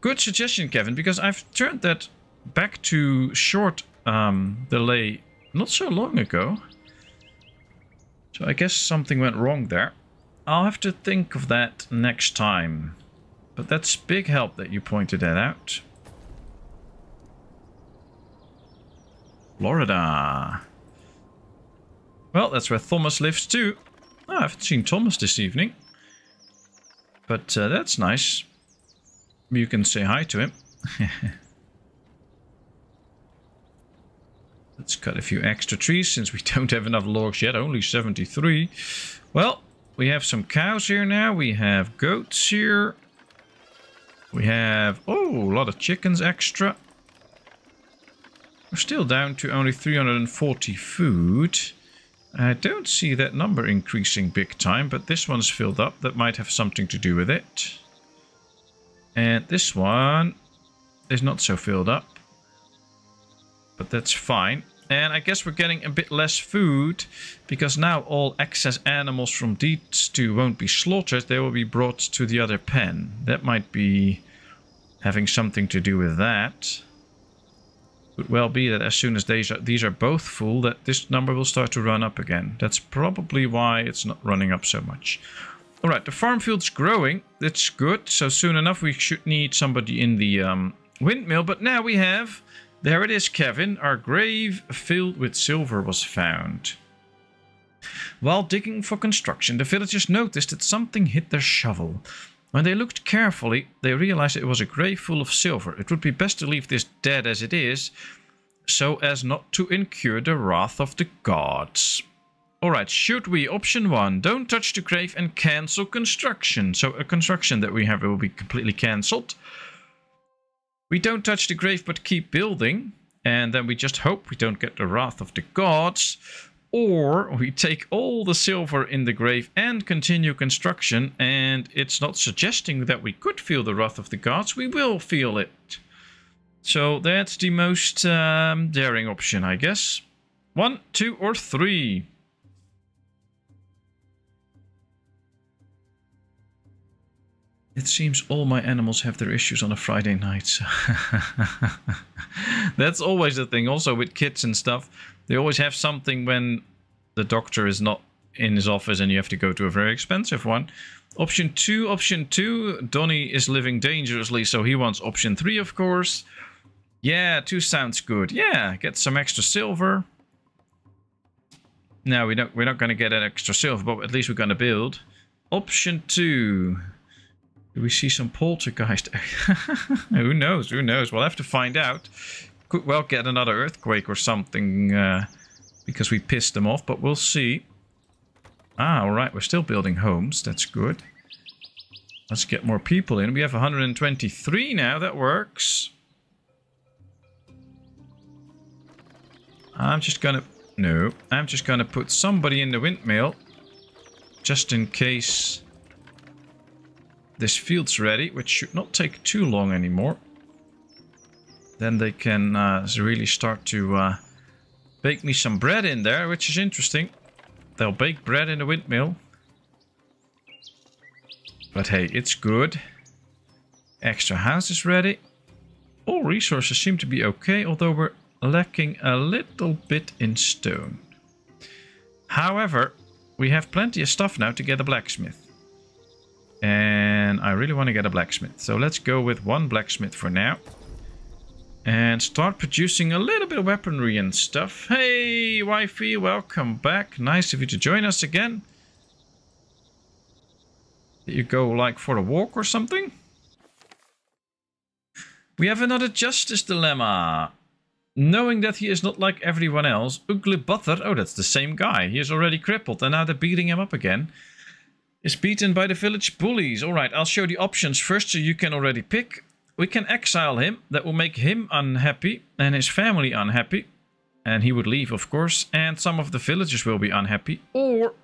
Good suggestion, Kevin, because I've turned that back to short um, delay not so long ago. So I guess something went wrong there. I'll have to think of that next time. But that's big help that you pointed that out. Florida. Well, that's where Thomas lives too. Oh, I haven't seen Thomas this evening. but uh, that's nice. You can say hi to him. Let's cut a few extra trees since we don't have enough logs yet. Only 73. Well, we have some cows here now. We have goats here. We have, oh, a lot of chickens extra. We're still down to only 340 food. I don't see that number increasing big time, but this one's filled up. That might have something to do with it. And this one is not so filled up. But that's fine. And I guess we're getting a bit less food because now all excess animals from these two won't be slaughtered. They will be brought to the other pen. That might be having something to do with that. Could well be that as soon as these are, these are both full, that this number will start to run up again. That's probably why it's not running up so much. Alright, the farm field's growing. That's good. So soon enough we should need somebody in the um, windmill. But now we have there it is, Kevin. Our grave filled with silver was found. While digging for construction, the villagers noticed that something hit their shovel. When they looked carefully, they realized it was a grave full of silver. It would be best to leave this dead as it is, so as not to incur the wrath of the gods. Alright, should we? Option 1. Don't touch the grave and cancel construction. So a construction that we have will be completely cancelled. We don't touch the grave but keep building. And then we just hope we don't get the wrath of the gods. Or we take all the silver in the grave and continue construction. And it's not suggesting that we could feel the wrath of the gods. We will feel it. So that's the most um, daring option, I guess. One, two, or three. It seems all my animals have their issues on a Friday night. That's always the thing. Also with kids and stuff, they always have something when the doctor is not in his office and you have to go to a very expensive one. Option 2, option 2, Donny is living dangerously, so he wants option 3, of course. Yeah, 2 sounds good. Yeah, get some extra silver. No, we don't, we're not going to get an extra silver, but at least we're going to build. Option 2. Do we see some poltergeist? who knows? Who knows? We'll have to find out. Could well get another earthquake or something uh, because we pissed them off, but we'll see. Ah, alright. We're still building homes. That's good. Let's get more people in. We have 123 now. That works. I'm just gonna... No. I'm just gonna put somebody in the windmill. Just in case this field's ready, which should not take too long anymore. Then they can uh, really start to uh, bake me some bread in there, which is interesting. They'll bake bread in the windmill. But hey, it's good. Extra house is ready. All resources seem to be okay, although we're lacking a little bit in stone. However, we have plenty of stuff now to get a blacksmith. And I really want to get a blacksmith. So let's go with one blacksmith for now. And start producing a little bit of weaponry and stuff. Hey, wifey, welcome back. Nice of you to join us again. Did you go, like, for a walk or something? We have another justice dilemma. Knowing that he is not like everyone else, Ugly Butter, oh, that's the same guy. He is already crippled, and now they're beating him up again is beaten by the village bullies. Alright, I'll show the options first so you can already pick. We can exile him. That will make him unhappy and his family unhappy. And he would leave, of course. And some of the villagers will be unhappy. Or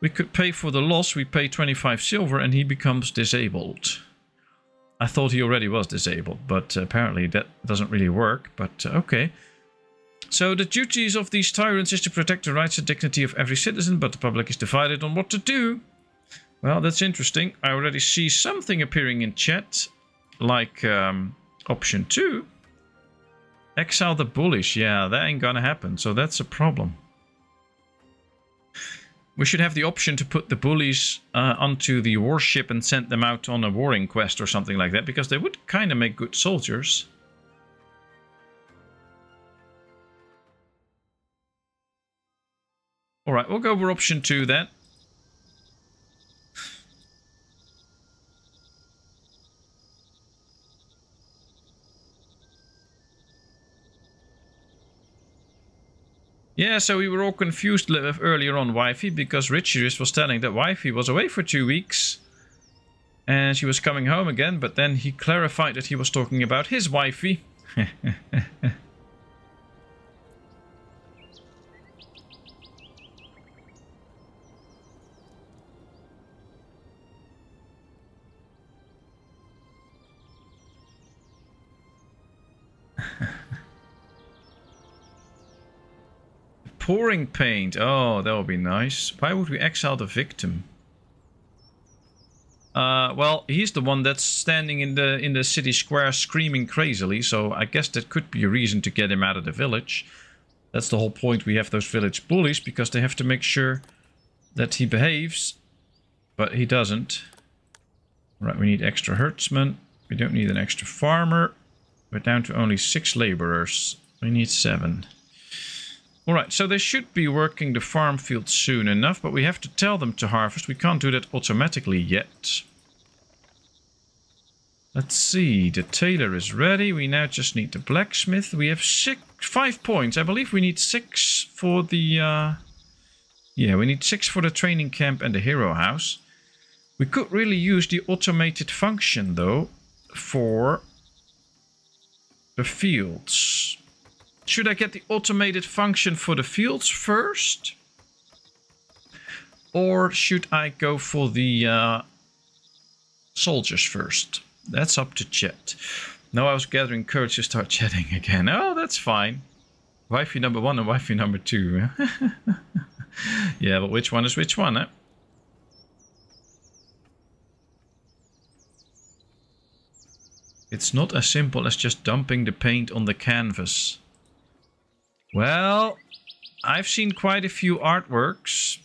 we could pay for the loss. We pay 25 silver and he becomes disabled. I thought he already was disabled, but apparently that doesn't really work. But uh, okay. So the duties of these tyrants is to protect the rights and dignity of every citizen, but the public is divided on what to do. Well, that's interesting. I already see something appearing in chat, like um, option 2. Exile the bullish. Yeah, that ain't gonna happen, so that's a problem. We should have the option to put the bullies uh, onto the warship and send them out on a warring quest or something like that, because they would kind of make good soldiers. Alright, we'll go over option 2 then. Yeah, so we were all confused earlier on Wifey because Richard was telling that Wifey was away for two weeks and she was coming home again, but then he clarified that he was talking about his wifey. Pouring paint. Oh, that would be nice. Why would we exile the victim? Uh, well, he's the one that's standing in the in the city square screaming crazily, so I guess that could be a reason to get him out of the village. That's the whole point. We have those village bullies because they have to make sure that he behaves, but he doesn't. Right, we need extra herdsmen. We don't need an extra farmer. We're down to only six laborers. We need seven. Alright, so they should be working the farm field soon enough, but we have to tell them to harvest. We can't do that automatically yet. Let's see, the tailor is ready. We now just need the blacksmith. We have six, five points. I believe we need six for the... Uh, yeah, we need six for the training camp and the hero house. We could really use the automated function, though, for the fields. Should I get the automated function for the fields first? Or should I go for the uh, soldiers first? That's up to chat. Now I was gathering courage to start chatting again. Oh, that's fine. Wifey number one and wifey number two. yeah, but which one is which one, eh? It's not as simple as just dumping the paint on the canvas. Well, I've seen quite a few artworks.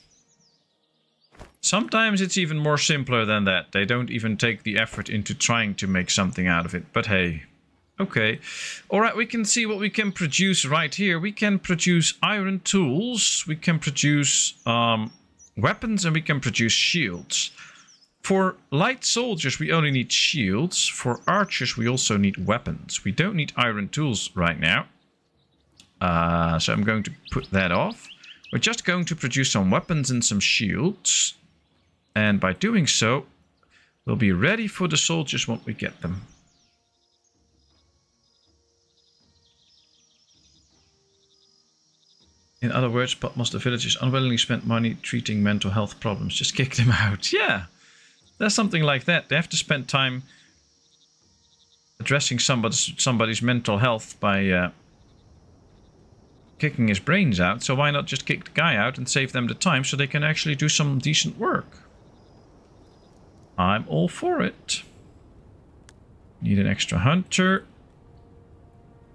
Sometimes it's even more simpler than that. They don't even take the effort into trying to make something out of it. But hey, okay. Alright, we can see what we can produce right here. We can produce iron tools. We can produce um, weapons and we can produce shields. For light soldiers, we only need shields. For archers, we also need weapons. We don't need iron tools right now. Uh, so I'm going to put that off. We're just going to produce some weapons and some shields. And by doing so, we'll be ready for the soldiers when we get them. In other words, of the villagers unwillingly spent money treating mental health problems. Just kick them out. Yeah, there's something like that. They have to spend time addressing somebody's, somebody's mental health by uh, kicking his brains out, so why not just kick the guy out and save them the time so they can actually do some decent work? I'm all for it. Need an extra hunter.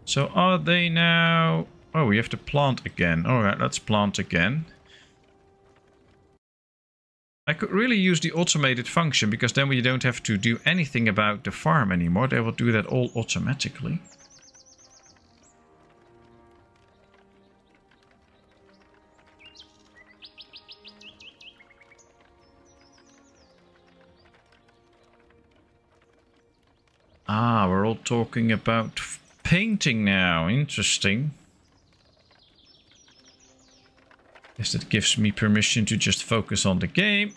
So are they now... Oh, we have to plant again. Alright, let's plant again. I could really use the automated function because then we don't have to do anything about the farm anymore. They will do that all automatically. Ah, we're all talking about painting now. Interesting. Guess that gives me permission to just focus on the game.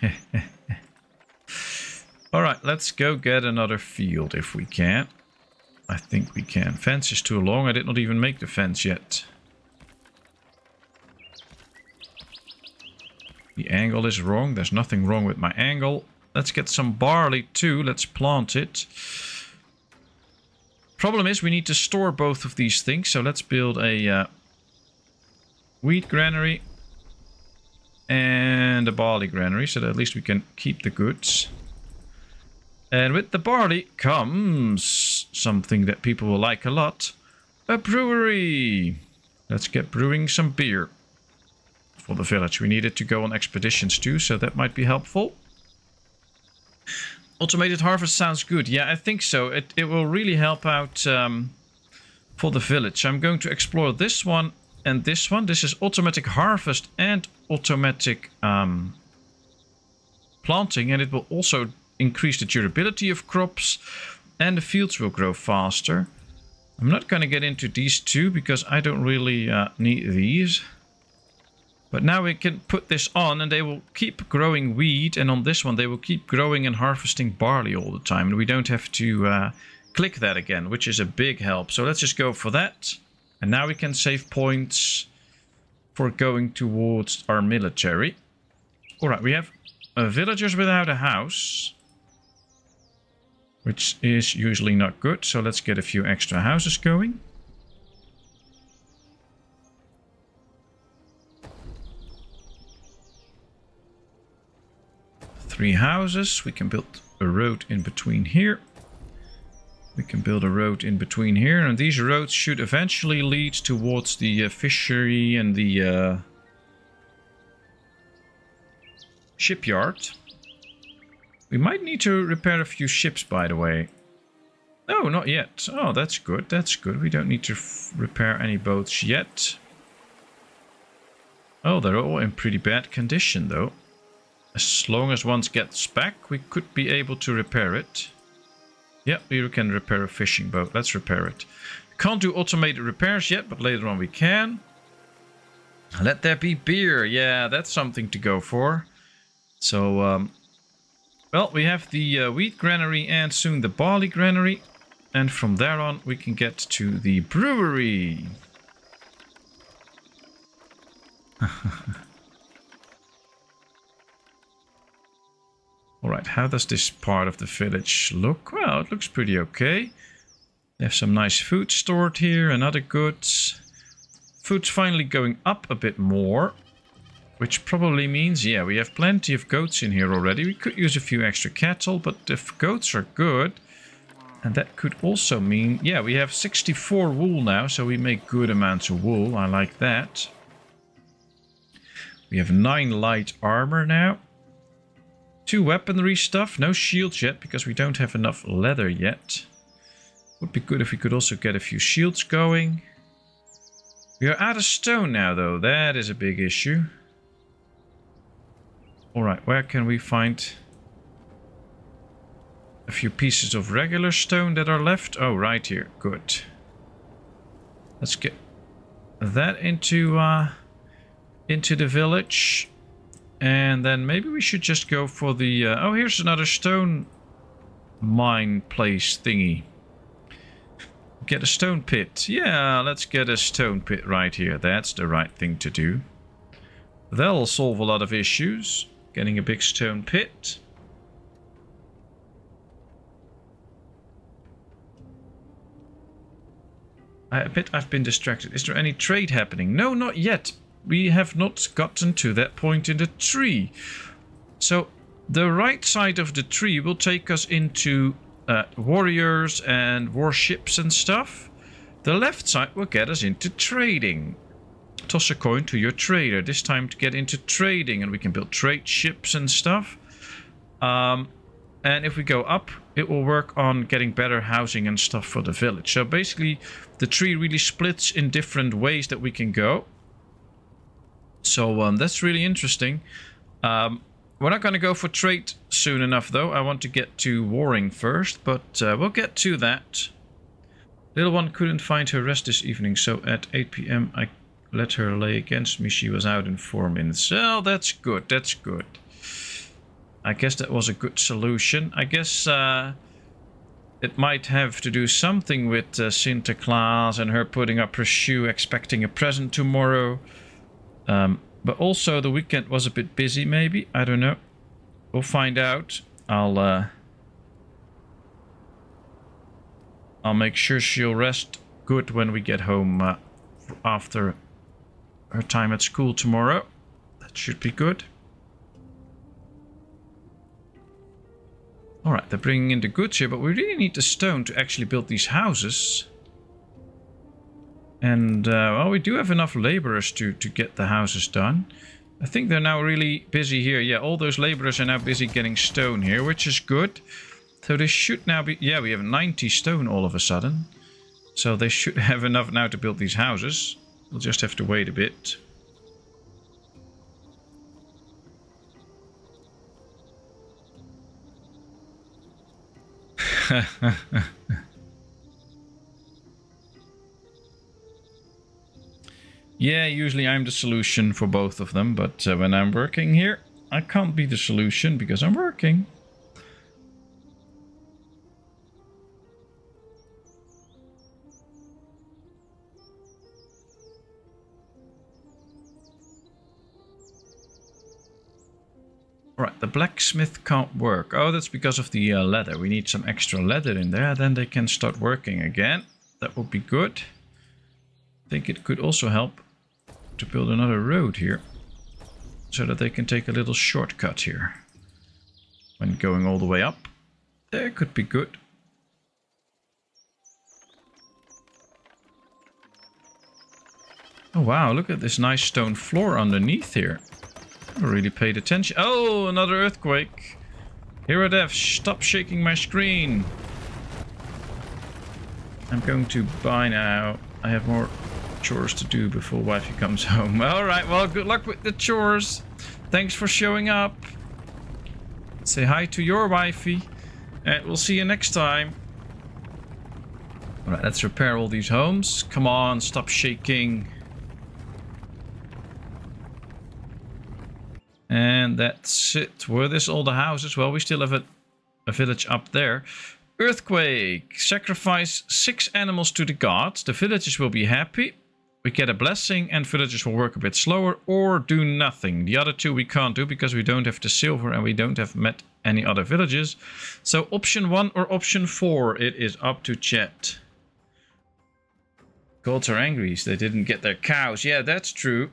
Alright, let's go get another field if we can. I think we can. Fence is too long. I did not even make the fence yet. The angle is wrong. There's nothing wrong with my angle. Let's get some barley too. Let's plant it. Problem is we need to store both of these things. So let's build a uh, wheat granary and a barley granary. So that at least we can keep the goods. And with the barley comes something that people will like a lot. A brewery. Let's get brewing some beer for the village. We needed to go on expeditions too, so that might be helpful. Automated harvest sounds good. Yeah, I think so. It, it will really help out um, for the village. I'm going to explore this one and this one. This is automatic harvest and automatic um, planting. And it will also increase the durability of crops. And the fields will grow faster. I'm not going to get into these two because I don't really uh, need these. But now we can put this on and they will keep growing wheat. And on this one, they will keep growing and harvesting barley all the time. And we don't have to uh, click that again, which is a big help. So let's just go for that. And now we can save points for going towards our military. Alright, we have uh, villagers without a house. Which is usually not good. So let's get a few extra houses going. Three houses. We can build a road in between here. We can build a road in between here. And these roads should eventually lead towards the uh, fishery and the uh, shipyard. We might need to repair a few ships, by the way. No, not yet. Oh, that's good. That's good. We don't need to repair any boats yet. Oh, they're all in pretty bad condition, though. As long as one gets back, we could be able to repair it. Yeah, we can repair a fishing boat. Let's repair it. Can't do automated repairs yet, but later on we can. Let there be beer. Yeah, that's something to go for. So, um, well, we have the uh, wheat granary and soon the barley granary. And from there on, we can get to the brewery. Alright, how does this part of the village look? Well, it looks pretty okay. They have some nice food stored here and other goods. Food's finally going up a bit more. Which probably means, yeah, we have plenty of goats in here already. We could use a few extra cattle, but if goats are good... And that could also mean, yeah, we have 64 wool now, so we make good amounts of wool. I like that. We have 9 light armor now. Two weaponry stuff. No shields yet because we don't have enough leather yet. Would be good if we could also get a few shields going. We are out of stone now though. That is a big issue. Alright, where can we find a few pieces of regular stone that are left? Oh, right here. Good. Let's get that into uh, into the village. And then maybe we should just go for the... Uh, oh, here's another stone mine place thingy. Get a stone pit. Yeah, let's get a stone pit right here. That's the right thing to do. That'll solve a lot of issues. Getting a big stone pit. I admit I've been distracted. Is there any trade happening? No, not yet we have not gotten to that point in the tree. So the right side of the tree will take us into uh, warriors and warships and stuff. The left side will get us into trading. Toss a coin to your trader. This time to get into trading and we can build trade ships and stuff. Um, and if we go up, it will work on getting better housing and stuff for the village. So basically, the tree really splits in different ways that we can go. So um, that's really interesting. Um, we're not going to go for trade soon enough, though. I want to get to warring first, but uh, we'll get to that. Little one couldn't find her rest this evening, so at 8 p.m. I let her lay against me. She was out in four minutes. Oh, that's good. That's good. I guess that was a good solution. I guess uh, it might have to do something with uh, Sinterklaas and her putting up her shoe expecting a present tomorrow. Um, but also the weekend was a bit busy, maybe. I don't know. We'll find out. I'll uh, I'll make sure she'll rest good when we get home uh, after her time at school tomorrow. That should be good. Alright, they're bringing in the goods here, but we really need the stone to actually build these houses. And, uh, well, we do have enough laborers to, to get the houses done. I think they're now really busy here. Yeah, all those laborers are now busy getting stone here, which is good. So they should now be... Yeah, we have 90 stone all of a sudden. So they should have enough now to build these houses. We'll just have to wait a bit. Yeah, usually I'm the solution for both of them, but uh, when I'm working here, I can't be the solution because I'm working. Right, the blacksmith can't work. Oh, that's because of the uh, leather. We need some extra leather in there. Then they can start working again. That would be good. I think it could also help to build another road here. So that they can take a little shortcut here. When going all the way up. There could be good. Oh wow, look at this nice stone floor underneath here. I really paid attention. Oh, another earthquake. Here Dev, stop shaking my screen. I'm going to buy now. I have more chores to do before wifey comes home. Alright, well, good luck with the chores. Thanks for showing up. Say hi to your wifey. And we'll see you next time. Alright, let's repair all these homes. Come on, stop shaking. And that's it. Were this all the houses? Well, we still have a, a village up there. Earthquake. Sacrifice six animals to the gods. The villagers will be happy. We get a blessing and villagers will work a bit slower or do nothing. The other two we can't do because we don't have the silver and we don't have met any other villages. So option one or option four, it is up to chat. Gods are angry. They didn't get their cows. Yeah, that's true.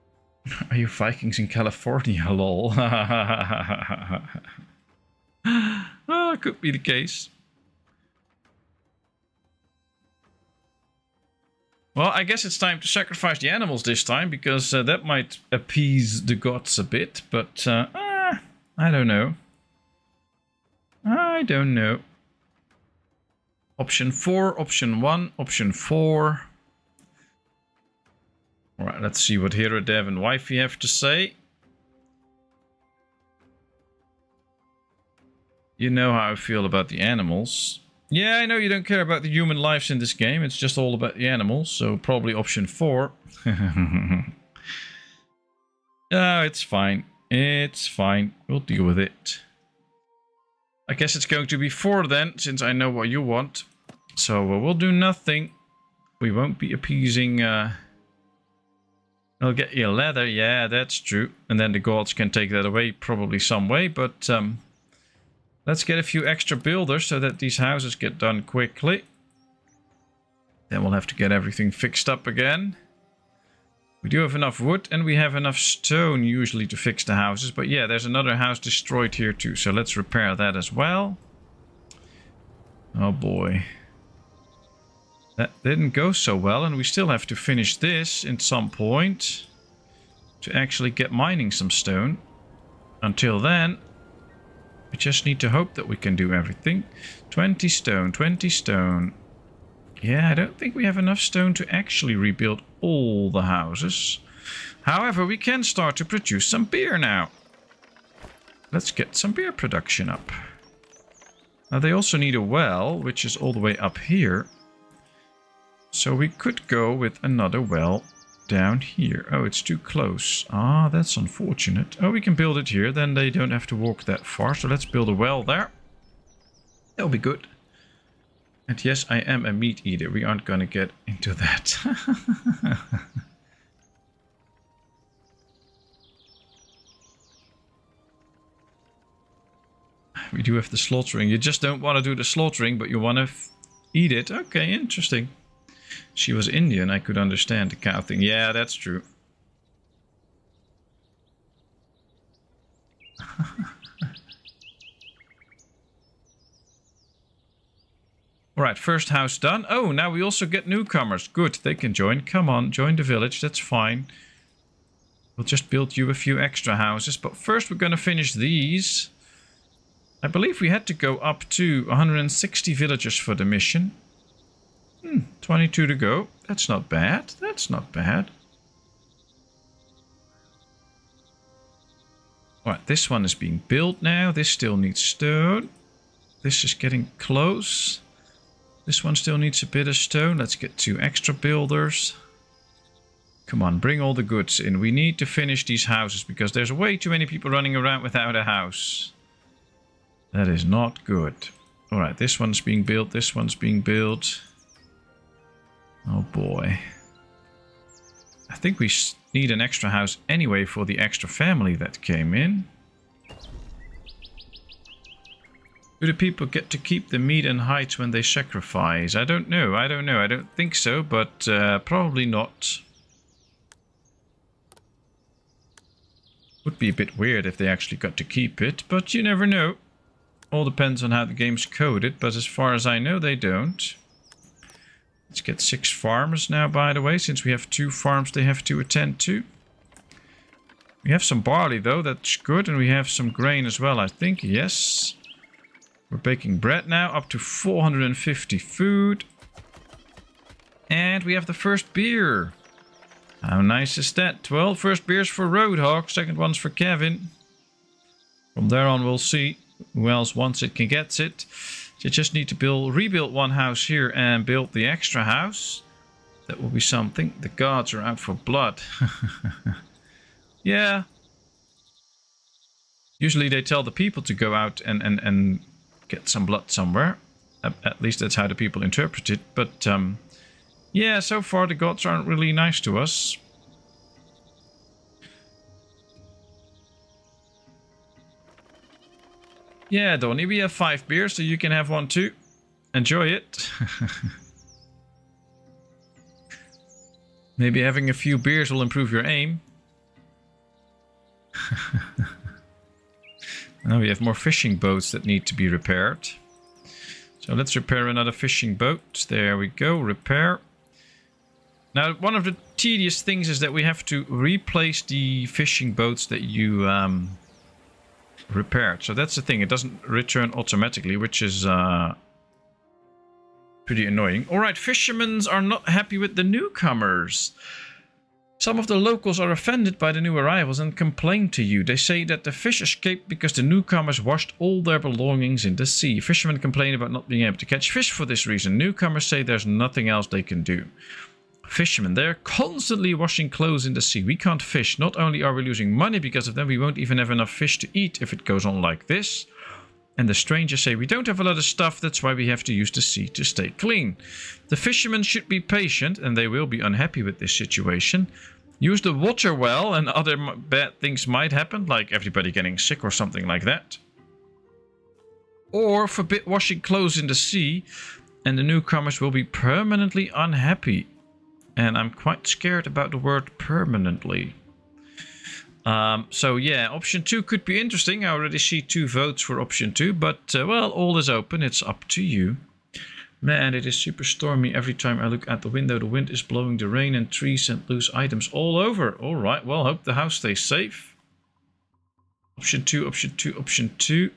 Are you Vikings in California? Lol. oh, could be the case. Well, I guess it's time to sacrifice the animals this time, because uh, that might appease the gods a bit, but uh, uh, I don't know. I don't know. Option 4, option 1, option 4. Alright, let's see what Hero Dev and Wifey have to say. You know how I feel about the animals. Yeah, I know you don't care about the human lives in this game. It's just all about the animals. So probably option 4. oh, it's fine. It's fine. We'll deal with it. I guess it's going to be 4 then, since I know what you want. So uh, we'll do nothing. We won't be appeasing... Uh, I'll get you leather, yeah, that's true. And then the gods can take that away probably some way, but um, let's get a few extra builders so that these houses get done quickly. Then we'll have to get everything fixed up again. We do have enough wood and we have enough stone usually to fix the houses. But yeah, there's another house destroyed here too. So let's repair that as well. Oh boy. That didn't go so well, and we still have to finish this in some point to actually get mining some stone. Until then, we just need to hope that we can do everything. 20 stone, 20 stone. Yeah, I don't think we have enough stone to actually rebuild all the houses. However, we can start to produce some beer now. Let's get some beer production up. Now they also need a well, which is all the way up here. So we could go with another well down here. Oh, it's too close. Ah, that's unfortunate. Oh, we can build it here. Then they don't have to walk that far. So let's build a well there. That'll be good. And yes, I am a meat eater. We aren't going to get into that. we do have the slaughtering. You just don't want to do the slaughtering, but you want to eat it. Okay, interesting she was Indian, I could understand the cow thing. Yeah, that's true. Alright, first house done. Oh, now we also get newcomers. Good, they can join. Come on, join the village. That's fine. We'll just build you a few extra houses. But first we're going to finish these. I believe we had to go up to 160 villagers for the mission. Hmm, 22 to go. That's not bad. That's not bad. Alright, this one is being built now. This still needs stone. This is getting close. This one still needs a bit of stone. Let's get two extra builders. Come on, bring all the goods in. We need to finish these houses because there's way too many people running around without a house. That is not good. Alright, this one's being built, this one's being built. Oh boy. I think we need an extra house anyway for the extra family that came in. Do the people get to keep the meat and hides when they sacrifice? I don't know. I don't know. I don't think so, but uh, probably not. Would be a bit weird if they actually got to keep it, but you never know. All depends on how the game's coded, but as far as I know, they don't. Let's get six farmers now, by the way, since we have two farms they have to attend to. We have some barley, though. That's good. And we have some grain as well, I think. Yes. We're baking bread now, up to 450 food. And we have the first beer. How nice is that? 12 first beers for Roadhog, second one's for Kevin. From there on we'll see who else wants it can get it. You just need to build, rebuild one house here and build the extra house. That will be something. The gods are out for blood. yeah. Usually they tell the people to go out and, and, and get some blood somewhere. At least that's how the people interpret it. But um, yeah, so far the gods aren't really nice to us. Yeah, Donny, we have five beers, so you can have one too. Enjoy it. Maybe having a few beers will improve your aim. Now we have more fishing boats that need to be repaired. So let's repair another fishing boat. There we go, repair. Now, one of the tedious things is that we have to replace the fishing boats that you um, repaired. So that's the thing, it doesn't return automatically, which is uh, pretty annoying. Alright, fishermen are not happy with the newcomers. Some of the locals are offended by the new arrivals and complain to you. They say that the fish escaped because the newcomers washed all their belongings in the sea. Fishermen complain about not being able to catch fish for this reason. Newcomers say there's nothing else they can do. Fishermen, they're constantly washing clothes in the sea. We can't fish. Not only are we losing money because of them, we won't even have enough fish to eat if it goes on like this. And the strangers say, we don't have a lot of stuff, that's why we have to use the sea to stay clean. The fishermen should be patient, and they will be unhappy with this situation. Use the water well, and other bad things might happen, like everybody getting sick or something like that. Or forbid washing clothes in the sea, and the newcomers will be permanently unhappy. And I'm quite scared about the word permanently. Um, so yeah, option 2 could be interesting. I already see two votes for option 2, but uh, well, all is open. It's up to you. Man, it is super stormy every time I look at the window. The wind is blowing the rain and trees and loose items all over. Alright, well, hope the house stays safe. Option 2, option 2, option 2.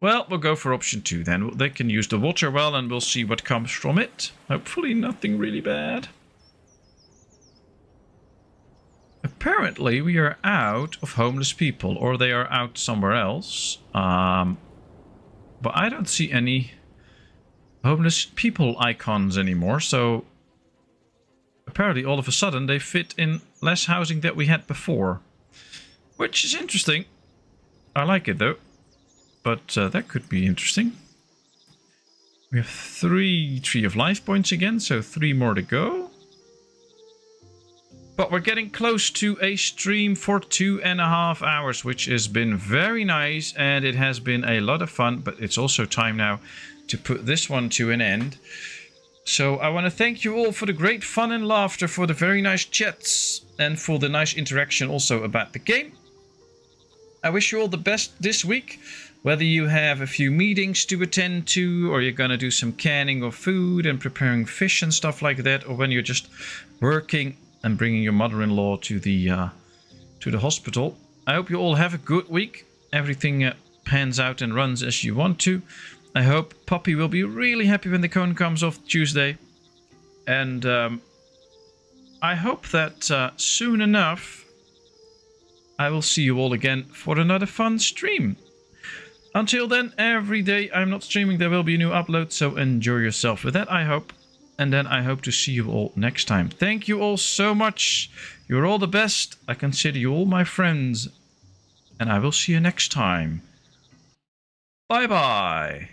Well, we'll go for option 2 then. They can use the water well and we'll see what comes from it. Hopefully nothing really bad. Apparently we are out of homeless people, or they are out somewhere else. Um, but I don't see any homeless people icons anymore, so apparently all of a sudden they fit in less housing that we had before. Which is interesting. I like it though. But uh, that could be interesting. We have three Tree of Life points again, so three more to go. But we're getting close to a stream for two and a half hours, which has been very nice and it has been a lot of fun. But it's also time now to put this one to an end. So I want to thank you all for the great fun and laughter, for the very nice chats, and for the nice interaction also about the game. I wish you all the best this week. Whether you have a few meetings to attend to, or you're going to do some canning of food and preparing fish and stuff like that, or when you're just working and bringing your mother-in-law to the uh, to the hospital. I hope you all have a good week. Everything uh, pans out and runs as you want to. I hope Poppy will be really happy when the cone comes off Tuesday. And um, I hope that uh, soon enough I will see you all again for another fun stream. Until then, every day I'm not streaming, there will be a new upload, so enjoy yourself. With that, I hope And then I hope to see you all next time. Thank you all so much. You're all the best. I consider you all my friends. And I will see you next time. Bye bye.